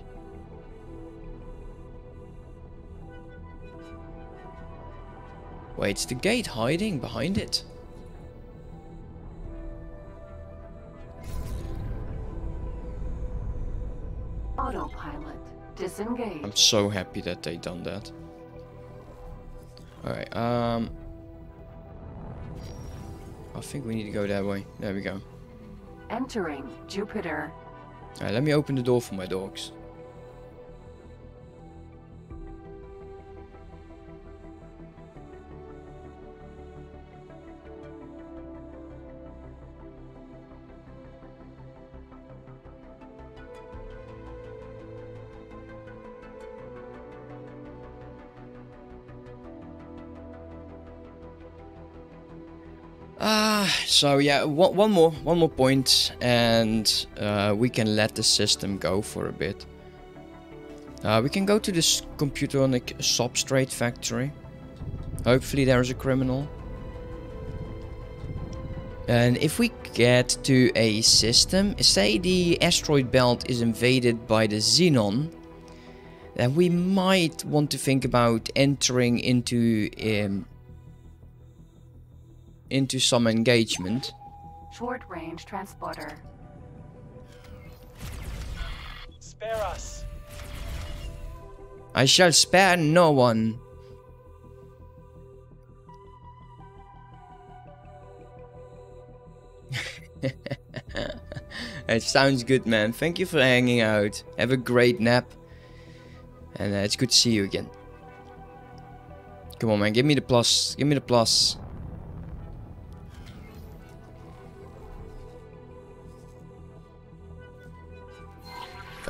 Wait, is the gate hiding behind it? Autopilot disengaged. I'm so happy that they done that. Alright, um... I think we need to go that way. There we go. Entering Jupiter. Alright, let me open the door for my dogs. So yeah, one, one more, one more point, and uh, we can let the system go for a bit. Uh, we can go to this computronic substrate factory. Hopefully there is a criminal. And if we get to a system, say the asteroid belt is invaded by the Xenon, then we might want to think about entering into um, into some engagement. Short range transporter. Spare us. I shall spare no one. it sounds good, man. Thank you for hanging out. Have a great nap. And uh, it's good to see you again. Come on, man. Give me the plus. Give me the plus.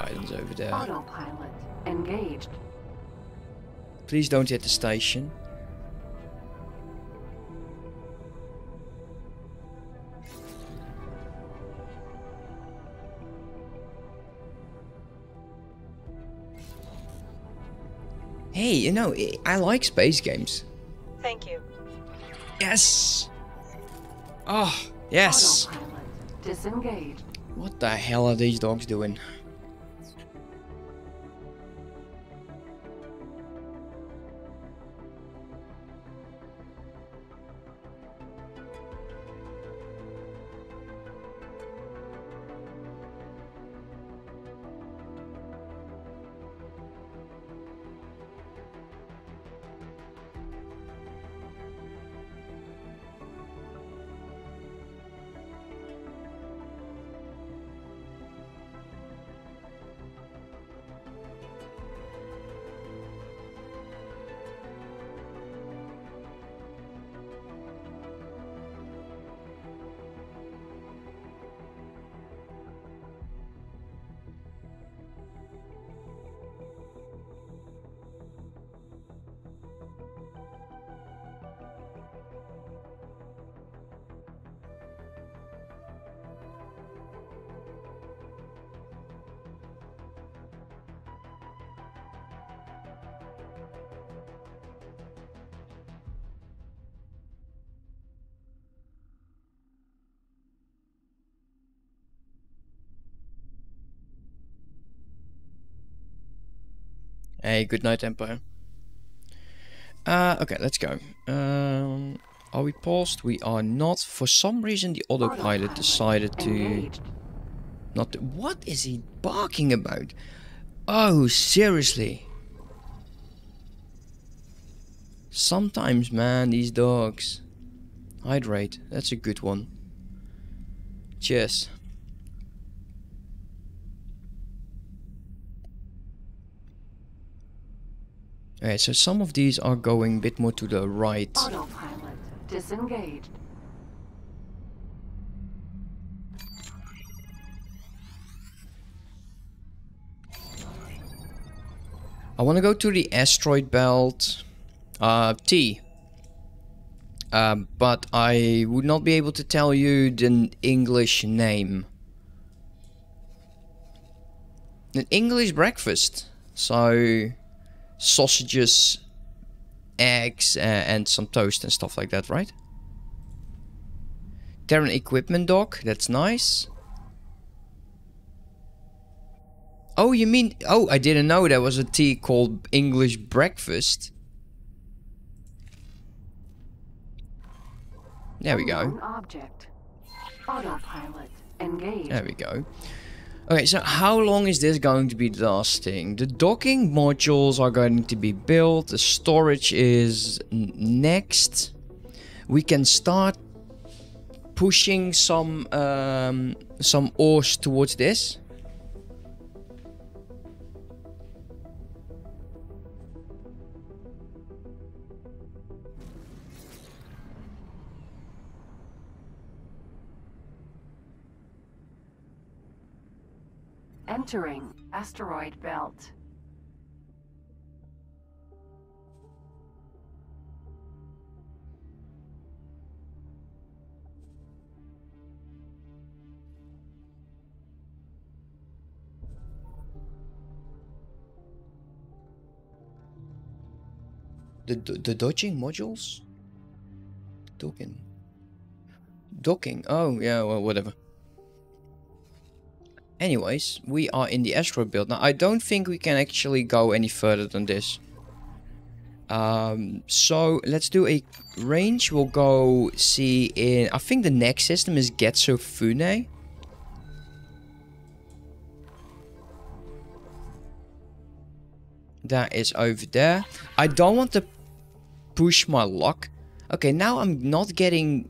Guidance over there. Autopilot engaged. Please don't hit the station. Hey, you know, I- I like space games. Thank you. Yes! Oh, yes! Autopilot disengaged. What the hell are these dogs doing? Hey, good night, Empire. Uh, okay, let's go. Um, are we paused? We are not. For some reason, the autopilot decided to not. To, what is he barking about? Oh, seriously. Sometimes, man, these dogs. Hydrate. That's a good one. Cheers. Okay, so some of these are going a bit more to the right. Autopilot disengaged. I want to go to the asteroid belt. Uh, T. Um, but I would not be able to tell you the English name. An English breakfast. So, sausages, eggs, uh, and some toast and stuff like that, right? Terran equipment dock. That's nice. Oh, you mean... Oh, I didn't know there was a tea called English breakfast. There we go. Object. Autopilot engaged. There we go. Okay, so how long is this going to be lasting? The docking modules are going to be built. The storage is next. We can start pushing some um, some ores towards this. Entering asteroid belt. The the, dodging modules. Docking. Docking. Oh yeah. Well, whatever. Anyways, we are in the asteroid belt now. I don't think we can actually go any further than this. Um, so let's do a range. We'll go see in. I think the next system is Getsu Fune. That is over there. I don't want to push my luck. Okay, now I'm not getting...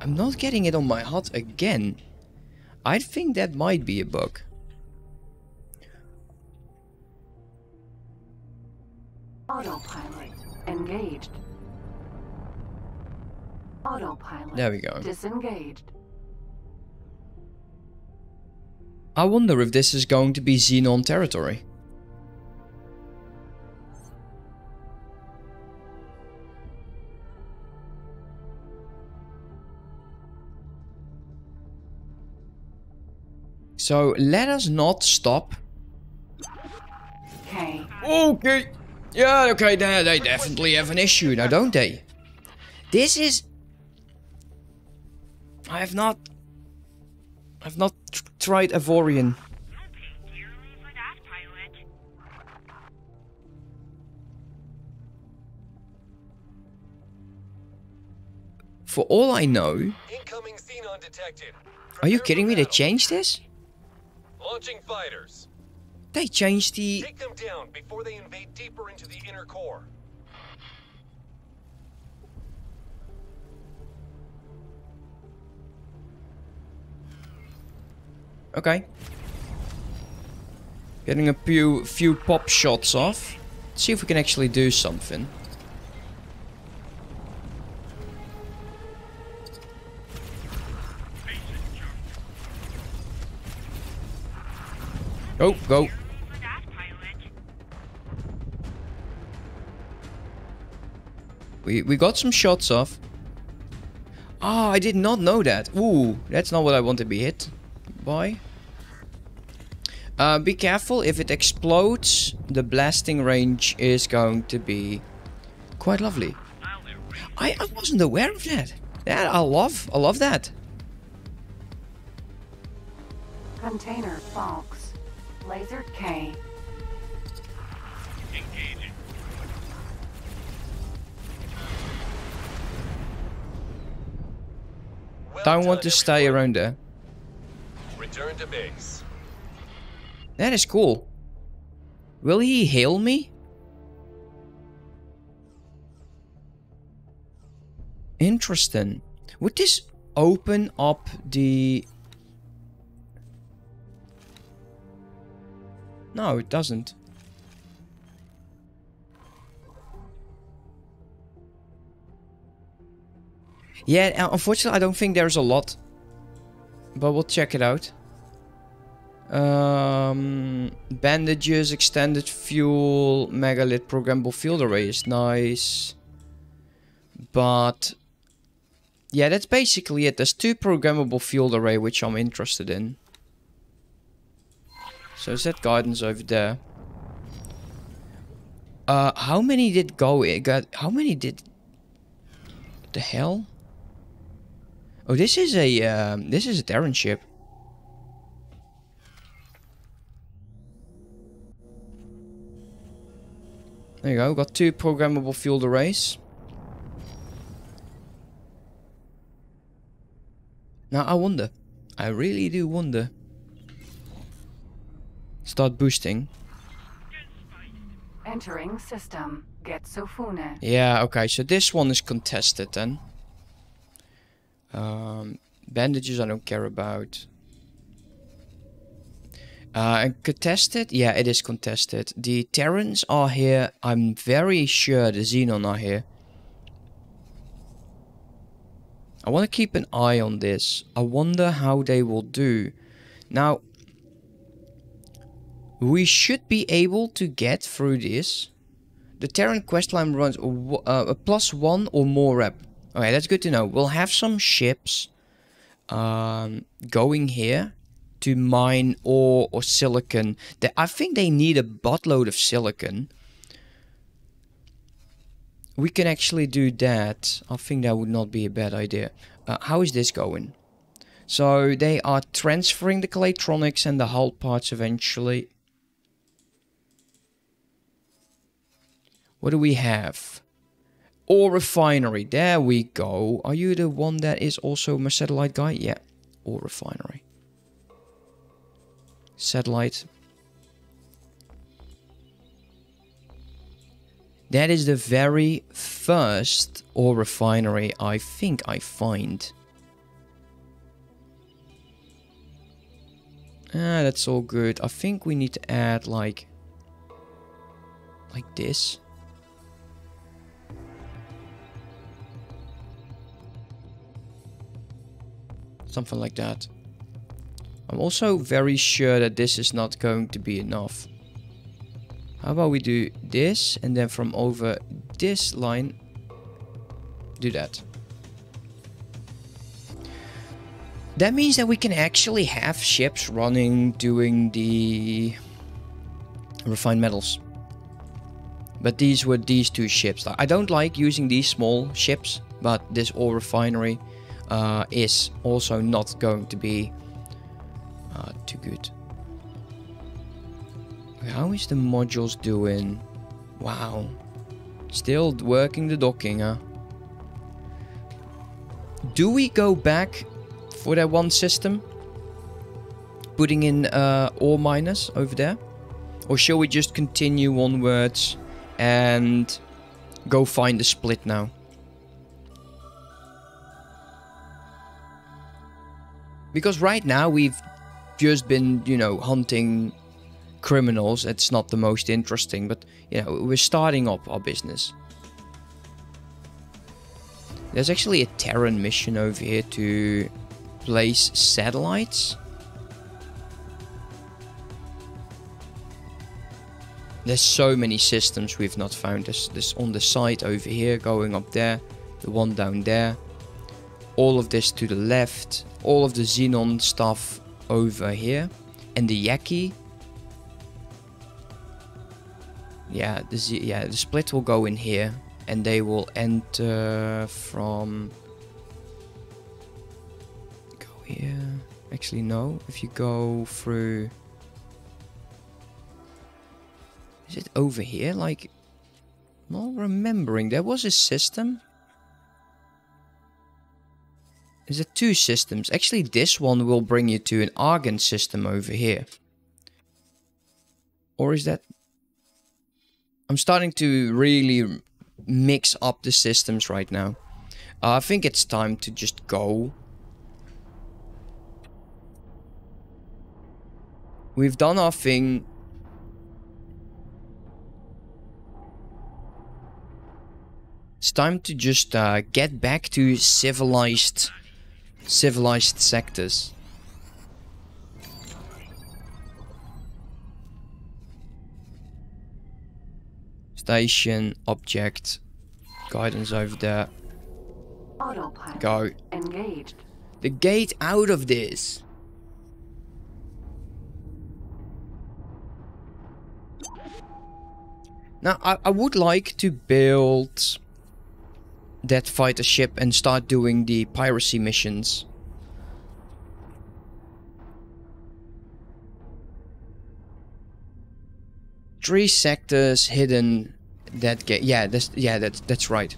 I'm not getting it on my HUD again. I think that might be a bug. Autopilot engaged. Autopilot There we go. disengaged. I wonder if this is going to be Xenon territory. So let us not stop. Okay. Okay. Yeah, okay, they, they definitely have an issue now, don't they? This is... I have not... I've not tr- tried Avorion. You'll pay dearly for that, pilot. For all I know... Incoming xenon detected. Are you kidding me? They battle. changed this? Launching fighters. They changed the... Take them down before they invade deeper into the inner core. Okay. Getting a few, few pop shots off. See if we can actually do something. Go, go. That. We, we got some shots off. Ah, I did not know that. Ooh, that's not what I want to be hit by. Uh, be careful, if it explodes, the blasting range is going to be quite lovely. I, I wasn't aware of that. Yeah, I love, I love that. Container box. Laser K. Engaging. Well Don't want done, to stay everyone. around there. Return to base. That is cool. Will he heal me? Interesting. Would this open up the... No, it doesn't. Yeah, uh, unfortunately, I don't think there's a lot. But we'll check it out. Um, bandages, extended fuel, megalith, programmable field array is nice. But yeah, that's basically it. There's two programmable field array which I'm interested in. So is that guidance over there? Uh, how many did go? It got how many did? The hell? Oh, this is a um, this is a Terran ship. There you go, got two programmable field arrays. Now I wonder, I really do wonder. Start boosting. Entering system. Getsu Fune. Yeah, okay, so this one is contested then. Um, bandages I don't care about. Uh, and contested? Yeah, it is contested. The Terrans are here. I'm very sure the Xenon are here. I want to keep an eye on this. I wonder how they will do. Now, we should be able to get through this. The Terran questline runs a uh, a plus one or more rep. Okay, that's good to know. We'll have some ships um, going here to mine ore or silicon. I think they need a buttload of silicon. We can actually do that. I think that would not be a bad idea. Uh, how is this going? So they are transferring the Claytronics and the hull parts eventually. What do we have? Ore refinery. There we go. Are you the one that is also my satellite guy? Yeah. Ore refinery. Satellite. That is the very first ore refinery I think I find. Ah, that's all good. I think we need to add like... Like this. Something like that. I'm also very sure that this is not going to be enough. How about we do this and then from over this line do that. That means that we can actually have ships running doing the refined metals. But these were these two ships. I don't like using these small ships, but this ore refinery uh, is also not going to be uh, too good. How is the modules doing? Wow. Still working the docking, huh? Do we go back for that one system? Putting in uh, ore miners over there? Or shall we just continue onwards and go find the split now? Because right now we've just been, you know, hunting criminals. It's not the most interesting, but, you know, we're starting up our business. There's actually a Terran mission over here to place satellites. There's so many systems we've not found. There's this on the side over here, going up there, the one down there. All of this to the left, all of the xenon stuff over here, and the Yaki. Yeah, the Z yeah the split will go in here, and they will enter from. Go here. Actually, no. If you go through Is it over here? Like, not remembering. There was a system. Is it two systems? Actually, this one will bring you to an Argon system over here. Or is that... I'm starting to really mix up the systems right now. Uh, I think it's time to just go. We've done our thing. It's time to just uh, get back to civilized, civilized sectors. Station, object, guidance over there. Autopilot Go. engaged. The gate out of this. Now, I, I would like to build that fighter ship and start doing the piracy missions. Three sectors hidden that gate. Yeah, that's yeah, that's that's right.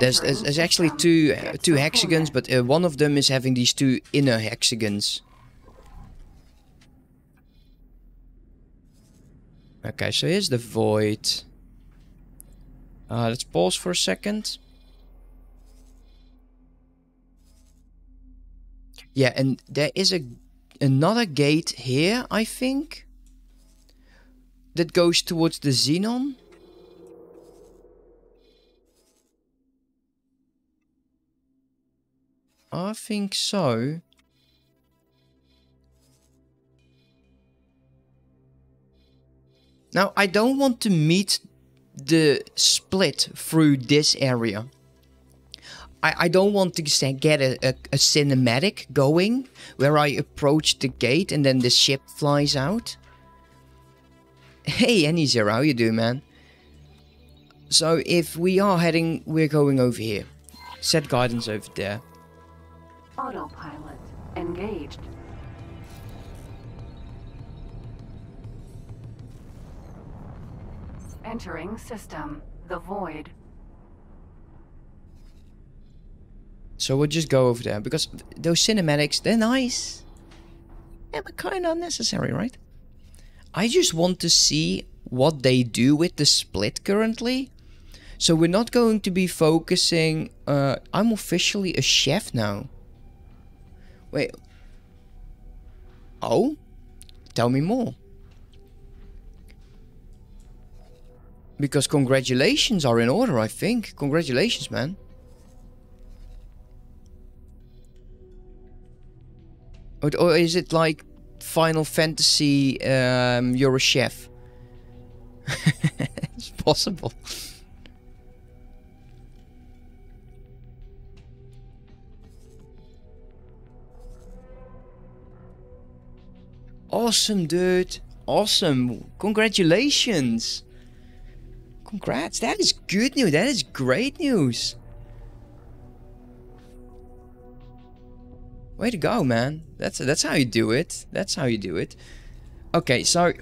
There's, there's, there's actually two uh, two hexagons, but uh, one of them is having these two inner hexagons. Okay, so here's the void. Uh, let's pause for a second. Yeah, and there is a another gate here, I think, that goes towards the Xenon. I think so. Now, I don't want to meet the split through this area. I, I don't want to say, get a, a, a cinematic going where I approach the gate and then the ship flies out. Hey, Annie Zero, how you doing, man? So if we are heading, we're going over here. Set guidance over there. Autopilot engaged. Entering system. The void. So we'll just go over there because those cinematics, they're nice. Yeah, but kind of unnecessary, right? I just want to see what they do with the split currently. So we're not going to be focusing. Uh, I'm officially a chef now. Wait. Oh? Tell me more. Because congratulations are in order, I think. Congratulations, man. Or, is it like Final Fantasy, um, you're a chef? it's possible. Awesome, dude. Awesome. Congratulations. Congrats. That is good news. That is great news. Way to go, man. That's that's how you do it. That's how you do it. Okay, so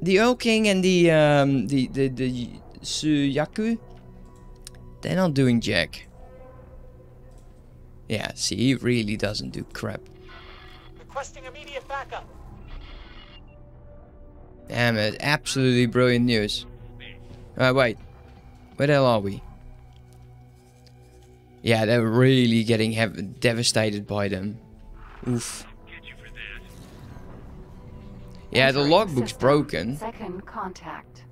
the Erlking and the um the the the Suyaku, they're not doing jack. Yeah, see, he really doesn't do crap. Requesting immediate backup. Damn it, absolutely brilliant news. Uh, wait, where the hell are we? Yeah, they're really getting devastated by them. Oof. Yeah, the logbook's broken. Second contact.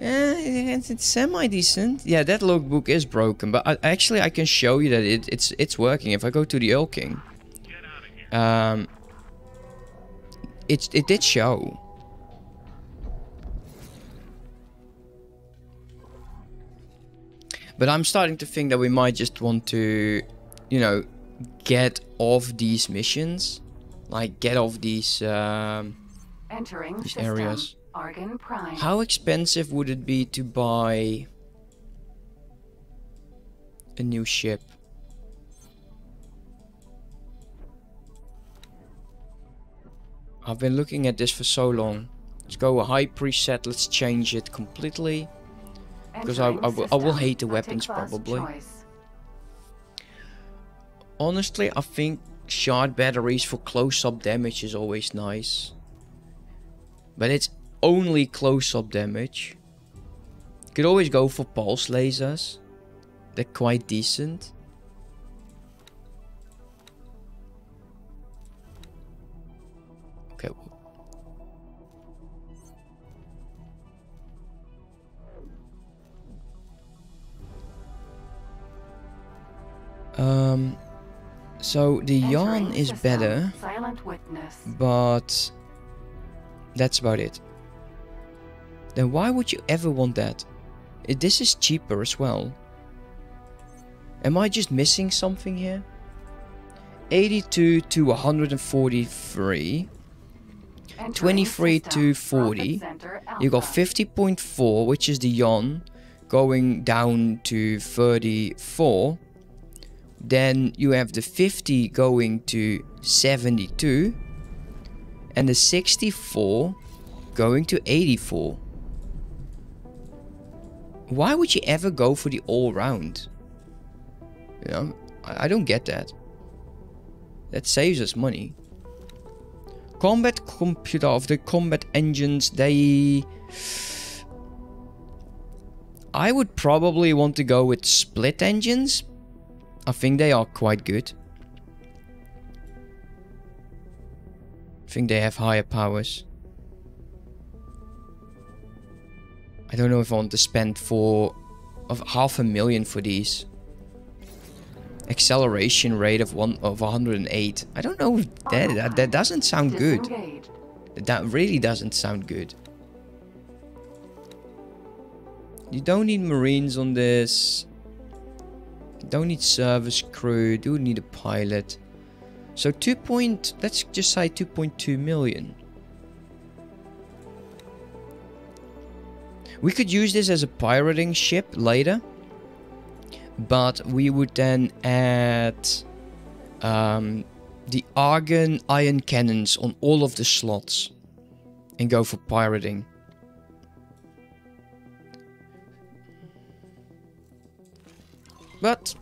Eh, it's, it's semi-decent. Yeah, that logbook is broken, but I, actually I can show you that it, it's it's working. If I go to the Erlking, um, it's it did show. But I'm starting to think that we might just want to, you know, get off these missions, like get off these. Um, Entering These system. areas. Argon Prime. How expensive would it be to buy a new ship? I've been looking at this for so long. Let's go a high preset. Let's change it completely. Because I- I will- I will hate the weapons probably. choice. Honestly, I think shard batteries for close-up damage is always nice. But it's only close-up damage. Could always go for pulse lasers. They're quite decent. Um, so the yarn is system. better, but that's about it. Then why would you ever want that? This is cheaper as well. Am I just missing something here? 82 to 143. Entering 23 system. to 40. You got 50.4, which is the yawn, going down to 34. Then you have the 50 going to 72. And the 64 going to 84. Why would you ever go for the all round? You know, I, I don't get that. That saves us money. Combat computer of the combat engines, they. I would probably want to go with split engines. I think they are quite good. I think they have higher powers. I don't know if I want to spend for of half a million for these. Acceleration rate of one of 108. I don't know. If that, that that doesn't sound good. That really doesn't sound good. You don't need marines on this. Don't need service crew. Do need a pilot. So 2 point, let's just say 2.2 million. We could use this as a pirating ship later. But we would then add um, the Argon iron cannons on all of the slots and go for pirating. But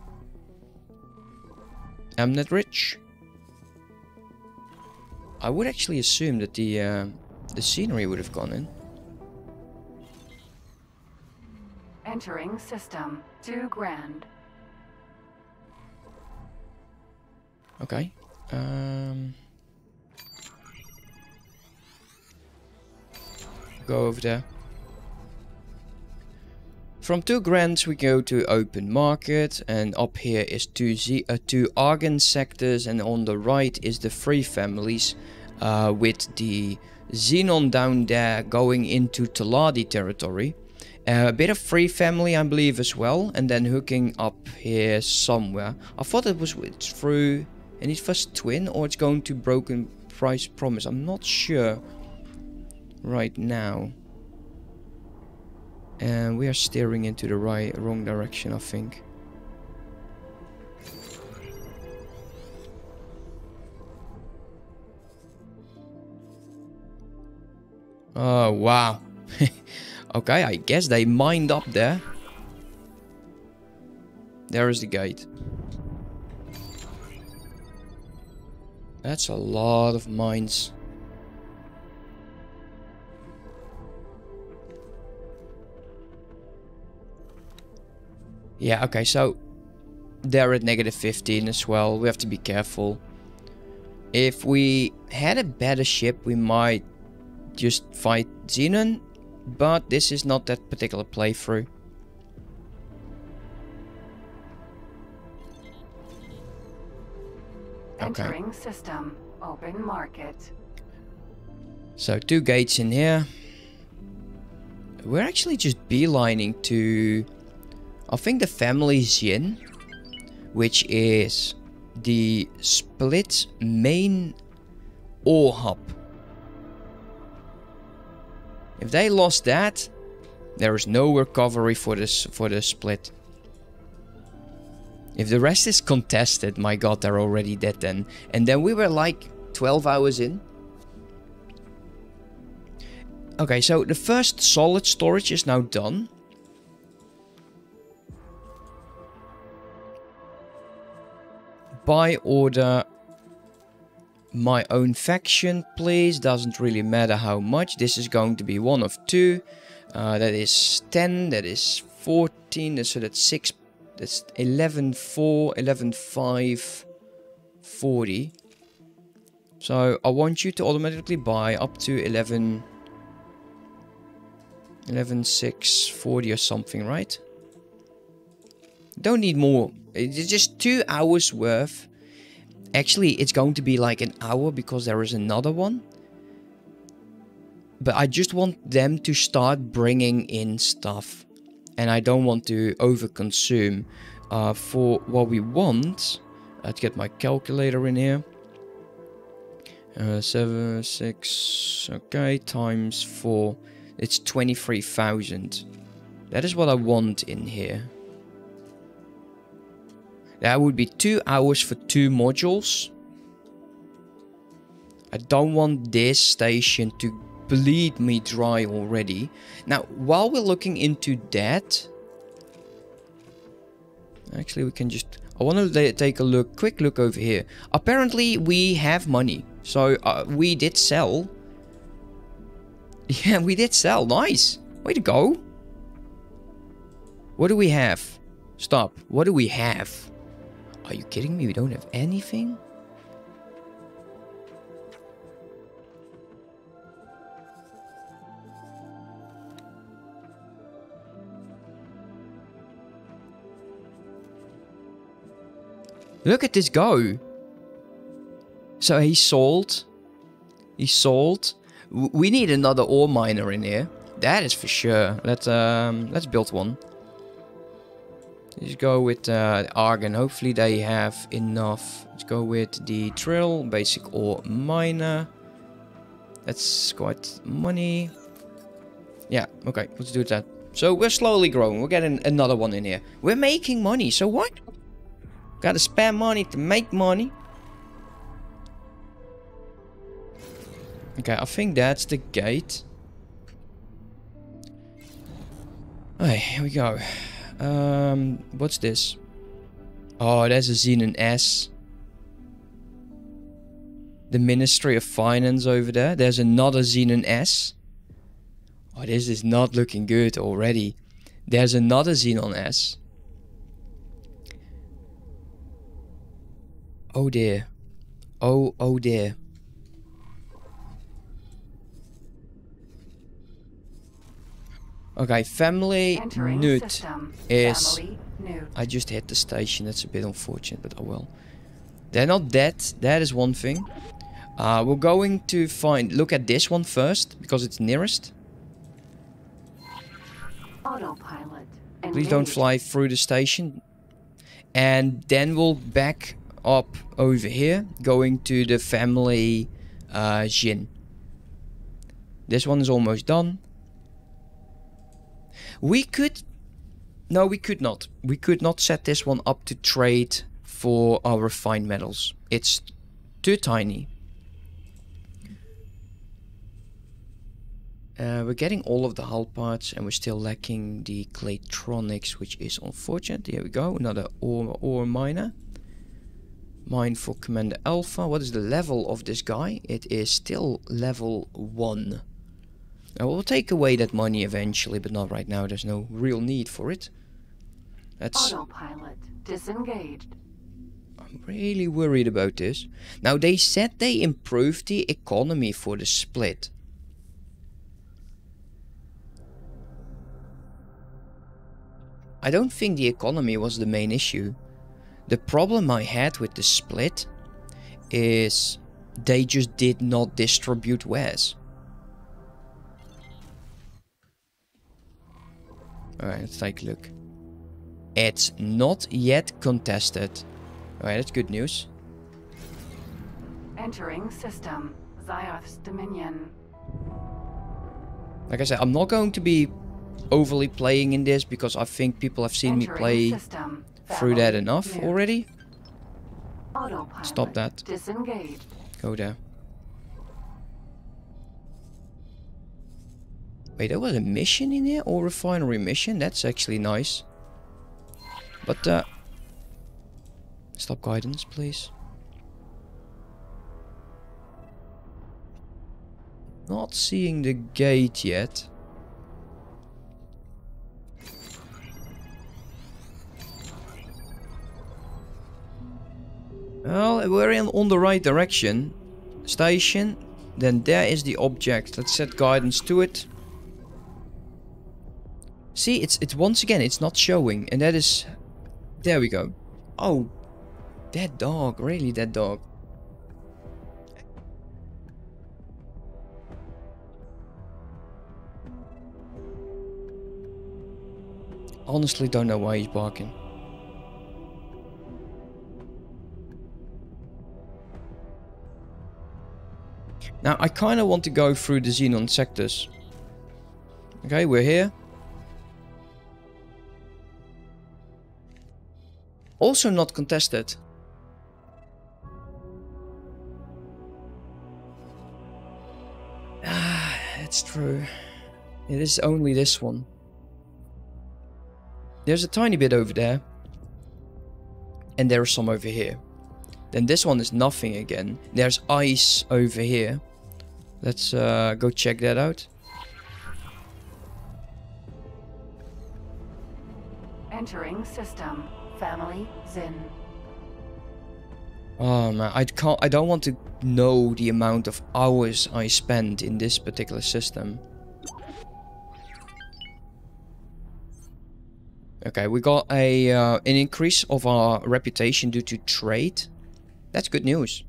I'm not rich. I would actually assume that the uh, the scenery would have gone in. Entering system. Two grand. Okay. Um, go over there. From two grants we go to open market and up here is two, Z uh, two Argon sectors and on the right is the free families uh, with the Xenon down there going into Teladi territory. Uh, a bit of free family I believe as well and then hooking up here somewhere. I thought it was through an first twin or it's going to Broken Price Promise. I'm not sure right now. And we are steering into the right wrong direction, I think. Oh wow. okay, I guess they mined up there. There is the gate. That's a lot of mines. Yeah, okay, so they're at negative 15 as well. We have to be careful. If we had a better ship, we might just fight Xenon, but this is not that particular playthrough. Okay. Entering system. Open market. So two gates in here. We're actually just beelining to, I think the family Zhin, which is the split main ore hub. If they lost that, there is no recovery for this for the split. If the rest is contested, my god, they're already dead then. And then we were like 12 hours in. Okay, so the first solid storage is now done. Buy order my own faction, please. Doesn't really matter how much. This is going to be one of two. Uh, that is 10, that is 14, so that's 6, that's 11, 4, 11, 5, 40. So I want you to automatically buy up to 11, 11, 6, 40 or something, right? Don't need more. It's just two hours worth. Actually, it's going to be like an hour because there is another one. But I just want them to start bringing in stuff. And I don't want to overconsume. Uh, for what we want, let's get my calculator in here. Uh, 7, 6, okay, times 4. It's 23,000. That is what I want in here. That would be 2 hours for 2 modules. I don't want this station to bleed me dry already. Now, while we're looking into that... Actually, we can just... I want to take a look, quick look over here. Apparently, we have money. So, uh, we did sell. Yeah, we did sell. Nice. Way to go. What do we have? Stop. What do we have? Are you kidding me? We don't have anything? Look at this go. So he sold. He sold. We need another ore miner in here. That is for sure. Let's um let's build one. Let's go with uh, Argon. Hopefully they have enough. Let's go with the Trill, basic ore miner. That's quite money. Yeah, okay, let's do that. So we're slowly growing. We're getting another one in here. We're making money, so what? Gotta spend money to make money. Okay, I think that's the gate. Alright, here we go. Um, what's this? Oh, there's a Xenon S. The Ministry of Finance over there. There's another Xenon S. Oh, this is not looking good already. There's another Xenon S. Oh dear. Oh, oh dear. Okay, family Entering Nhuut system. is... Family Nhuut. I just hit the station, that's a bit unfortunate, but oh well. They're not dead, that is one thing. Uh, we're going to find... Look at this one first, because it's nearest. Autopilot. Please don't fly through the station. And then we'll back up over here, going to the family uh, Zhin. This one is almost done. We could... No, we could not. We could not set this one up to trade for our refined metals. It's too tiny. Uh, we're getting all of the hull parts and we're still lacking the Claytronics, which is unfortunate. Here we go, another ore, ore miner. Mine for Commander Alpha. What is the level of this guy? It is still level 1. I will take away that money eventually, but not right now. There's no real need for it. That's... Autopilot disengaged. I'm really worried about this. Now, they said they improved the economy for the split. I don't think the economy was the main issue. The problem I had with the split is they just did not distribute wares. Alright, let's take a look. It's not yet contested. Alright, that's good news. Entering system. Zyarth's Dominion. Like I said, I'm not going to be overly playing in this because I think people have seen me play system. through that enough Nhuut. already. Autopilot Stop that. Disengaged. Go there. Wait, there was a mission in here? Ore refinery mission? That's actually nice. But, uh... Stop guidance, please. Not seeing the gate yet. Well, we're in on the right direction. Station. Then there is the object. Let's set guidance to it. See, it's it's once again, it's not showing. And that is... There we go. Oh. That dog. Really, that dog. Honestly, don't know why he's barking. Now, I kind of want to go through the Xenon sectors. Okay, we're here. Also not contested. Ah, it's true. It is only this one. There's a tiny bit over there. And there's some over here. Then this one is nothing again. There's ice over here. Let's uh, go check that out. Entering system. Family Zhin. Oh man, I can't. I don't want to know the amount of hours I spend in this particular system. Okay, we got a uh, an increase of our reputation due to trade. That's good news.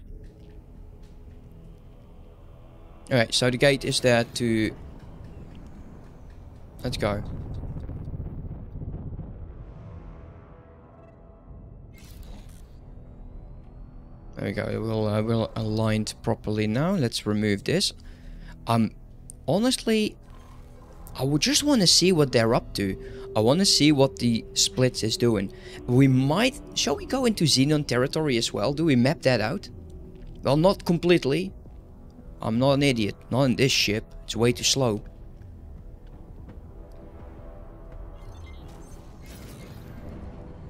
Alright, so the gate is there to... Let's go. There we go, It will uh, we'll aligned properly now. Let's remove this. Um, honestly, I would just want to see what they're up to. I want to see what the splits is doing. We might... Shall we go into Xenon territory as well? Do we map that out? Well, not completely. I'm not an idiot. Not in this ship. It's way too slow.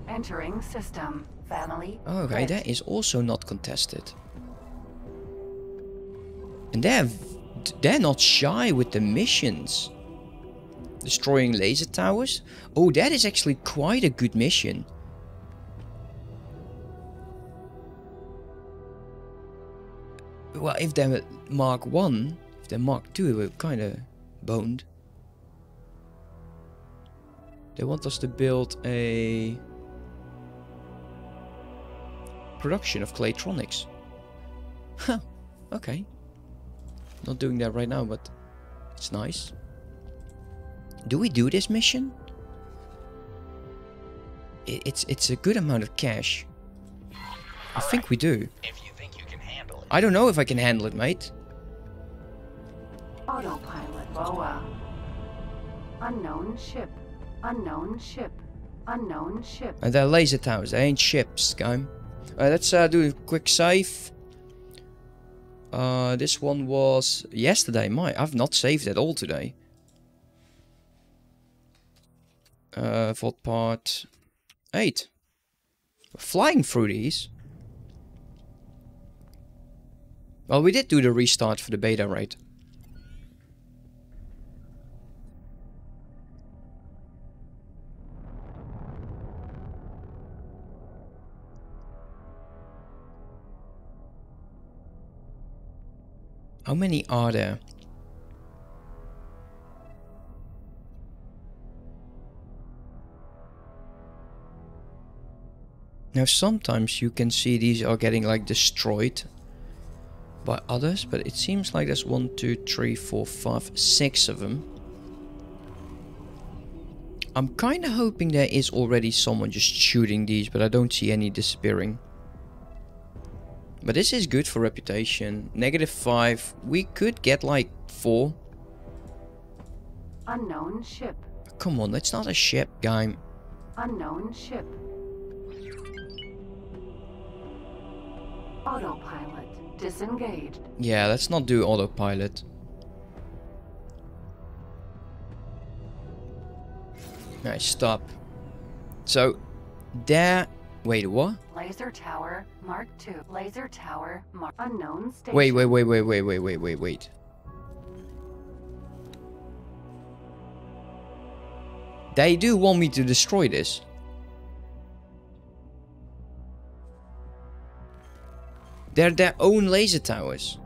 Entering system. Family. Oh, okay, Red. that is also not contested. And they're... They're not shy with the missions. Destroying laser towers? Oh, that is actually quite a good mission. Well, if they're Mark 1, if they're Mark 2, we're kind of boned. They want us to build a production of Claytronics. Huh, okay. Not doing that right now, but it's nice. Do we do this mission? I- It's it's a good amount of cash. I think we do. If you think you can handle it. I don't know if I can handle it, mate. Autopilot. Boa. Unknown ship. Unknown ship. Unknown ship. And they're laser towers, they ain't ships, guy. Alright, let's uh, do a quick save. Uh, this one was yesterday. My, I've not saved at all today. Uh, part 8. Flying through these. Well, we did do the restart for the beta, right? How many are there? Now sometimes you can see these are getting like destroyed by others, but it seems like there's one, two, three, four, five, six of them. I'm kind of hoping there is already someone just shooting these, but I don't see any disappearing. But this is good for reputation. Negative 5. We could get like 4. Unknown ship. Come on, that's not a ship, guy. Unknown ship. Autopilot. Disengaged. Yeah, let's not do autopilot. Nice, stop. So, there... Wait, what? Laser tower Mark II. Laser tower Mark unknown station. Wait, wait, wait, wait, wait, wait, wait, wait, wait. They do want me to destroy this. They're their own laser towers.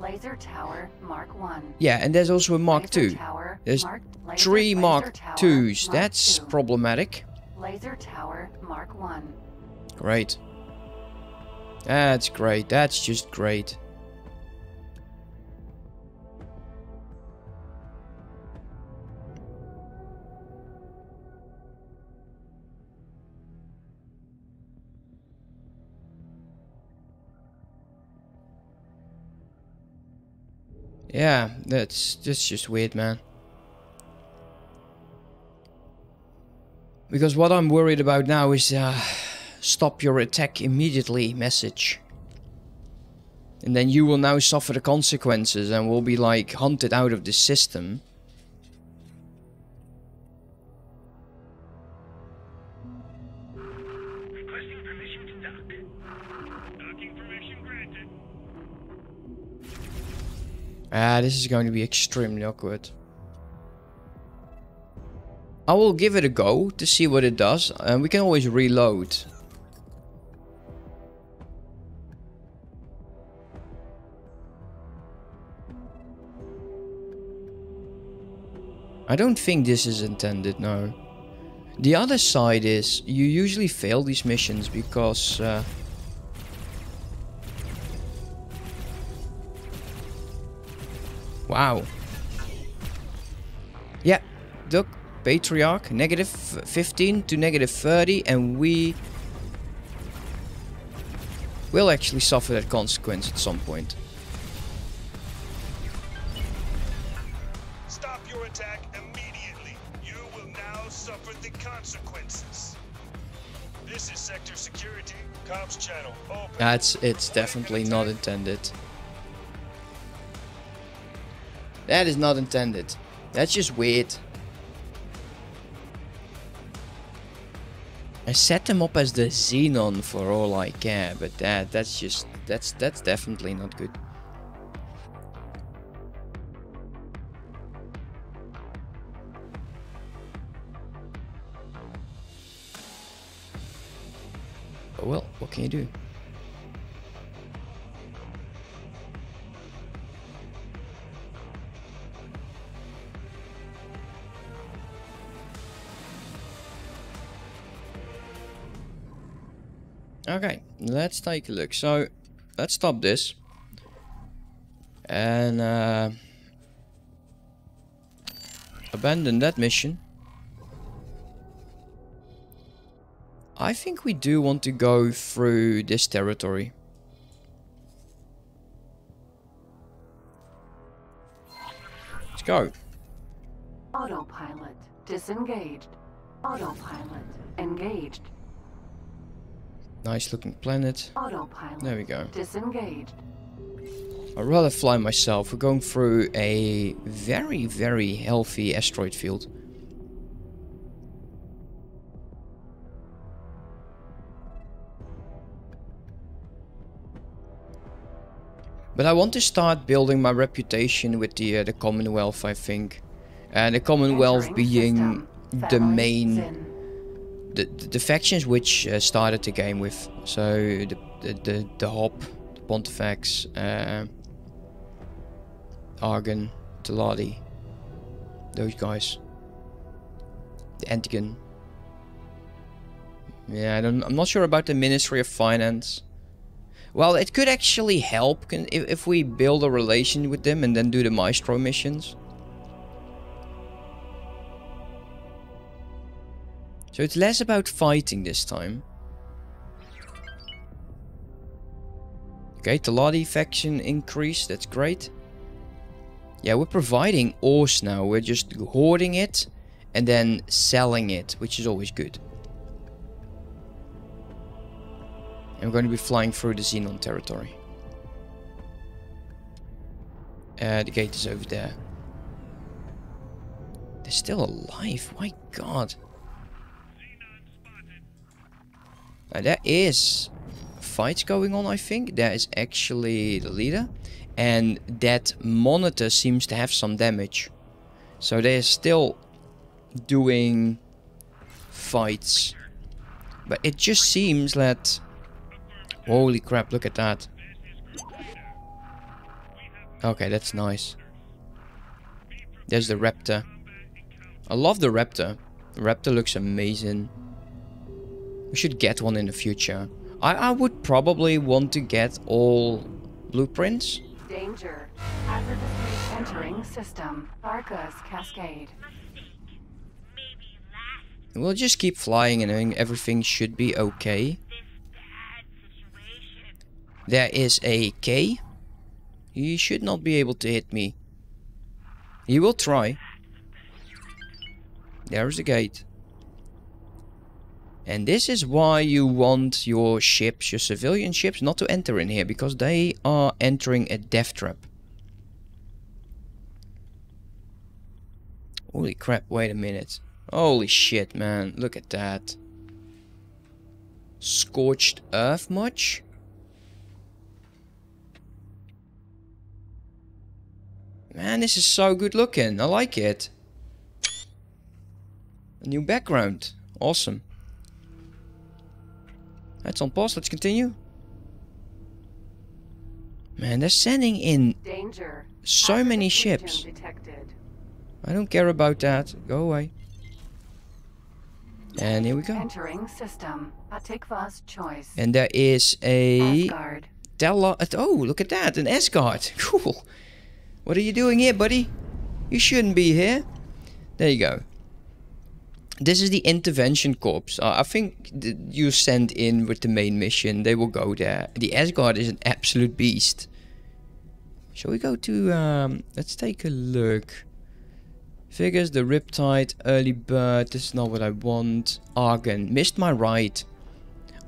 Laser tower Mark One. Yeah, and there's also a Mark Laser II. Tower, There's Mark, laser, Three Mark tower, IIs. Mark That's II. problematic. Laser tower Mark One. Great. That's great. That's just great. Yeah, that's that's just weird, man. Because what I'm worried about now is uh, stop your attack immediately message. And then you will now suffer the consequences and will be like hunted out of the system. Requesting permission to dock. Docking permission granted. Ah, this is going to be extremely awkward. I will give it a go to see what it does. And we can always reload. I don't think this is intended, no. The other side is, you usually fail these missions because... Uh, Wow. Yeah, Duck, Patriarch, negative 15 to negative 30, and we will actually suffer that consequence at some point. Stop your attack immediately. You will now suffer the consequences. This is Sector Security. Comms channel open. That's, it's definitely not intended. That is not intended. That's just weird. I set them up as the Xenon for all I care, but that that's just that's that's definitely not good. Oh well, what can you do? Okay, let's take a look. So, let's stop this. And, uh, abandon that mission. I think we do want to go through this territory. Let's go. Autopilot disengaged. Autopilot engaged. Nice looking planet. Autopilot There we go. disengaged. I'd rather fly myself. We're going through a very, very healthy asteroid field. But I want to start building my reputation with the uh, the Commonwealth, I think. And the Commonwealth being the main. The, the, the factions which uh, started the game with. So the the the, the HOP, the Pontifex, uh, Argon, Teladi, those guys. The Antigone. Yeah, I don't, I'm not sure about the Ministry of Finance. Well, it could actually help if, if we build a relation with them and then do the Maestro missions. So it's less about fighting this time. Okay, Teladi faction increase, that's great. Yeah, we're providing ores now, we're just hoarding it and then selling it, which is always good. And we're going to be flying through the Xenon territory. Uh, the gate is over there. They're still alive. My god. Now, there is fights going on, I think. There is actually the leader. And that monitor seems to have some damage. So they're still doing fights. But it just seems that... Holy crap, look at that. Okay, that's nice. There's the raptor. I love the raptor. The raptor looks amazing. We should get one in the future. I, I would probably want to get all blueprints. Danger. Entering system. Barca's Cascade. We'll just keep flying and everything should be okay. this bad situation. There is a K. He should not be able to hit me. He will try. There's the gate. And this is why you want your ships, your civilian ships, not to enter in here. Because they are entering a death trap. Holy crap, wait a minute. Holy shit, man. Look at that. Scorched earth much? Man, this is so good looking. I like it. A new background. Awesome. That's on pause. Let's continue. Man, they're sending in Danger. so many ships. Detected. I don't care about that. Go away. And here we go. Entering system. Hatikvah's choice. And there is a Asgard. Tela. Oh, look at that. An Asgard. Cool. What are you doing here, buddy? You shouldn't be here. There you go. This is the intervention corps. Uh, I think th- you send in with the main mission. They will go there. The Asgard is an absolute beast. Shall we go to... Um, let's take a look. Figures, the Riptide, Early Bird. This is not what I want. Argon. Missed my ride.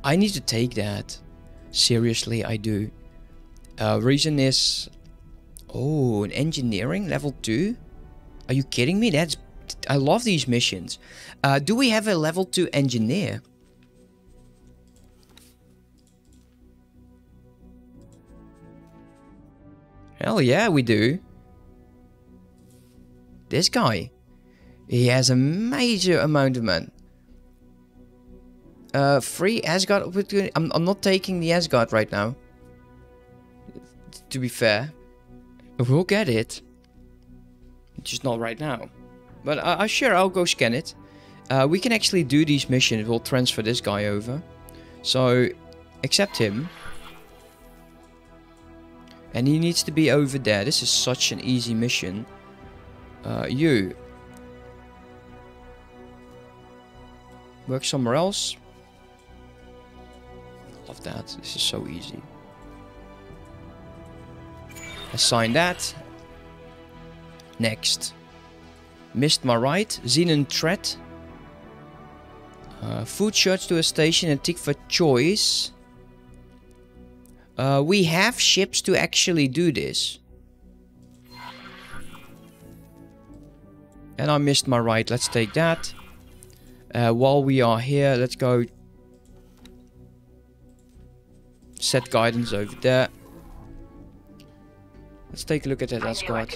I need to take that. Seriously, I do. Uh, reason is... Oh, an engineering level 2? Are you kidding me? That's... I love these missions. Uh, do we have a level 2 engineer? Hell yeah, we do. This guy. He has a major amount of men. Uh, free Asgard opportunity. I'm, I'm not taking the Asgard right now. To be fair. We'll get it. Just not right now. But uh, uh, sure, I'll go scan it. Uh, we can actually do these missions. We'll transfer this guy over. So, accept him. And he needs to be over there. This is such an easy mission. Uh, you. Work somewhere else. Love that. This is so easy. Assign that. Next. Missed my right. Xenon threat. Uh, food shirts to a station and tick for choice. Uh, we have ships to actually do this. And I missed my right. Let's take that. Uh, while we are here, let's go set guidance over there. Let's take a look at that Asgard.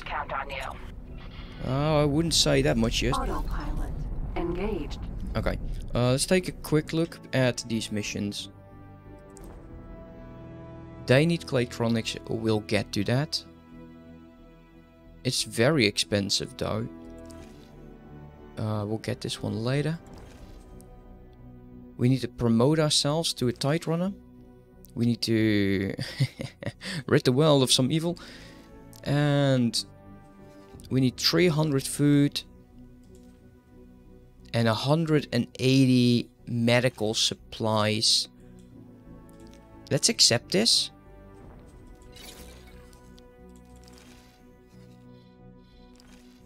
Oh, I wouldn't say that much yet. Autopilot. Engaged. Okay, uh, let's take a quick look at these missions. They need Claytronics, we'll get to that. It's very expensive though. Uh, we'll get this one later. We need to promote ourselves to a tight runner. We need to rid the world of some evil. And we need 300 food and 180 medical supplies. Let's accept this.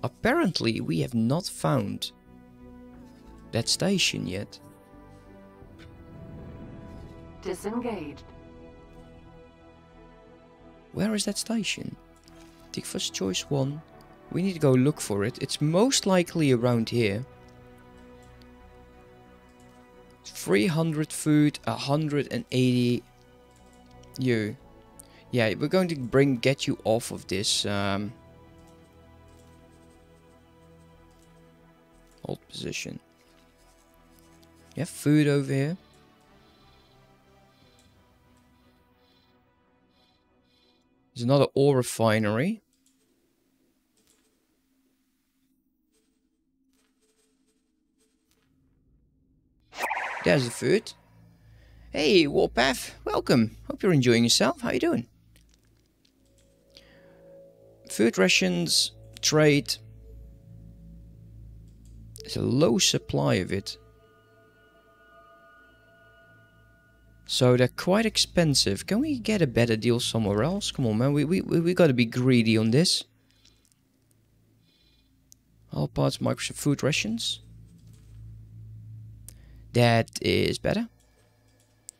Apparently, we have not found that station yet. Disengaged. Where is that station? First choice 1. We need to go look for it. It's most likely around here. 300 food, 180 you. Yeah, we're going to bring get you off of this um, hold position. You have food over here. There's another ore refinery. There's the food. Hey, Warpath, welcome. Hope you're enjoying yourself. How you doing? Food rations, trade. There's a low supply of it. So they're quite expensive. Can we get a better deal somewhere else? Come on, man. We we we, we gotta be greedy on this. All parts Microsoft food rations. That is better.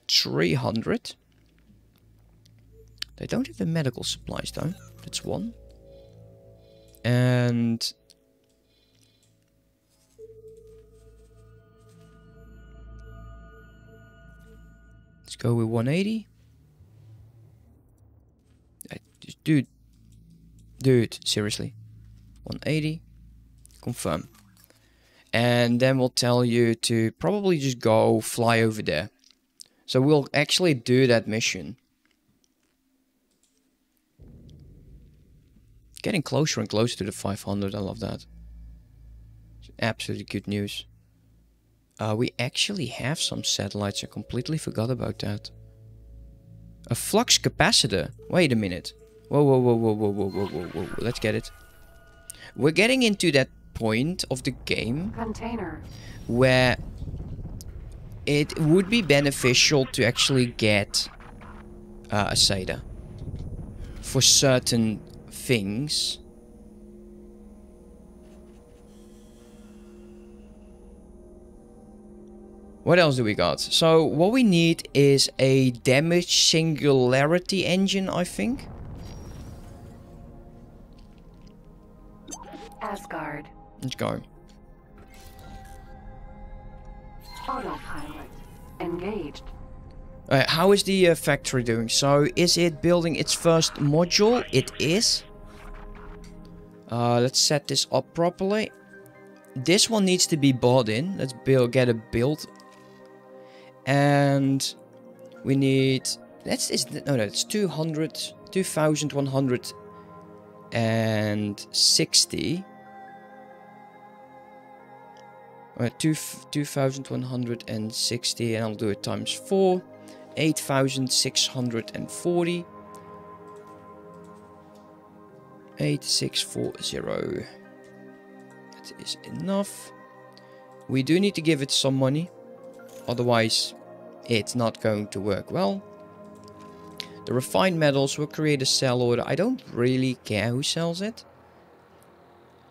300. They don't have the medical supplies though. That's one. And... Let's go with 180. Uh, just- Dude. Dude, seriously. 180. Confirm. And then we'll tell you to probably just go fly over there. So we'll actually do that mission. Getting closer and closer to the 500, I love that. Absolutely good news. Uh, we actually have some satellites, I completely forgot about that. A flux capacitor. Wait a minute. Whoa, whoa, whoa, whoa, whoa, whoa, whoa, whoa, whoa. Let's get it. We're getting into that point of the game Container. where it would be beneficial to actually get uh, a SETA for certain things. What else do we got? So what we need is a damage singularity engine, I think. Asgard. Let's go. Autopilot. Engaged. Uh, how is the uh, factory doing? So, is it building its first module? It is. Uh, let's set this up properly. This one needs to be bought in. Let's build, get a build. And we need... That's is no, no, it's 200, 2,160. Uh, two, 2,160 and I'll do it times 4. 8,640. 8640. That is enough. We do need to give it some money. Otherwise, it's not going to work well. The refined metals will create a sell order. I don't really care who sells it.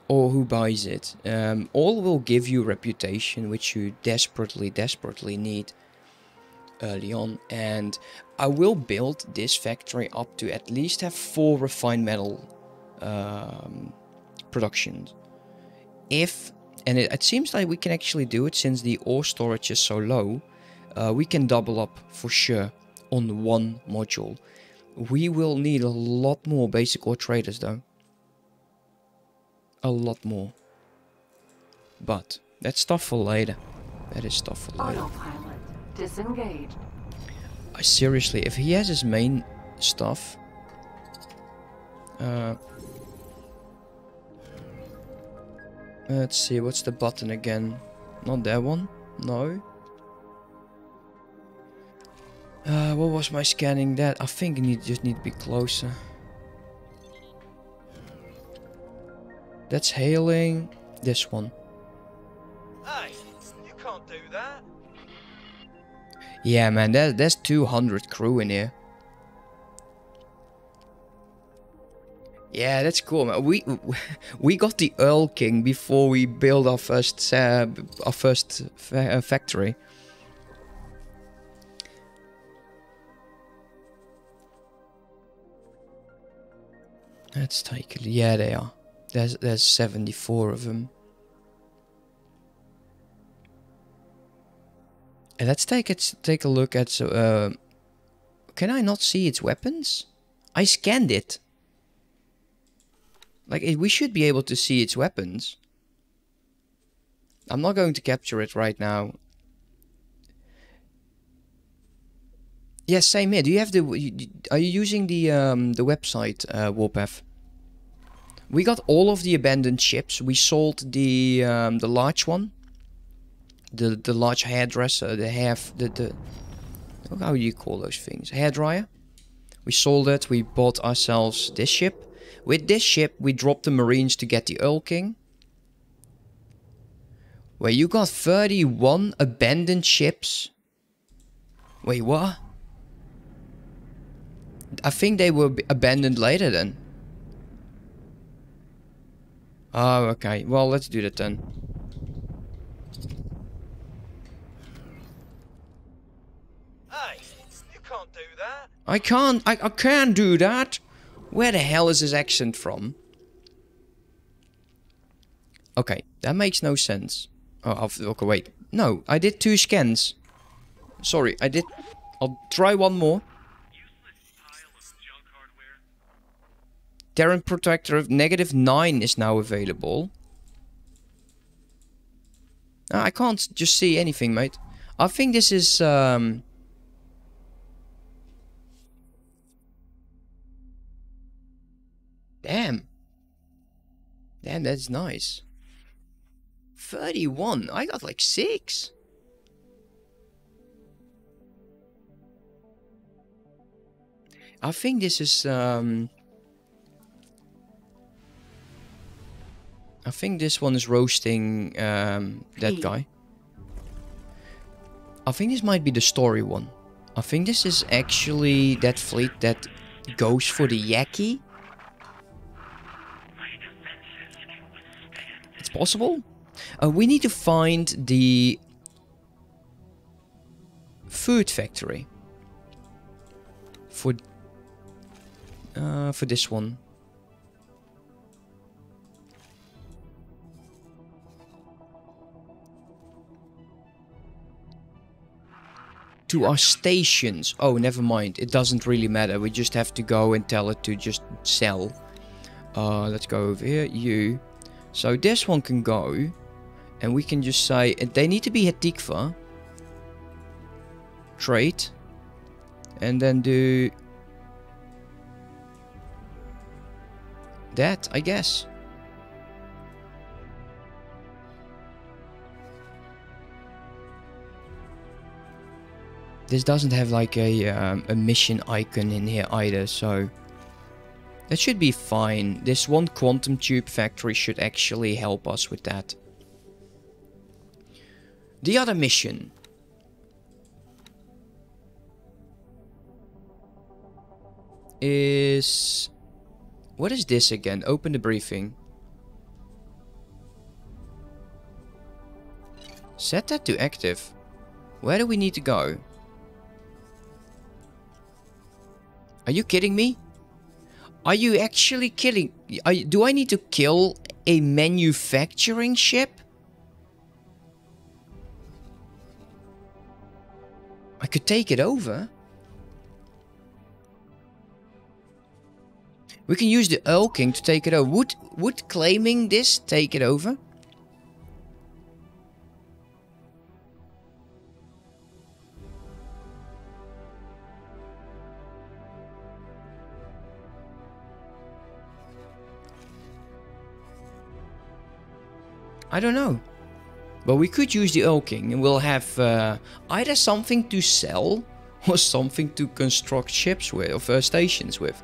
Or who buys it. Um, all will give you reputation, which you desperately, desperately need early on and I will build this factory up to at least have four refined metal um, productions. If, and it, it, seems like we can actually do it since the ore storage is so low, uh, we can double up for sure on one module. We will need a lot more basic ore traders though. A lot more. But that's stuff for later. That is stuff for later. Autopilot. Disengage. I seriously, if he has his main stuff, uh, let's see, what's the button again? Not that one? No. Uh, what was my scanning that? I think I need just need to be closer. That's hailing. This one. Hey, you can't do that. Yeah, man, that, there's 200 crew in here. Yeah, that's cool, man. We we got the Erlking before we built our first uh, our first fa uh, factory. Let's take it. Yeah, they are. There's there's 74 of them. And let's take it take a look at uh, can I not see its weapons? I scanned it. Like it, we should be able to see its weapons. I'm not going to capture it right now. Yes, same here. Do you have the? Are you using the um the website uh, Warpath? We got all of the abandoned ships. We sold the um, the large one, the the large hairdresser, the hair, the the how do you call those things? Hair dryer. We sold it. We bought ourselves this ship. With this ship, we dropped the marines to get the Erlking. Where you got 31 abandoned ships. Wait, what? I think they were abandoned later then. Oh, okay. Well, let's do that then. Hey, you can't do that. I can't. I, I can't do that. Where the hell is his accent from? Okay, that makes no sense. Oh, I'll, okay, wait. No, I did two scans. Sorry, I did. I'll try one more. Terran Protector of negative 9 is now available. Ah, I can't just see anything, mate. I think this is... Um, Damn. Damn, that's nice. 31. I got like 6. I think this is... Um, I think this one is roasting um, that Hey. guy. I think this might be the story one. I think this is actually that fleet that goes for the Yaki. It's possible. Uh, we need to find the food factory for uh, for this one. To our stations. Oh, never mind. It doesn't really matter. We just have to go and tell it to just sell. Uh, let's go over here. You. So this one can go. And we can just say... They need to be at Tikva. Trade. And then do... That, I guess. This doesn't have like a, um, a mission icon in here either, so... That should be fine. This one quantum tube factory should actually help us with that. The other mission. Is... What is this again? Open the briefing. Set that to active. Where do we need to go? Are you kidding me? Are you actually kidding? You- do I need to kill a manufacturing ship? I could take it over. We can use the Erlking to take it over. Would, would claiming this take it over? I don't know. But we could use the Erlking and we'll have uh, either something to sell or something to construct ships with, or uh, stations with.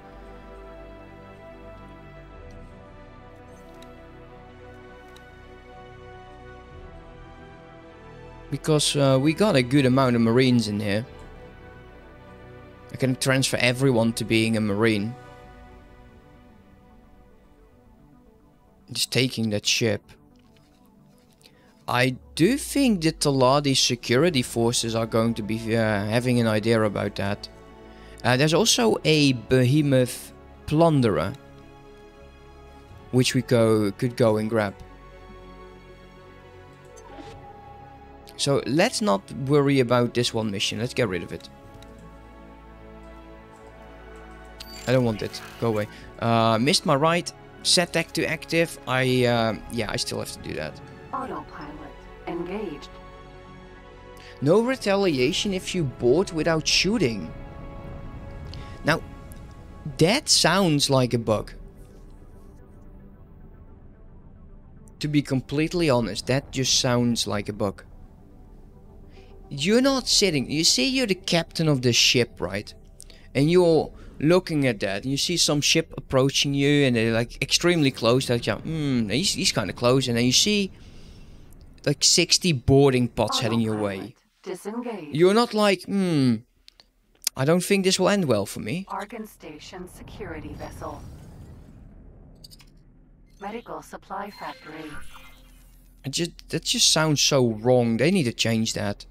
Because uh, we got a good amount of marines in here. I can transfer everyone to being a marine. Just taking that ship. I do think that the Teladi security forces are going to be uh, having an idea about that. Uh, there's also a behemoth plunderer. which we go could go and grab. So let's not worry about this one mission. Let's get rid of it. I don't want it. Go away. Uh, missed my right. Set tech to active. I, uh, yeah, I still have to do that. Autopilot engaged. No retaliation if you board without shooting. Now, that sounds like a bug. To be completely honest, that just sounds like a bug. You're not sitting, you see you're the captain of the ship, right? And you're looking at that, and you see some ship approaching you, and they're like extremely close, like, hmm, he's, he's kind of close, and then you see like 60 boarding pods heading your way. Disengaged. You're not like, hmm, I don't think this will end well for me. Argon Station security vessel. Medical supply factory. It just that just sounds so wrong. They need to change that.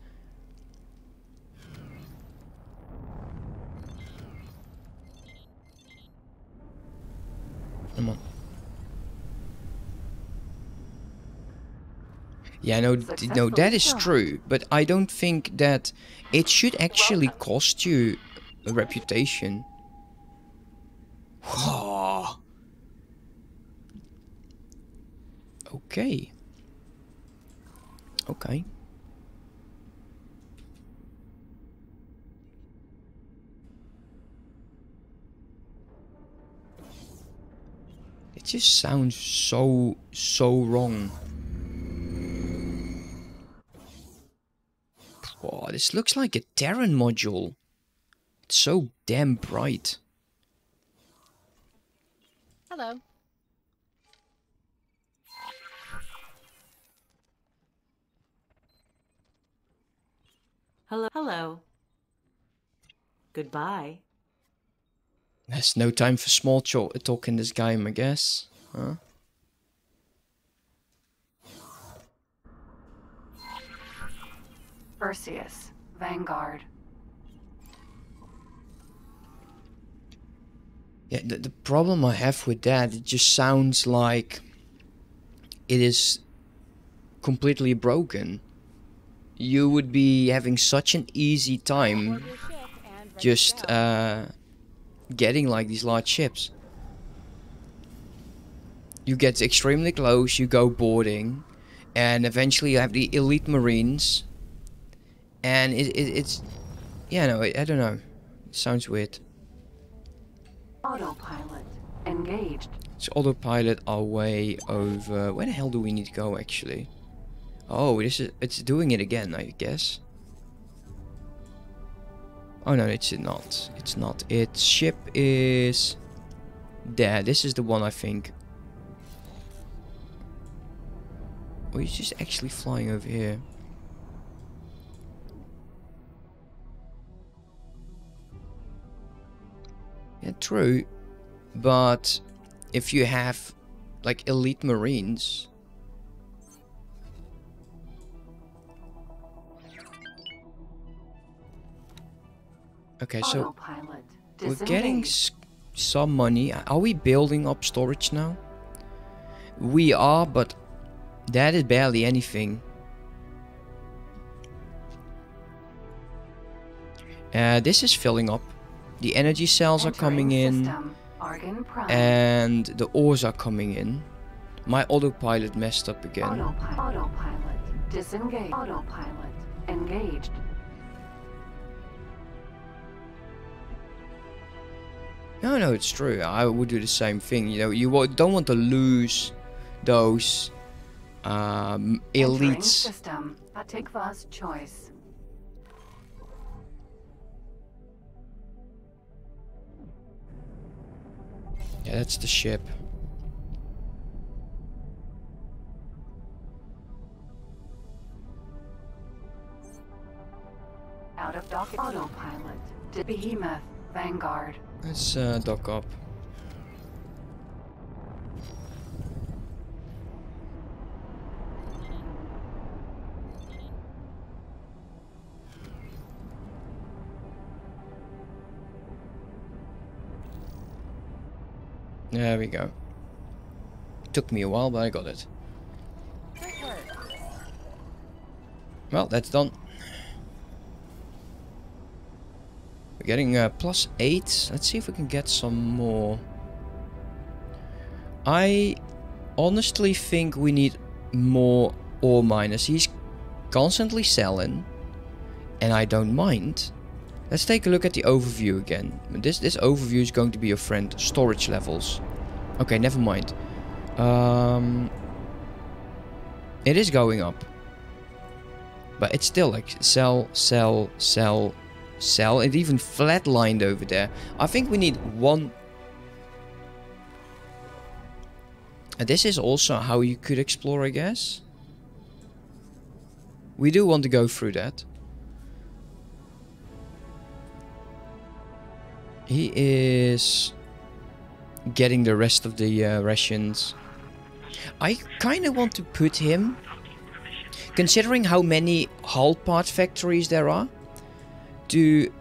Come on. Yeah, no, no, that is true, but I don't think that it should actually cost you a reputation. okay. Okay. It just sounds so, so wrong. Oh, this looks like a Terran module. It's so damn bright. Hello. Hello. Hello. Goodbye. There's no time for small cho- talk in this game, I guess. Huh? Perseus. Vanguard. Yeah, the, the problem I have with that, it just sounds like it is completely broken. You would be having such an easy time Board your ship and ready to just uh, getting like these large ships. You get extremely close, you go boarding, and eventually you have the elite marines. And it, it, it's, yeah, no, I, I don't know. It sounds weird. Autopilot engaged. Let's autopilot our way over. Where the hell do we need to go actually? Oh, this is it's doing it again, I guess. Oh no, it's not. It's not. Its ship is there. This is the one I think. Oh, he's just actually flying over here. Yeah, true. But if you have like elite marines Okay, so we're getting some money. Are we building up storage now? We are, but that is barely anything. Uh, this is filling up. The energy cells are coming in. And the ores are coming in. My autopilot messed up again. Autopilot. Autopilot. Disengage. Autopilot. Engaged. No, no, it's true. I would do the same thing. You know, you don't want to lose those um, Entering elites. System. Hatikvah's choice. Yeah, that's the ship. Out of dock. Autopilot. Behemoth. Vanguard. Let's uh, dock up. There we go. Took me a while, but I got it. Well, that's done. We're getting uh, plus 8. Let's see if we can get some more. I honestly think we need more ore miners. He's constantly selling. And I don't mind. Let's take a look at the overview again. This, this overview is going to be your friend. Storage levels. Okay, never mind. Um, it is going up. But it's still like sell, sell, sell, sell. It even flatlined over there. I think we need one... And this is also how you could explore, I guess. We do want to go through that. He is getting the rest of the uh, rations. I kind of want to put him, considering how many hull part factories there are, to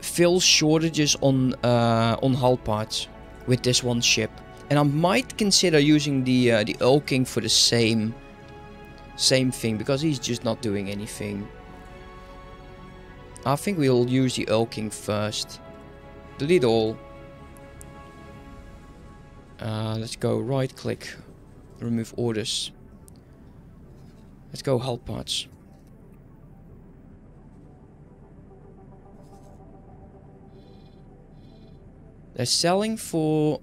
fill shortages on uh, on hull parts with this one ship. And I might consider using the uh, the Erlking for the same same thing because he's just not doing anything. I think we'll use the Erlking first. Delete all. Uh, let's go right click, remove orders. Let's go hull parts. They're selling for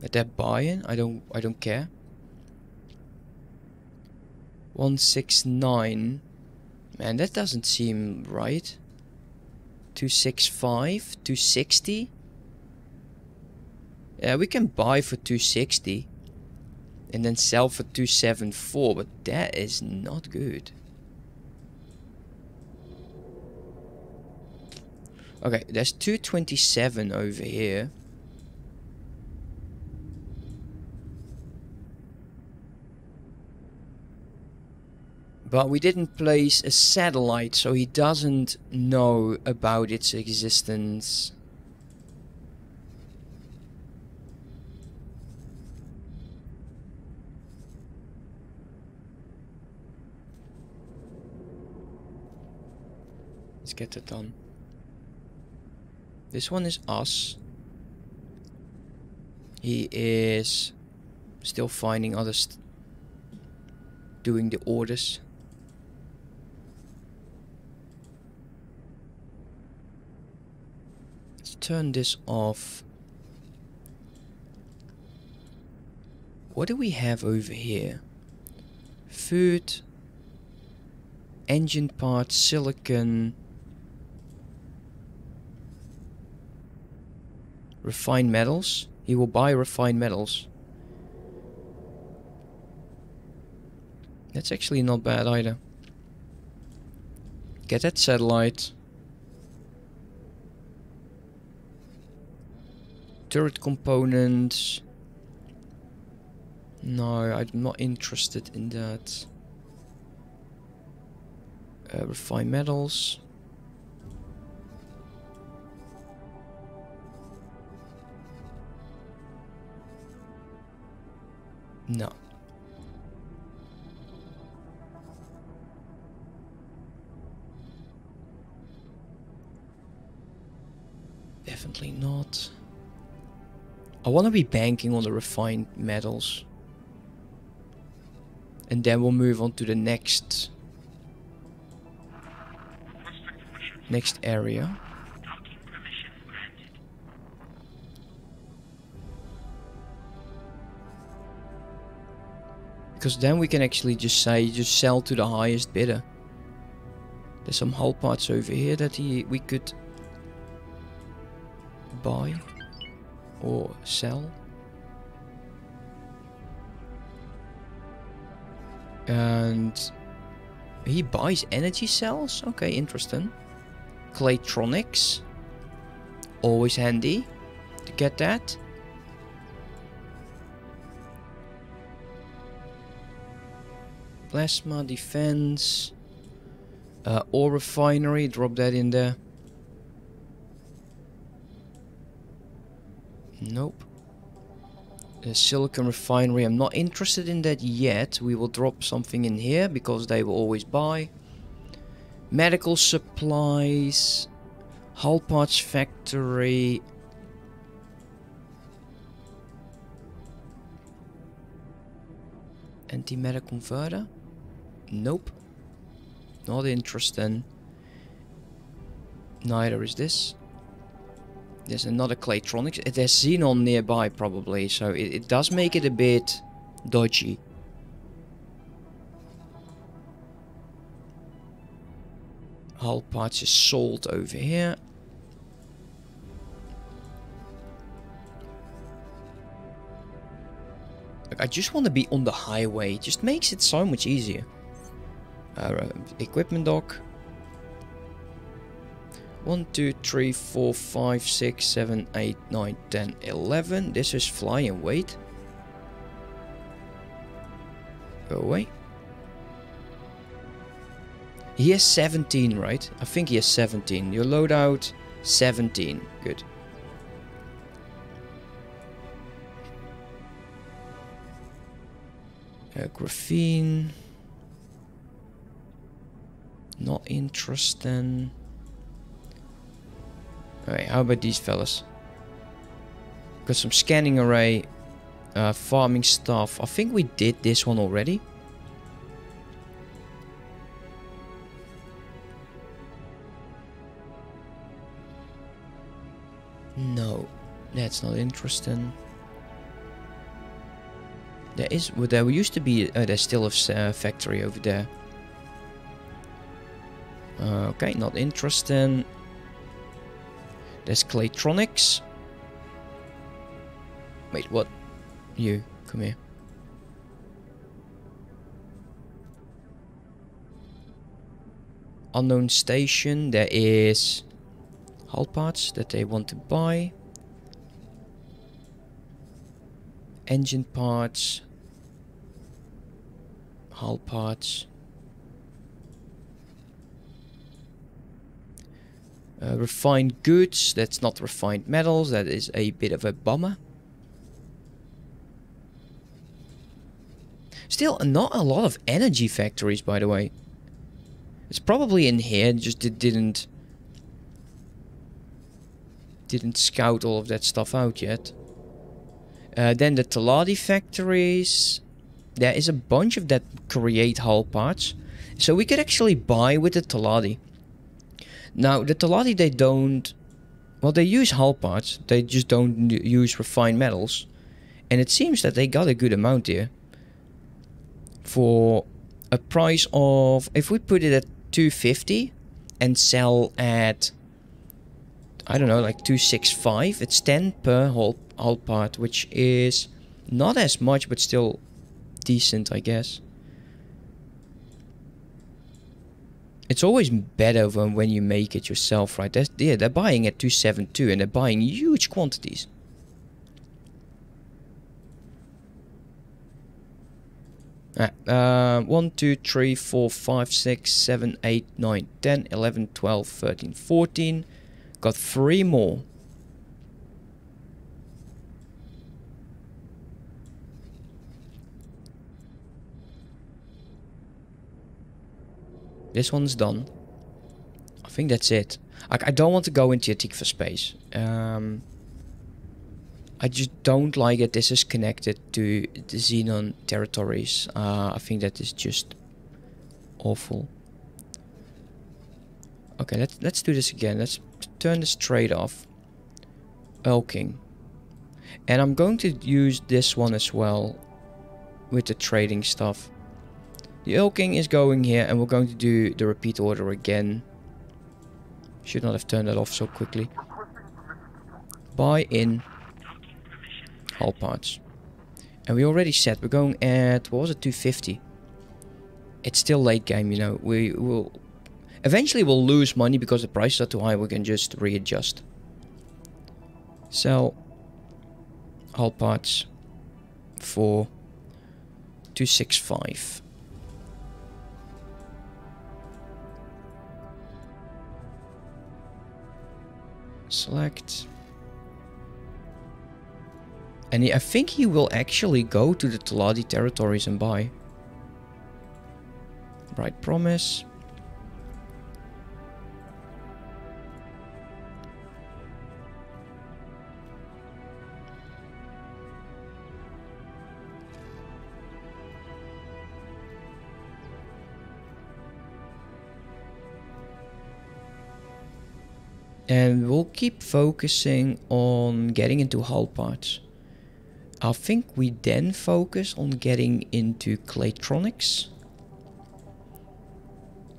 that they're buying. I don't I don't care. 169 Man, that doesn't seem right. 265, 260. Yeah, we can buy for 260 and then sell for 274, but that is not good. Okay, there's 227 over here. But we didn't place a satellite, so he doesn't know about its existence. Let's get that done. This one is us. He is still finding others doing the orders. Turn this off. What do we have over here? Food, engine parts, silicon, refined metals. He will buy refined metals. That's actually not bad either. Get that satellite. Turret components. No, I'm not interested in that. Uh, refined metals. No. Definitely not. I want to be banking on the refined metals. And then we'll move on to the next next area. Because then we can actually just say, just sell to the highest bidder. There's some hull parts over here that he, we could buy or sell. And he buys energy cells? Okay, interesting. Claytronics. Always handy to get that. Plasma defense. Uh, ore refinery, drop that in there. Nope. The silicon refinery, I'm not interested in that yet. We will drop something in here because they will always buy. Medical supplies. Hull parts factory. Anti-matter converter? Nope. Not interested. Neither is this. There's another Claytronics. There's Xenon nearby probably, so it, it does make it a bit dodgy. Hull parts is sold over here. Look, I just want to be on the highway. It just makes it so much easier. Uh, equipment dock. 1, 2, 3, 4, 5, 6, 7, 8, 9, 10, 11. This is flying weight. Go away. He has 17, right? I think he has 17. Your loadout, 17. Good. Uh, graphene. Not interesting. Alright, how about these fellas? Got some scanning array, uh, farming stuff. I think we did this one already. No, that's not interesting. There is, well, there used to be, uh, there's still a uh, factory over there. Uh, okay, not interesting. There's Claytronics. Wait, what? You, come here. Unknown station, there is hull parts that they want to buy. Engine parts. Hull parts. Uh, refined goods, that's not refined metals, that is a bit of a bummer. Still, not a lot of energy factories, by the way. It's probably in here, just it didn't... Didn't scout all of that stuff out yet. Uh, then the Teladi factories. There is a bunch of that create hull parts. So we could actually buy with the Teladi. Now, the Teladi, they don't... Well, they use hull parts. They just don't use refined metals. And it seems that they got a good amount here. For a price of... If we put it at 250 and sell at... I don't know, like 265. It's 10 per hull, hull part, which is not as much, but still decent, I guess. It's always better when, when you make it yourself, right? That's, yeah, they're buying at 272 and they're buying huge quantities. Uh, 1, 2, 3, 4, 5, 6, 7, 8, 9, 10, 11, 12, 13, 14. Got three more. This one's done. I think that's it. I, I don't want to go into Hatikvah space. Um, I just don't like it. This is connected to the Xenon territories. Uh, I think that is just awful. Okay, let's let's do this again. Let's turn this trade off. Erlking. And I'm going to use this one as well with the trading stuff. The Erlking is going here and we're going to do the repeat order again. Should not have turned that off so quickly. Buy in hull parts. And we already said we're going at, what was it, 250. It's still late game, you know. We will Eventually we'll lose money because the prices are too high. We can just readjust. Sell hull parts for 265. Select. And I think he will actually go to the Teladi territories and buy. Bright promise. And we'll keep focusing on getting into hull parts. I think we then focus on getting into Claytronics.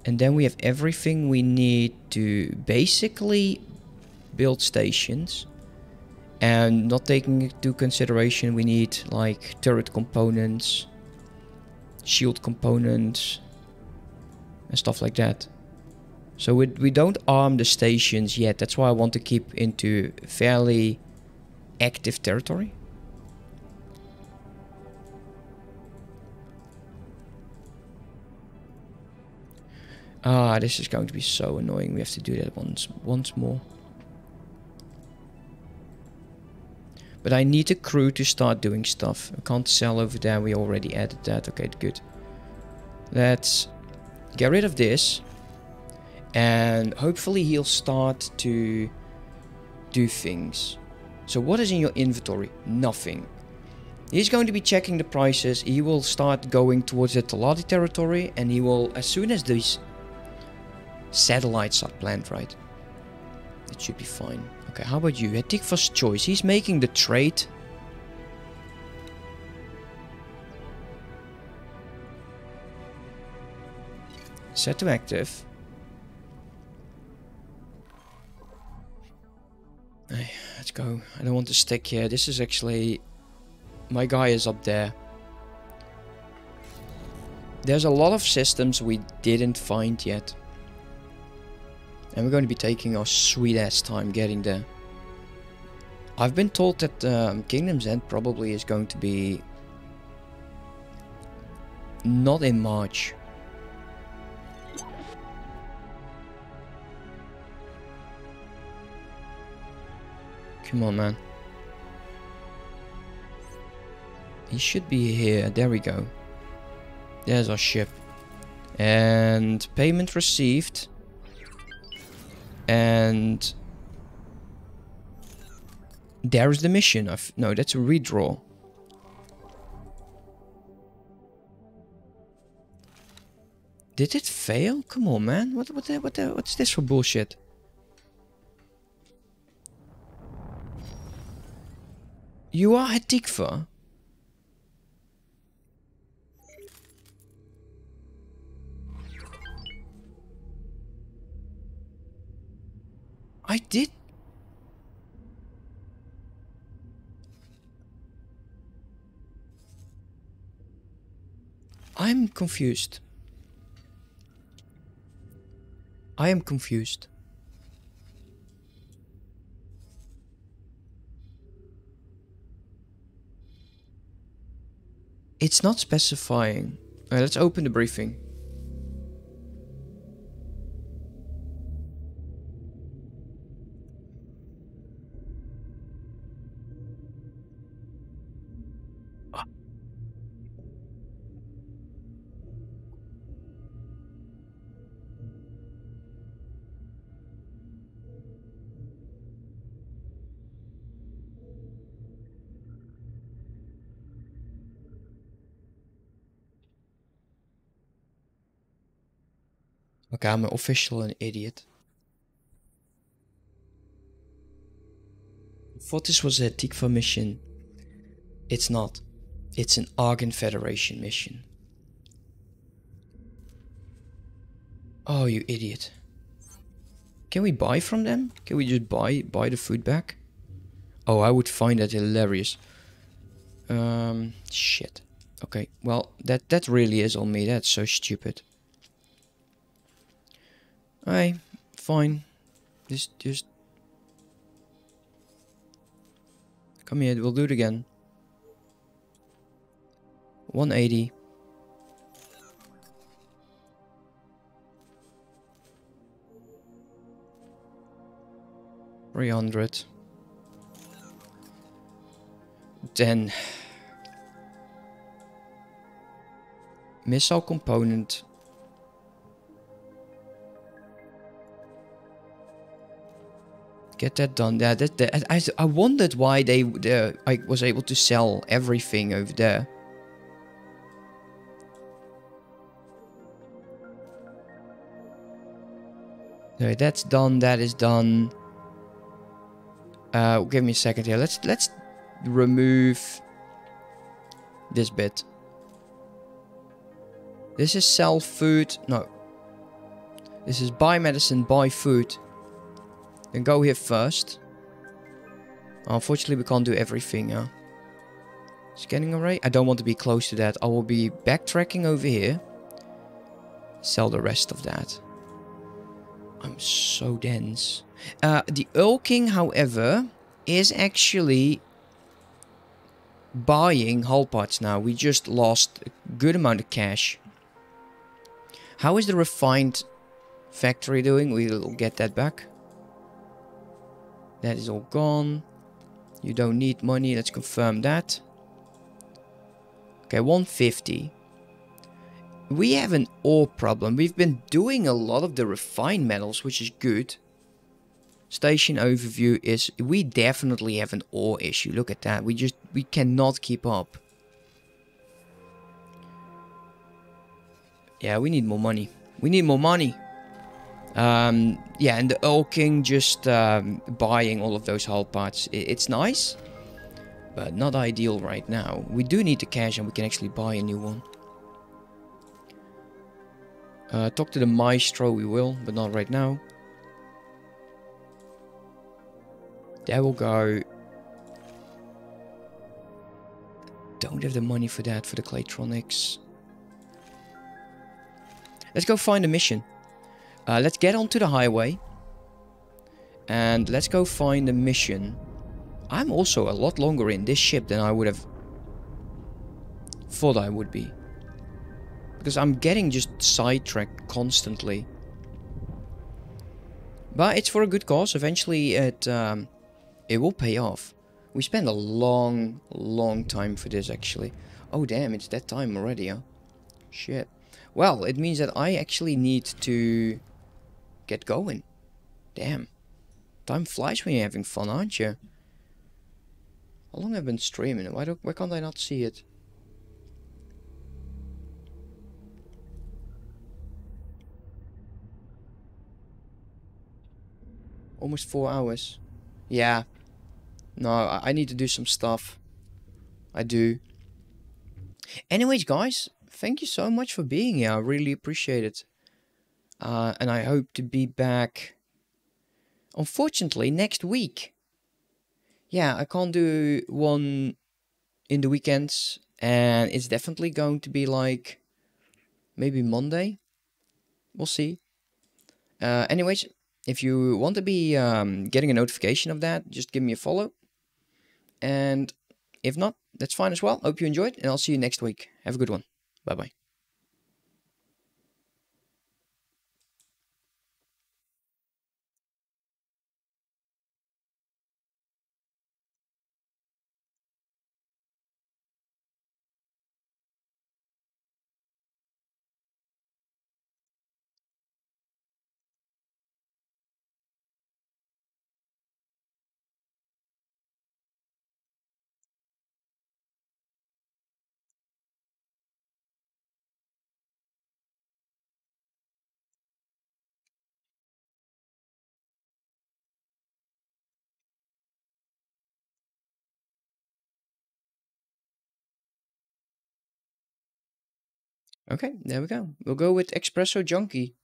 And then we have everything we need to basically build stations. And not taking into consideration we need like turret components, shield components, and stuff like that. So we, we don't arm the stations yet. That's why I want to keep into fairly active territory. Ah, this is going to be so annoying. We have to do that once once more. But I need a crew to start doing stuff. I can't sell over there. We already added that. Okay, good. Let's get rid of this. And hopefully he'll start to do things. So what is in your inventory? Nothing. He's going to be checking the prices. He will start going towards the Teladi territory. And he will, as soon as these satellites are planned right, it should be fine. Okay, how about you? Hatikvah's choice. He's making the trade. Set to active. Hey, let's go. I don't want to stick here. This is actually... My guy is up there. There's a lot of systems we didn't find yet. And we're going to be taking our sweet ass time getting there. I've been told that um, Kingdom's End probably is going to be... Not in March. Come on, man. He should be here. There we go. There's our ship. And payment received. And there's the mission. Of no, that's a redraw. Did it fail? Come on, man. What what what what's this for bullshit? You are Hatikvah? I did. I'm confused. I am confused. It's not specifying. Uh, let's open the briefing. I'm an official an idiot. I thought this was a Tikva mission. It's not. It's an Argon Federation mission. Oh, you idiot. Can we buy from them? Can we just buy buy the food back? Oh, I would find that hilarious. Um, shit. Okay, well, that, that really is on me. That's so stupid. Hey, fine. Just, just... Come here, we'll do it again. 180. Three hundred. Then missile component. Get that done. Yeah, that, that I, I wondered why they, they I was able to sell everything over there. So that's done. That is done. Uh, give me a second here. Let's let's remove this bit. This is sell food. No. This is buy medicine, buy food. Then go here first. Unfortunately, we can't do everything. Huh? Scanning array. I don't want to be close to that. I will be backtracking over here. Sell the rest of that. I'm so dense. Uh, the Erlking, however, is actually buying hull parts now. We just lost a good amount of cash. How is the refined factory doing? We'll get that back. That is all gone. You don't need money. Let's confirm that. Okay, 150. We have an ore problem. We've been doing a lot of the refined metals, which is good. Station overview is... We definitely have an ore issue. Look at that. We just... We cannot keep up. Yeah, we need more money. We need more money. Um, yeah, and the Erlking just um, buying all of those hull parts. It's nice, but not ideal right now. We do need the cash and we can actually buy a new one. Uh, talk to the maestro, we will, but not right now. There will go. Don't have the money for that, for the Claytronics. Let's go find a mission. Uh, let's get onto the highway. And let's go find a mission. I'm also a lot longer in this ship than I would have thought I would be. Because I'm getting just sidetracked constantly. But it's for a good cause. Eventually it, um, it will pay off. We spent a long, long time for this actually. Oh damn, it's that time already, huh? Shit. Well, it means that I actually need to get going. Damn. Time flies when you're having fun, aren't you? How long have I been streaming? Why, do, why can't I not see it? Almost four hours. Yeah. No, I, I need to do some stuff. I do. Anyways, guys, thank you so much for being here. I really appreciate it. Uh, and I hope to be back, unfortunately, next week. Yeah, I can't do one in the weekends. And it's definitely going to be like maybe Monday. We'll see. Uh, anyways, if you want to be um, getting a notification of that, just give me a follow. And if not, that's fine as well. Hope you enjoyed, and I'll see you next week. Have a good one. Bye bye. Okay, there we go. We'll go with Espresso Junkie.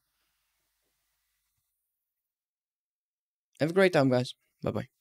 Have a great time, guys. Bye bye.